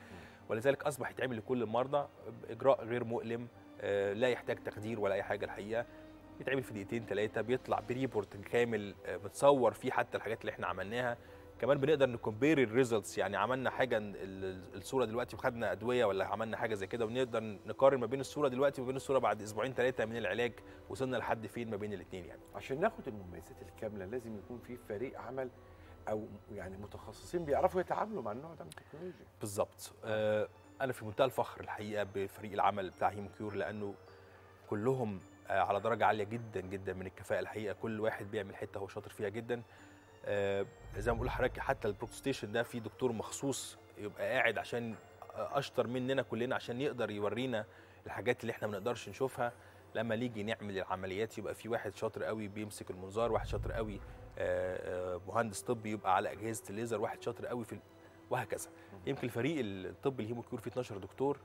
ولذلك أصبح يتعمل لكل المرضى باجراء غير مؤلم. لا يحتاج تخدير ولا أي حاجة الحقيقة. يتعمل في دقيقتين ثلاثة بيطلع ب report كامل آه، متصور فيه حتى الحاجات اللي إحنا عملناها. كمان بنقدر ن compare ال results يعني عملنا حاجة ال- ال- الصورة دلوقتي وخدنا أدوية ولا عملنا حاجة زي كده ونقدر نقارن ما بين الصورة دلوقتي وما بين الصورة بعد أسبوعين ثلاثة من العلاج وصلنا لحد فين ما بين الاثنين يعني. عشان ناخد المميزات الكاملة لازم يكون في فريق عمل أو يعني متخصصين بيعرفوا يتعاملوا مع النوع ده من التكنولوجيا. بالظبط. آه أنا في منتهى الفخر الحقيقة بفريق العمل بتاع هيمو كيور لأنه كلهم آه على درجة عالية جدا جدا من الكفاءة الحقيقة. كل واحد بيعمل حتة هو شاطر فيها جدا. آه زي ما بقول لحضرتك حتى ال procto station ده في دكتور مخصوص يبقى قاعد عشان أشطر مننا كلنا عشان يقدر يورينا الحاجات اللي إحنا ما نقدرش نشوفها. لما نيجي نعمل العمليات يبقى في واحد شاطر قوي بيمسك المنظار واحد شاطر قوي آه، مهندس طبي يبقى على أجهزة الليزر واحد شاطر قوي في وهكذا. يمكن الفريق الطبي الهيموكيور فيه 12 دكتور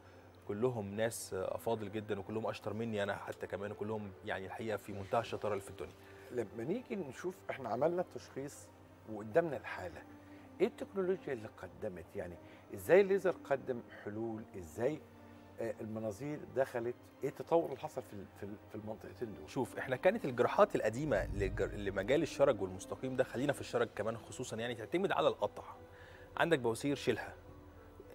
كلهم ناس آه، افاضل جدا وكلهم أشطر مني أنا حتى كمان وكلهم يعني الحقيقة في منتهى الشطارة اللي في الدنيا. لما نيجي نشوف إحنا عملنا التشخيص وقدامنا الحالة إيه التكنولوجيا اللي قدمت؟ يعني إزاي الليزر قدم حلول؟ إزاي آه، المناظير دخلت؟ إيه التطور اللي حصل في في ال- في المنطقتين دول؟ شوف إحنا كانت الجراحات القديمة لمجال الشرج والمستقيم ده خلينا في الشرج كمان خصوصا يعني تعتمد على القطع. عندك بواسير شيلها.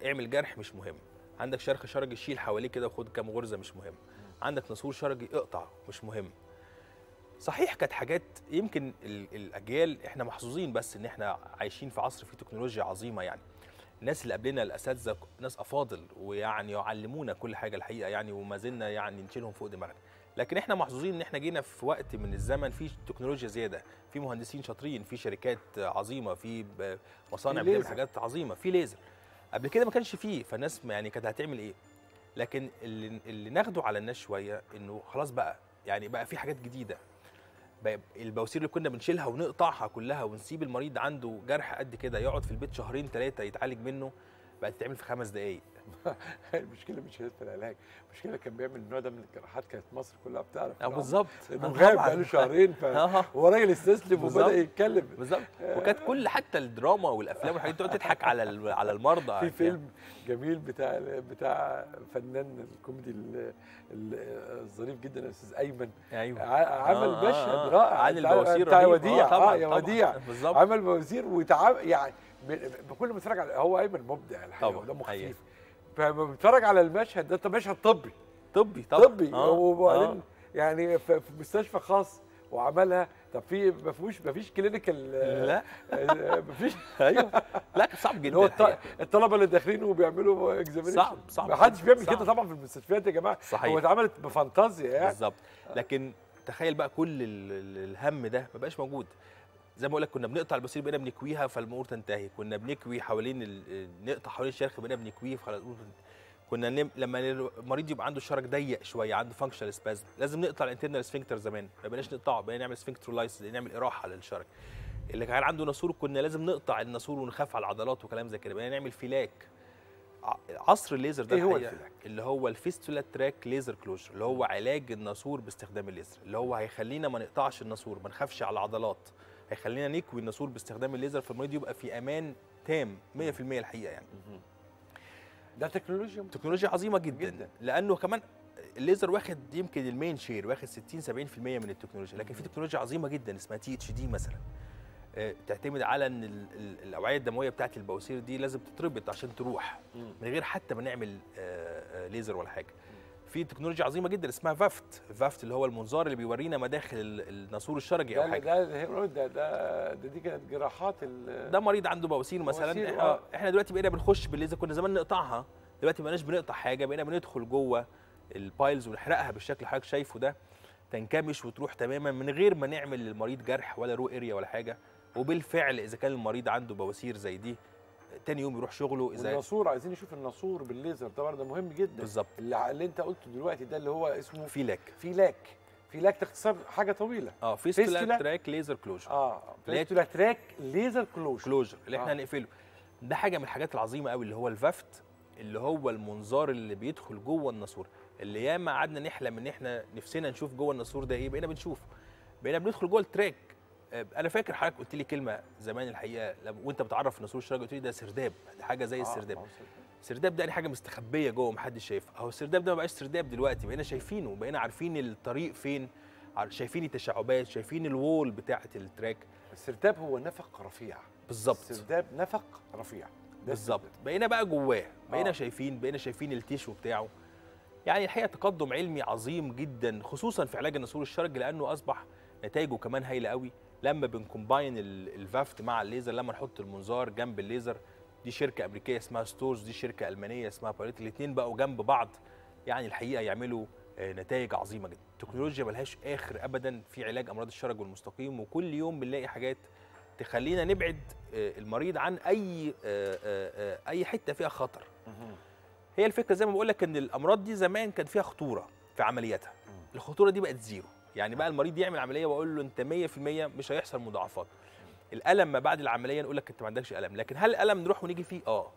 اعمل جرح مش مهم. عندك شرخ شرجي شيل حواليه كده وخد كام غرزة مش مهم. عندك نسور شرجي اقطع مش مهم. صحيح كانت حاجات يمكن ال- الأجيال إحنا محظوظين بس إن إحنا عايشين في عصر فيه تكنولوجيا عظيمة يعني. الناس اللي قبلنا الأساتذة ناس أفاضل ويعني يعلمونا كل حاجة الحقيقة يعني وما زلنا يعني نشيلهم فوق دماغنا. لكن إحنا محظوظين ان إحنا جينا في وقت من الزمن فيه تكنولوجيا زيادة في مهندسين شاطرين في شركات عظيمة في مصانع بتعمل. حاجات عظيمة في ليزر. قبل كده ما كانش فيه فالناس يعني كانت هتعمل إيه؟ لكن اللي, اللي ناخده على الناس شوية انه خلاص بقى يعني بقى في حاجات جديدة. البواسير اللي كنا بنشيلها ونقطعها كلها ونسيب المريض عنده جرح قد كده يقعد في البيت شهرين ثلاثة يتعالج منه بقت تتعمل في خمس دقائق المشكلة مش في العلاج المشكلة كان بيعمل النوع ده من الجراحات كانت مصر كلها بتعرف آه بالظبط انه آه غاب. بقاله شهرين آه. فهو راجل استسلم. وبدأ يتكلم بالظبط وكانت كل حتى الدراما والأفلام والحاجات تقعد تضحك على على المرضى في فيلم جميل بتاع بتاع فنان الكوميدي ال- ال- الظريف جدا الأستاذ أيمن أيوه عمل آه، آه، مشهد آه. رائع عن البواسير بتاع. وديع آه، آه يا. وديع بالظبط. عمل بواسير وتعامل يعني بكل ما اتفرج على هو أيمن مبدع الحقيقة طبعاً، ودمه. خفيف. فلما بتفرج على المشهد ده مشهد طبي. طبي طبعا. طبي. وبعدين يعني في مستشفى خاص وعملها. طب في ما فيهوش ما فيش clinical لا. ما فيش. أيوه. لا كان صعب جدا هو. الطلبة اللي داخلين وبيعملوا examination صعب- صعب. ما حدش بيعمل. كده طبعا في المستشفيات يا جماعة. صحيح. هو اتعملت بفانتازيا يعني. بالظبط. لكن تخيل بقى كل ال- ال- الهم ده ما بقاش موجود. زي ما بقول لك كنا بنقطع البواسير بقينا بنكويها فالامور تنتهي. كنا بنكوي حوالين ال- نقطع حوالين الشرخ بقينا بنكويه تنتهي. كنا نم... لما المريض يبقى عنده الشرج ضيق شوية عنده functional spasm لازم نقطع ال internal sphincter زمان. ما بقيناش نقطعه بقينا نعمل sphincterolysis نعمل إراحة للشرج اللي كان عنده ناسور كنا لازم نقطع الناسور ونخاف على العضلات وكلام زي كده. بقينا نعمل FiLaC ع- عصر الليزر ده إيه هو ال FiLaC؟ اللي هو ال fistula tract laser closure اللي هو علاج الناسور باستخدام الليزر اللي هو هيخلينا ما نقطعش الناسور ما نخافش على العضلات. هيخلينا نكوي الناسور باستخدام الليزر فالمريض يبقى في أمان تام 100% الحقيقة يعني. ده تكنولوجيا. تكنولوجيا عظيمة جدا, جداً. لأنه كمان الليزر واخد يمكن ال main share واخد 60 70% من التكنولوجيا لكن في تكنولوجيا عظيمة جدا اسمها THD مثلا. آه، تعتمد على إن ال- ال- الأوعية الدموية بتاعت البواسير دي لازم تتربط عشان تروح من غير حتى ما نعمل آه، آه، ليزر ولا حاجة. في تكنولوجيا عظيمة جدا اسمها VAAFT VAAFT اللي هو المنظار اللي بيورينا مداخل ال- الناسور الشرجي أو حاجة. ده ده ده ده, دي كانت جراحات ال- ده مريض عنده بواسير مثلا. إحنا, آه. إحنا دلوقتي بقينا بنخش بالليزر كنا زمان نقطعها دلوقتي ما بقيناش بنقطع حاجة بقينا بندخل جوه ال piles ونحرقها بالشكل اللي حضرتك شايفه ده تنكمش وتروح تماما من غير ما نعمل للمريض جرح ولا raw area ولا حاجة. وبالفعل إذا كان المريض عنده بواسير زي دي تاني يوم يروح شغله اذا والناسور عايزين نشوف الناسور بالليزر طبعا ده مهم جدا. بالظبط. اللي, اللي انت قلته دلوقتي ده اللي هو اسمه FiLaC FiLaC FiLaC ده اختصار حاجة طويلة. آه fistula؟ tract laser closure آه fistula tract laser closure closure اللي إحنا آه. هنقفله. ده حاجة من الحاجات العظيمة قوي اللي هو ال VAAFT اللي هو المنظار اللي بيدخل جوه الناسور اللي ياما قعدنا نحلم إن إحنا نفسنا نشوف جوه الناسور ده إيه بقينا بنشوفه. بقينا بندخل جوه ال tract أنا فاكر حضرتك قلت لي كلمة زمان الحقيقة وأنت بتعرف الناسور الشرجي قلت لي ده سرداب ده حاجة زي السرداب. السرداب ده يعني حاجة مستخبية جوه محدش شايفها. اهو السرداب ده ما بقاش سرداب دلوقتي بقينا شايفينه بقينا عارفين الطريق فين شايفين التشعبات شايفين ال wall بتاعة ال tract. السرداب هو نفق رفيع. بالظبط. السرداب نفق رفيع. بالظبط. بقينا بقى جواه بقينا آه. شايفين بقينا شايفين ال tissue بتاعه. يعني الحقيقة تقدم علمي عظيم جدا خصوصا في علاج الناسور الشرجي لأنه أصبح نتائجه كمان هايلة قوي. لما بن combine ال- ال VAAFT مع الليزر لما نحط المنظار جنب الليزر دي شركة أمريكية اسمها Storz دي شركة ألمانية اسمها Biolitec الاثنين بقوا جنب بعض يعني الحقيقة يعملوا آه، نتائج عظيمة جدا. التكنولوجيا ملهاش آخر ابدا في علاج أمراض الشرج والمستقيم وكل يوم بنلاقي حاجات تخلينا نبعد آه، المريض عن أي آه، أي حتة فيها خطر. هي الفكرة زي ما بقول لك إن الأمراض دي زمان كان فيها خطورة في عملياتها. الخطورة دي بقت زيرو. يعني بقى المريض يعمل عملية وأقول له أنت 100% مش هيحصل مضاعفات. الألم ما بعد العملية نقول لك أنت ما عندكش ألم لكن هل الألم نروح ونيجي فيه؟ آه.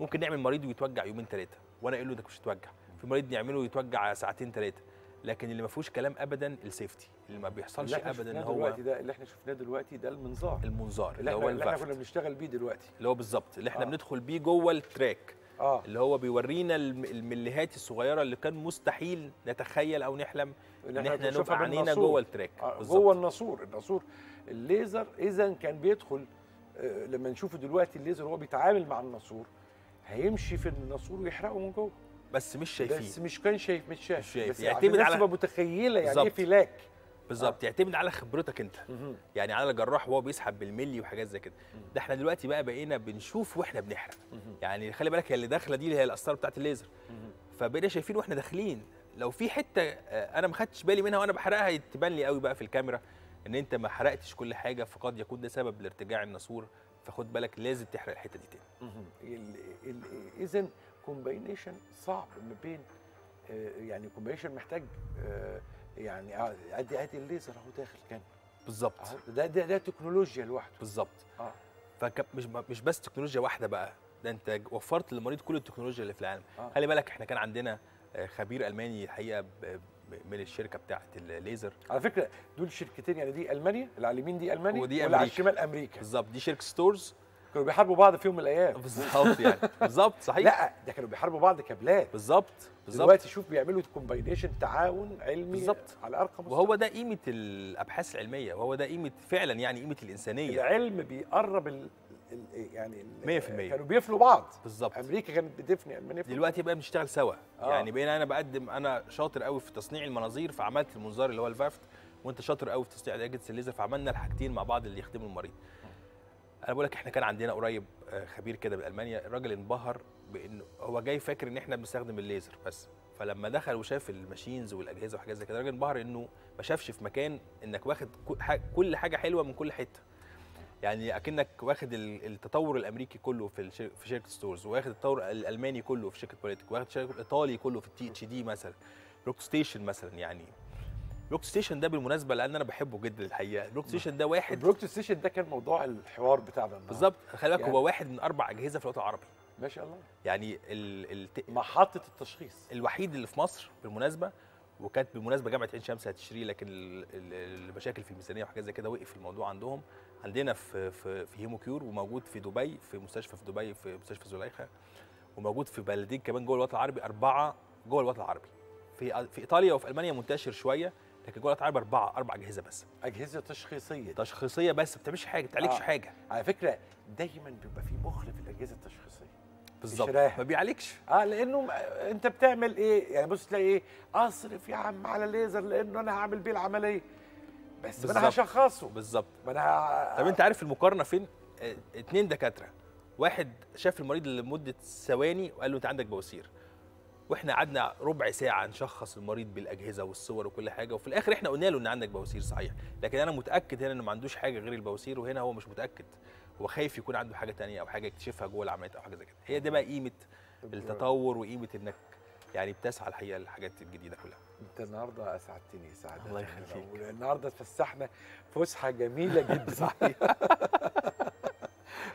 ممكن نعمل مريض ويتوجع يومين ثلاثة وأنا أقول له ده مش هتوجع في مريض نعمله يتوجع ساعتين ثلاثة لكن اللي ما فيهوش كلام ابدا ال safety اللي ما بيحصلش اللي ابدا ان هو دلوقتي ده اللي إحنا شفناه دلوقتي ده المنظار. المنظار اللي اللي هو اللي إحنا كنا بنشتغل بيه دلوقتي. اللي هو بالظبط اللي إحنا آه. بندخل بيه جوه ال tract آه اللي هو بيورينا الم- المليهات الصغيرة اللي كان مستحيل نتخيل أو نحلم إن إحنا نبقى عينينا. جوه ال tract آه،. جوه الناسور الناسور الليزر إذا كان بيدخل آه، لما نشوفه دلوقتي الليزر وهو بيتعامل مع الناسور هيمشي في الناسور ويحرقه من جوه بس مش بس شايفين مش كان شايف مش شايف مش شايف. بس يعتمد الناس على- متخيلة يعني إيه. فلاك بالظبط. يعتمد على خبرتك انت. يعني على الجراح وهو بيسحب بالملي وحاجات زي كده. ده إحنا دلوقتي بقى بقينا بنشوف وإحنا بنحرق. يعني خلي بالك هي اللي داخلة دي اللي هي الاسطره بتاعت الليزر. فبقينا شايفين وإحنا داخلين. لو في حتة آه، أنا ما خدتش بالي منها وأنا بحرقها تبان لي قوي بقى في الكاميرا. إن أنت ما حرقتش كل حاجة فقد يكون ده سبب لارتجاع الناسور. فخد بالك لازم تحرق الحتة دي تاني. اذا combination صعب ما بين آه، يعني combination محتاج آه، يعني آه، ادي ادي الليزر أهو داخل كان. بالظبط ده ده ده تكنولوجيا لوحده. بالظبط آه. فمش مش بس تكنولوجيا واحدة بقى ده انت وفرت للمريض كل التكنولوجيا اللي في العالم. آه. خلي بالك إحنا كان عندنا آه، خبير ألماني الحقيقة من الشركة بتاعه الليزر. على فكرة دول شركتين يعني دي ألمانيا اللي على اليمين دي ألمانيا ودي واللي على. الشمال أمريكا. بالظبط دي شركة Storz. كانوا بيحاربوا بعض في يوم من الأيام. بالظبط يعني. بالظبط صحيح. لا ده كانوا بيحاربوا بعض كابلات بالظبط بالظبط. دلوقتي شوف بيعملوا combination تعاون علمي بالظبط. على أرقى مستوى. وهو ده قيمة الأبحاث العلمية وهو ده قيمة فعلا يعني قيمة الإنسانية. العلم بيقرب ال ال يعني ال 100% كانوا بيفنوا بعض. بالظبط. أمريكا كانت بتفني ألمانيا. دلوقتي بقى بنشتغل سوا. آه. يعني بقينا أنا بقدم أنا شاطر قوي في تصنيع المناظير فعملت المنظار اللي هو ال VAAFT وأنت شاطر قوي في تصنيع اجهزه الليزر فعملنا الحاجتين مع بعض اللي يخدموا المريض. أنا بقول لك إحنا كان عندنا قريب آه، خبير كده من المانيا الراجل انبهر بانه هو جاي فاكر إن إحنا بنستخدم الليزر بس. فلما دخل وشاف ال machines والأجهزة وحاجات زي كده الراجل انبهر إنه ما شافش في مكان إنك واخد كل حاجة حلوة من كل حتة. يعني أكنك واخد ال- التطور الأمريكي كله في في شركة Storz واخد التطور الألماني كله في شركة Biolitec واخد الشركة الايطالي كله في ال THD مثلا procto station مثلا يعني. procto station ده بالمناسبة لأن أنا بحبه جدا الحقيقة. procto station ده واحد ال procto station ده كان موضوع الحوار بتاعنا. بالظبط. خلي بالك يعني- هو واحد من أربع أجهزة في الوطن العربي. ما شاء الله. يعني ال ال محطة التشخيص. الوحيد اللي في مصر بالمناسبة وكانت بالمناسبة جامعة عين شمس هتشتريه لكن ال- ال- المشاكل في الميزانية وحاجات زي كده وقف الموضوع عندهم. عندنا في في في Hemo Cure وموجود في دبي في مستشفى في دبي في مستشفى زليخة وموجود في بلدين كمان جوه الوطن العربي أربعة جوه الوطن العربي. في في إيطاليا وفي ألمانيا منتشر شوية. لكن جوه العربي اربعه أربع أجهزة بس. أجهزة تشخيصية. تشخيصية بس ما بتعملش حاجة ما بتعالجش آه. حاجة. على فكرة دايما بيبقى في بخل في الأجهزة التشخيصية. بالظبط. ما بيعالجش. آه لأنه أنت بتعمل إيه؟ يعني بص تلاقي إيه؟ أصرف يا عم على ليزر لأنه أنا هعمل بيه العملية. بس ما أنا. هشخصه. بالظبط. ما أنا ه- طب أنت عارف المقارنة فين؟ آه، اتنين دكاترة. واحد شاف المريض لمدة ثواني وقال له أنت عندك بواسير. وإحنا قعدنا ربع ساعة نشخص المريض بالأجهزة والصور وكل حاجة وفي الآخر إحنا قلنا له إن عندك بواسير صحيح. لكن أنا متأكد هنا إنه ما عندوش حاجة غير البواسير وهنا هو مش متأكد. هو خايف يكون عنده حاجة تانية أو حاجة يكتشفها جوه العمليات أو حاجة زي كده. هي دي بقى قيمة التطور وقيمة إنك يعني بتسعى الحقيقة للحاجات الجديدة كلها. أنت النهارده أسعدتني سعاده الله يخليك. النهارده اتفسحنا فسحة جميلة جدا. صحيح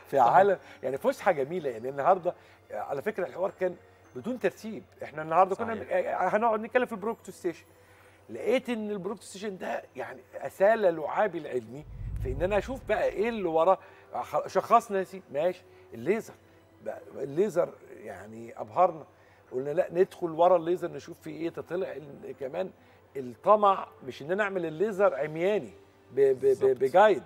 في عالم يعني فسحة جميلة. يعني النهارده على فكرة الحوار كان بدون ترتيب. إحنا النهارده كنا هنقعد نتكلم في ال procto station لقيت إن ال procto station ده يعني أسال لعابي العلمي في إن أنا أشوف بقى إيه اللي وراه شخصنا سيدي ماشي. الليزر. بقى الليزر يعني أبهرنا. قلنا لا ندخل ورا الليزر نشوف في إيه. تطلع كمان الطمع مش إن أنا أعمل الليزر عمياني ب- ب- ب- بجايد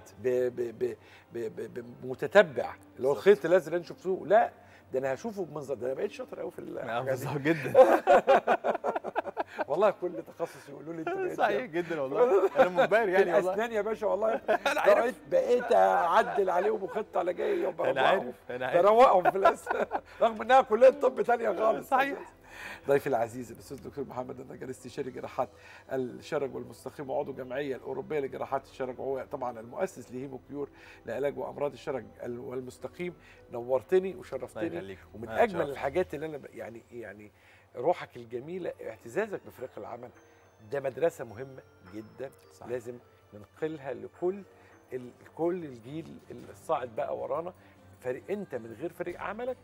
بمتتبع اللي هو الخيط الأزرق اللي شفتوه لا. ده أنا هشوفه بمنظر ده أنا بقيت شاطر قوي في الحاجات دي. جدا. والله كل تخصص يقولوا لي انت بقيت صحيح جدا والله. أنا منبهر يعني والله. الأسنان يا باشا والله. أنا عارف. بقيت أعدل عليهم وخطة على جاي أنا عارف أنا عارف. بروقهم في الأسنان. رغم إنها كلية طب ثانية خالص. صحيح. ضيفي العزيز الأستاذ الدكتور محمد النجار استشاري جراحات الشرج والمستقيم وعضو الجمعيه الأوروبية لجراحات الشرج وهو طبعا المؤسس لهيمو كيور لعلاج وأمراض الشرج ال- والمستقيم. نورتني وشرفتني ومن أنا أجمل اتشرفت. الحاجات اللي أنا يعني يعني روحك الجميلة اعتزازك بفريق العمل. ده مدرسة مهمة جدا صحيح. لازم ننقلها لكل كل الجيل الصاعد بقى ورانا. فريق أنت من غير فريق عملك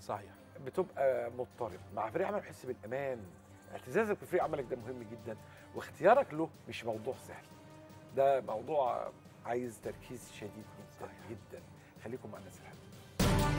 صحيح. بتبقى مضطرب. مع فريق عمل بتحس بالأمان. اعتزازك بفريق عملك ده مهم جدا. واختيارك له مش موضوع سهل. ده موضوع عايز تركيز شديد جدا جدا. خليكم مع الناس.